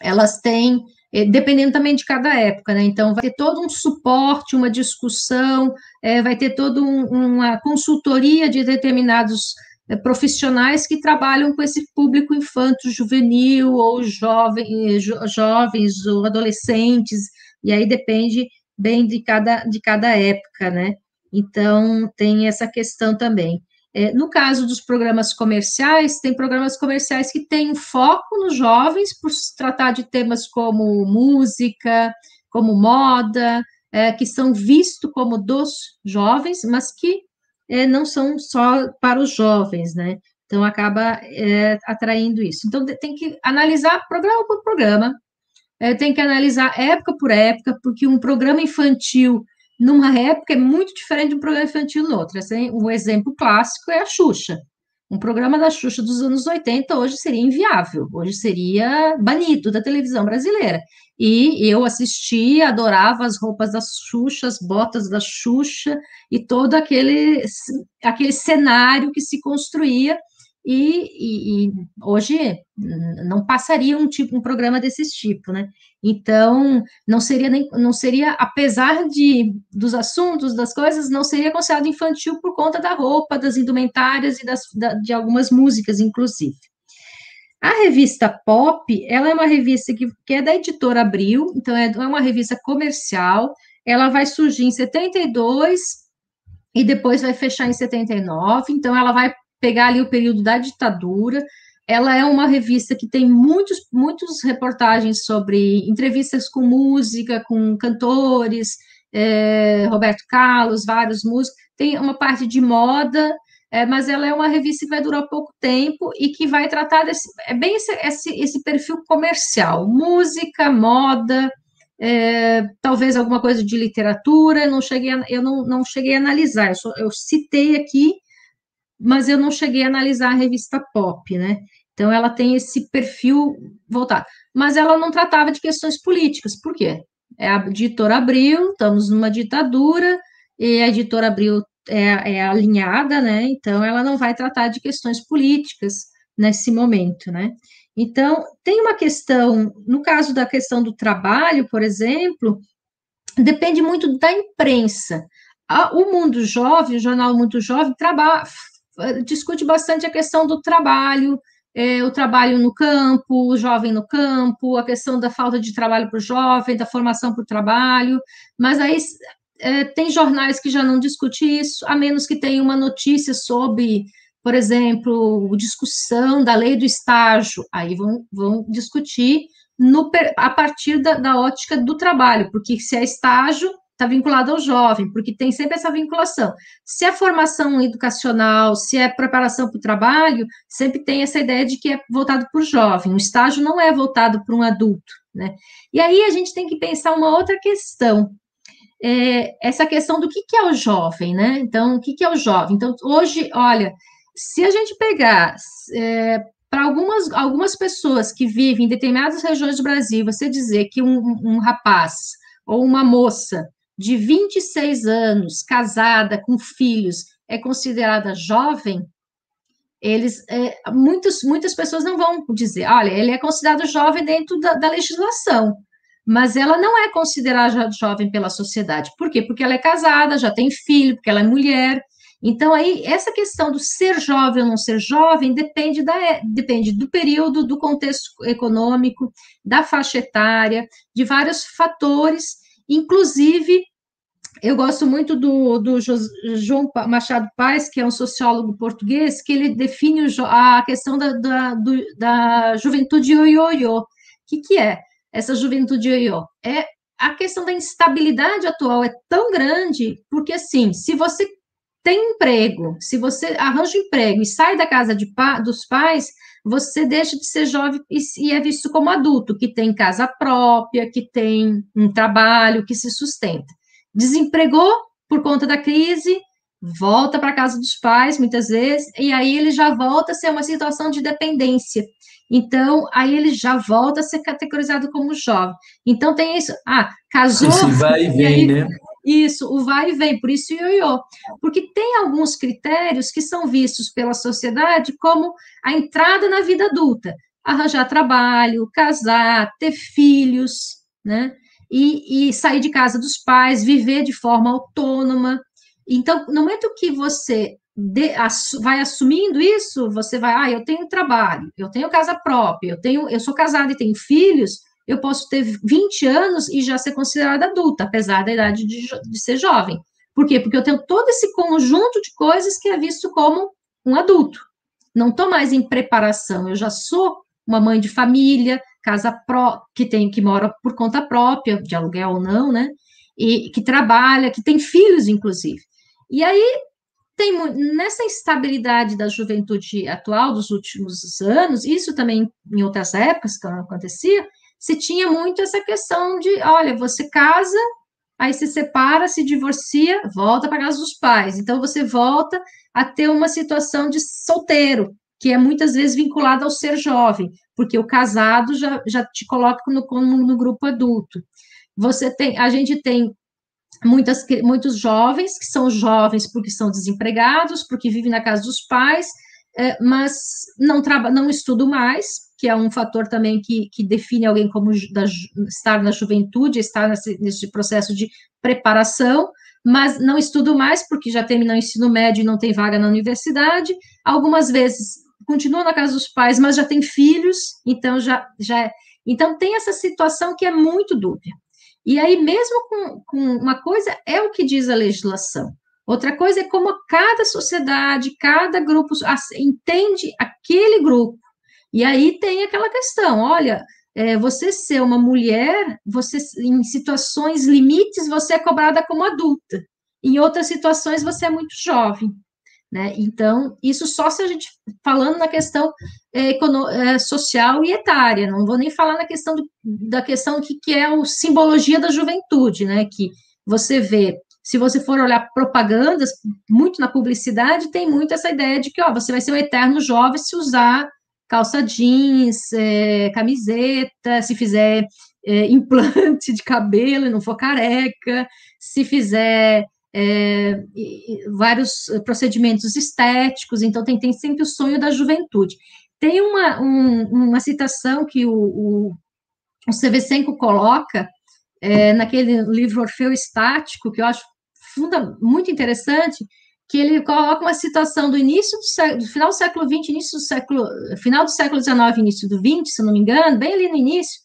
elas têm é, dependendo também de cada época, né? Então, vai ter todo um suporte, uma discussão, é, vai ter toda um, uma consultoria de determinados é, profissionais que trabalham com esse público infanto, juvenil, ou jovem, jo, jovens, ou adolescentes, e aí depende bem de cada, de cada época, né? Então, tem essa questão também. É, no caso dos programas comerciais, tem programas comerciais que têm foco nos jovens, por se tratar de temas como música, como moda, é, que são vistos como dos jovens, mas que é, não são só para os jovens, né? Então, acaba é, atraindo isso. Então, tem que analisar programa por programa, é, tem que analisar época por época, porque um programa infantil numa época é muito diferente de um programa infantil no outro. Um exemplo clássico é a Xuxa. Um programa da Xuxa dos anos 80 hoje seria inviável, hoje seria banido da televisão brasileira. E eu assistia, adorava as roupas da Xuxa, as botas da Xuxa e todo aquele, aquele cenário que se construía e, e, e, hoje não passaria um tipo um programa desse tipo, né? Então não seria nem não seria apesar de dos assuntos das coisas não seria considerado infantil por conta da roupa, das indumentárias e das, da, de algumas músicas, inclusive. A revista Pop, ela é uma revista que, que é da editora Abril, então é, é uma revista comercial. Ela vai surgir em 72 e depois vai fechar em 79. Então ela vai pegar ali o período da ditadura. Ela é uma revista que tem muitos, muitos reportagens sobre entrevistas com música, com cantores, é, Roberto Carlos, vários músicos. Tem uma parte de moda, é, mas ela é uma revista que vai durar pouco tempo e que vai tratar desse, é bem esse, esse, esse perfil comercial, música, moda, é, talvez alguma coisa de literatura, não cheguei a, eu não, não cheguei a analisar, eu, só, eu citei aqui mas eu não cheguei a analisar a revista Pop, né? Então ela tem esse perfil voltado. Mas ela não tratava de questões políticas. Por quê? É a editora Abril, estamos numa ditadura, e a editora Abril é, é alinhada, né? Então ela não vai tratar de questões políticas nesse momento, né? Então, tem uma questão, no caso da questão do trabalho, por exemplo, depende muito da imprensa. O Mundo Jovem, o jornal Mundo Jovem, trabalha, discute bastante a questão do trabalho, é, o trabalho no campo, o jovem no campo, a questão da falta de trabalho para o jovem, da formação para o trabalho, mas aí é, tem jornais que já não discutem isso, a menos que tenha uma notícia sobre, por exemplo, discussão da lei do estágio, aí vão, vão discutir no, a partir da, da ótica do trabalho, porque se é estágio, está vinculado ao jovem, porque tem sempre essa vinculação. Se é formação educacional, se é preparação para o trabalho, sempre tem essa ideia de que é voltado para o jovem. O estágio não é voltado para um adulto, né? E aí a gente tem que pensar uma outra questão. É, essa questão do que, que é o jovem, né? Então, o que, que é o jovem? Então, hoje, olha, se a gente pegar é, para algumas, algumas pessoas que vivem em determinadas regiões do Brasil, você dizer que um, um rapaz ou uma moça de 26 anos, casada, com filhos, é considerada jovem, eles, é, muitos, muitas pessoas não vão dizer, olha, ele é considerado jovem dentro da, da legislação, mas ela não é considerada jovem pela sociedade. Por quê? Porque ela é casada, já tem filho, porque ela é mulher. Então, aí, essa questão do ser jovem ou não ser jovem depende, da, depende do período, do contexto econômico, da faixa etária, de vários fatores, inclusive eu gosto muito do, do João Machado Paes, que é um sociólogo português, que ele define a questão da, da, do, da juventude ioiô. O que, que é essa juventude ioiô? É a questão da instabilidade atual é tão grande, porque assim, se você tem emprego, se você arranja um emprego e sai da casa de, dos pais, você deixa de ser jovem e é visto como adulto, que tem casa própria, que tem um trabalho, que se sustenta desempregou por conta da crise, volta para a casa dos pais, muitas vezes, e aí ele já volta a ser uma situação de dependência. Então, aí ele já volta a ser categorizado como jovem. Então, tem isso. Ah, casou. Esse vai e vem, aí, né? Isso, o vai e vem, por isso ioiô. Porque tem alguns critérios que são vistos pela sociedade como a entrada na vida adulta. Arranjar trabalho, casar, ter filhos, né? E, e sair de casa dos pais, viver de forma autônoma. Então, no momento que você de, vai assumindo isso, você vai, ah, eu tenho trabalho, eu tenho casa própria, eu tenho, eu sou casada e tenho filhos, eu posso ter 20 anos e já ser considerada adulta, apesar da idade de, de ser jovem. Por quê? Porque eu tenho todo esse conjunto de coisas que é visto como um adulto. Não estou mais em preparação, eu já sou uma mãe de família, casa pró que tem que mora por conta própria, de aluguel ou não, né? E que trabalha, que tem filhos, inclusive. E aí tem nessa instabilidade da juventude atual dos últimos anos, isso também em outras épocas que acontecia, se tinha muito essa questão de, olha, você casa, aí se separa, se divorcia, volta para casa dos pais. Então você volta a ter uma situação de solteiro, que é muitas vezes vinculado ao ser jovem, porque o casado já, já te coloca no, no, grupo adulto. Você tem, a gente tem muitas, muitos jovens que são jovens porque são desempregados, porque vivem na casa dos pais, é, mas não, não estudo mais, que é um fator também que, que define alguém como da, estar na juventude, estar nesse, nesse processo de preparação, mas não estudo mais porque já terminou o ensino médio e não tem vaga na universidade. Algumas vezes continuo na casa dos pais, mas já tem filhos, então já, já é. Então tem essa situação que é muito dúbia. E aí, mesmo com, com uma coisa é o que diz a legislação, outra coisa é como cada sociedade, cada grupo entende aquele grupo. E aí tem aquela questão: olha, é, você ser uma mulher, você em situações limites você é cobrada como adulta. Em outras situações você é muito jovem. Né? Então, isso só se a gente falando na questão é, é, social e etária, não vou nem falar na questão do, da questão que, que é a simbologia da juventude, né? Que você vê, se você for olhar propagandas, muito na publicidade, tem muito essa ideia de que ó, você vai ser um eterno jovem se usar calça jeans, é, camiseta, se fizer é, implante de cabelo e não for careca, se fizer é, vários procedimentos estéticos, então tem, tem sempre o sonho da juventude. Tem uma, um, uma citação que o, o, o coloca é, naquele livro Orfeu Estático, que eu acho funda, muito interessante, que ele coloca uma situação do início do, século, do final do século XX, início do século, final do século XIX, início do XX, se não me engano, bem ali no início,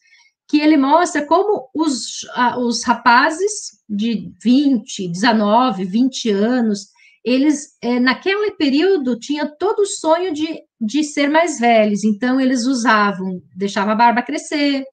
que ele mostra como os, os rapazes de 20, 19, 20 anos, eles, é, naquele período, tinham todo o sonho de, de ser mais velhos, então eles usavam, deixavam a barba crescer,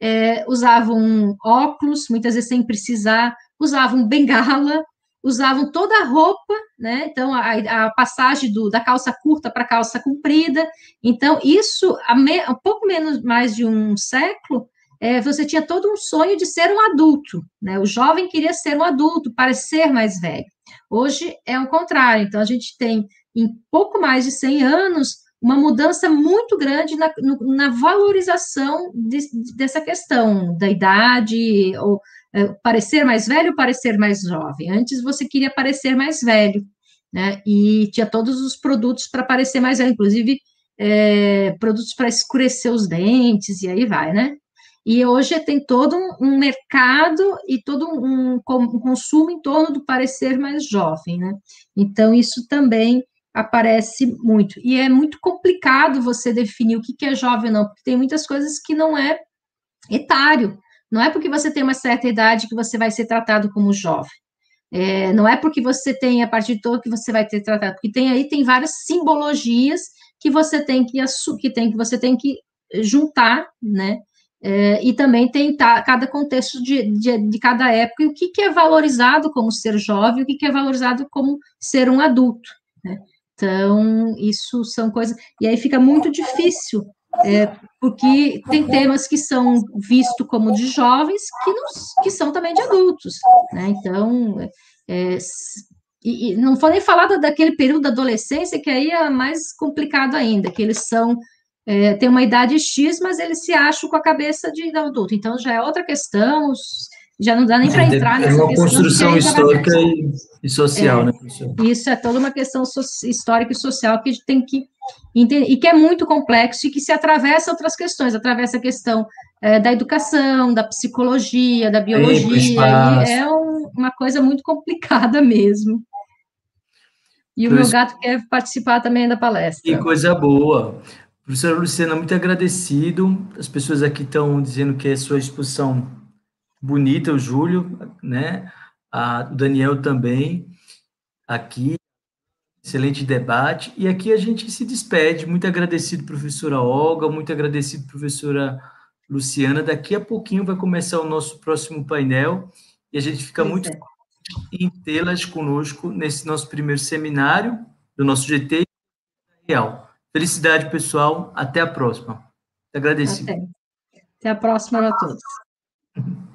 é, usavam óculos, muitas vezes sem precisar, usavam bengala, usavam toda a roupa, né? Então, a, a passagem do, da calça curta para calça comprida. Então, isso, há me, pouco menos mais de um século, é, você tinha todo um sonho de ser um adulto, né? O jovem queria ser um adulto, parecer mais velho. Hoje é o contrário. Então, a gente tem, em pouco mais de 100 anos, uma mudança muito grande na, na valorização de, dessa questão da idade, ou é, parecer mais velho ou parecer mais jovem. Antes você queria parecer mais velho, né? E tinha todos os produtos para parecer mais velho, inclusive é, produtos para escurecer os dentes, e aí vai, né? E hoje tem todo um, mercado e todo um, um, consumo em torno do parecer mais jovem, né? Então, isso também aparece muito. E é muito complicado você definir o que é jovem ou não, porque tem muitas coisas que não é etário. Não é porque você tem uma certa idade que você vai ser tratado como jovem. É, não é porque você tem a partir de todo que você vai ter tratado, porque tem aí tem várias simbologias que você tem que que tem que você tem que juntar, né? É, e também tem tá, cada contexto de, de, de, cada época e o que, que é valorizado como ser jovem, o que, que é valorizado como ser um adulto. Né? Então, isso são coisas. E aí fica muito difícil é, porque tem temas que são vistos como de jovens que, não, que são também de adultos, né? Então, é, e, e, não vou nem falar daquele período da adolescência, que aí é mais complicado ainda, que eles são, é, têm uma idade X, mas eles se acham com a cabeça de adulto, então já é outra questão, já não dá nem para entrar nessa questão. É uma construção histórica e, e, social, é, né, professor? Isso é toda uma questão so, histórica e social que a gente tem que entender, e que é muito complexo e que se atravessa outras questões, atravessa a questão é, da educação, da psicologia, da biologia, é um, uma coisa muito complicada mesmo. E o meu gato quer participar também da palestra. Que coisa boa. Professora Luciana, muito agradecido. As pessoas aqui estão dizendo que a sua exposição bonita, o Júlio, né? A, o Daniel também, aqui. Excelente debate. E aqui a gente se despede. Muito agradecido, professora Olga, muito agradecido, professora Luciana. Daqui a pouquinho vai começar o nosso próximo painel e a gente fica muito é. em tê-las conosco nesse nosso primeiro seminário do nosso GT Real. Felicidade, pessoal. Até a próxima. Agradecido. Até. Até a próxima a todos.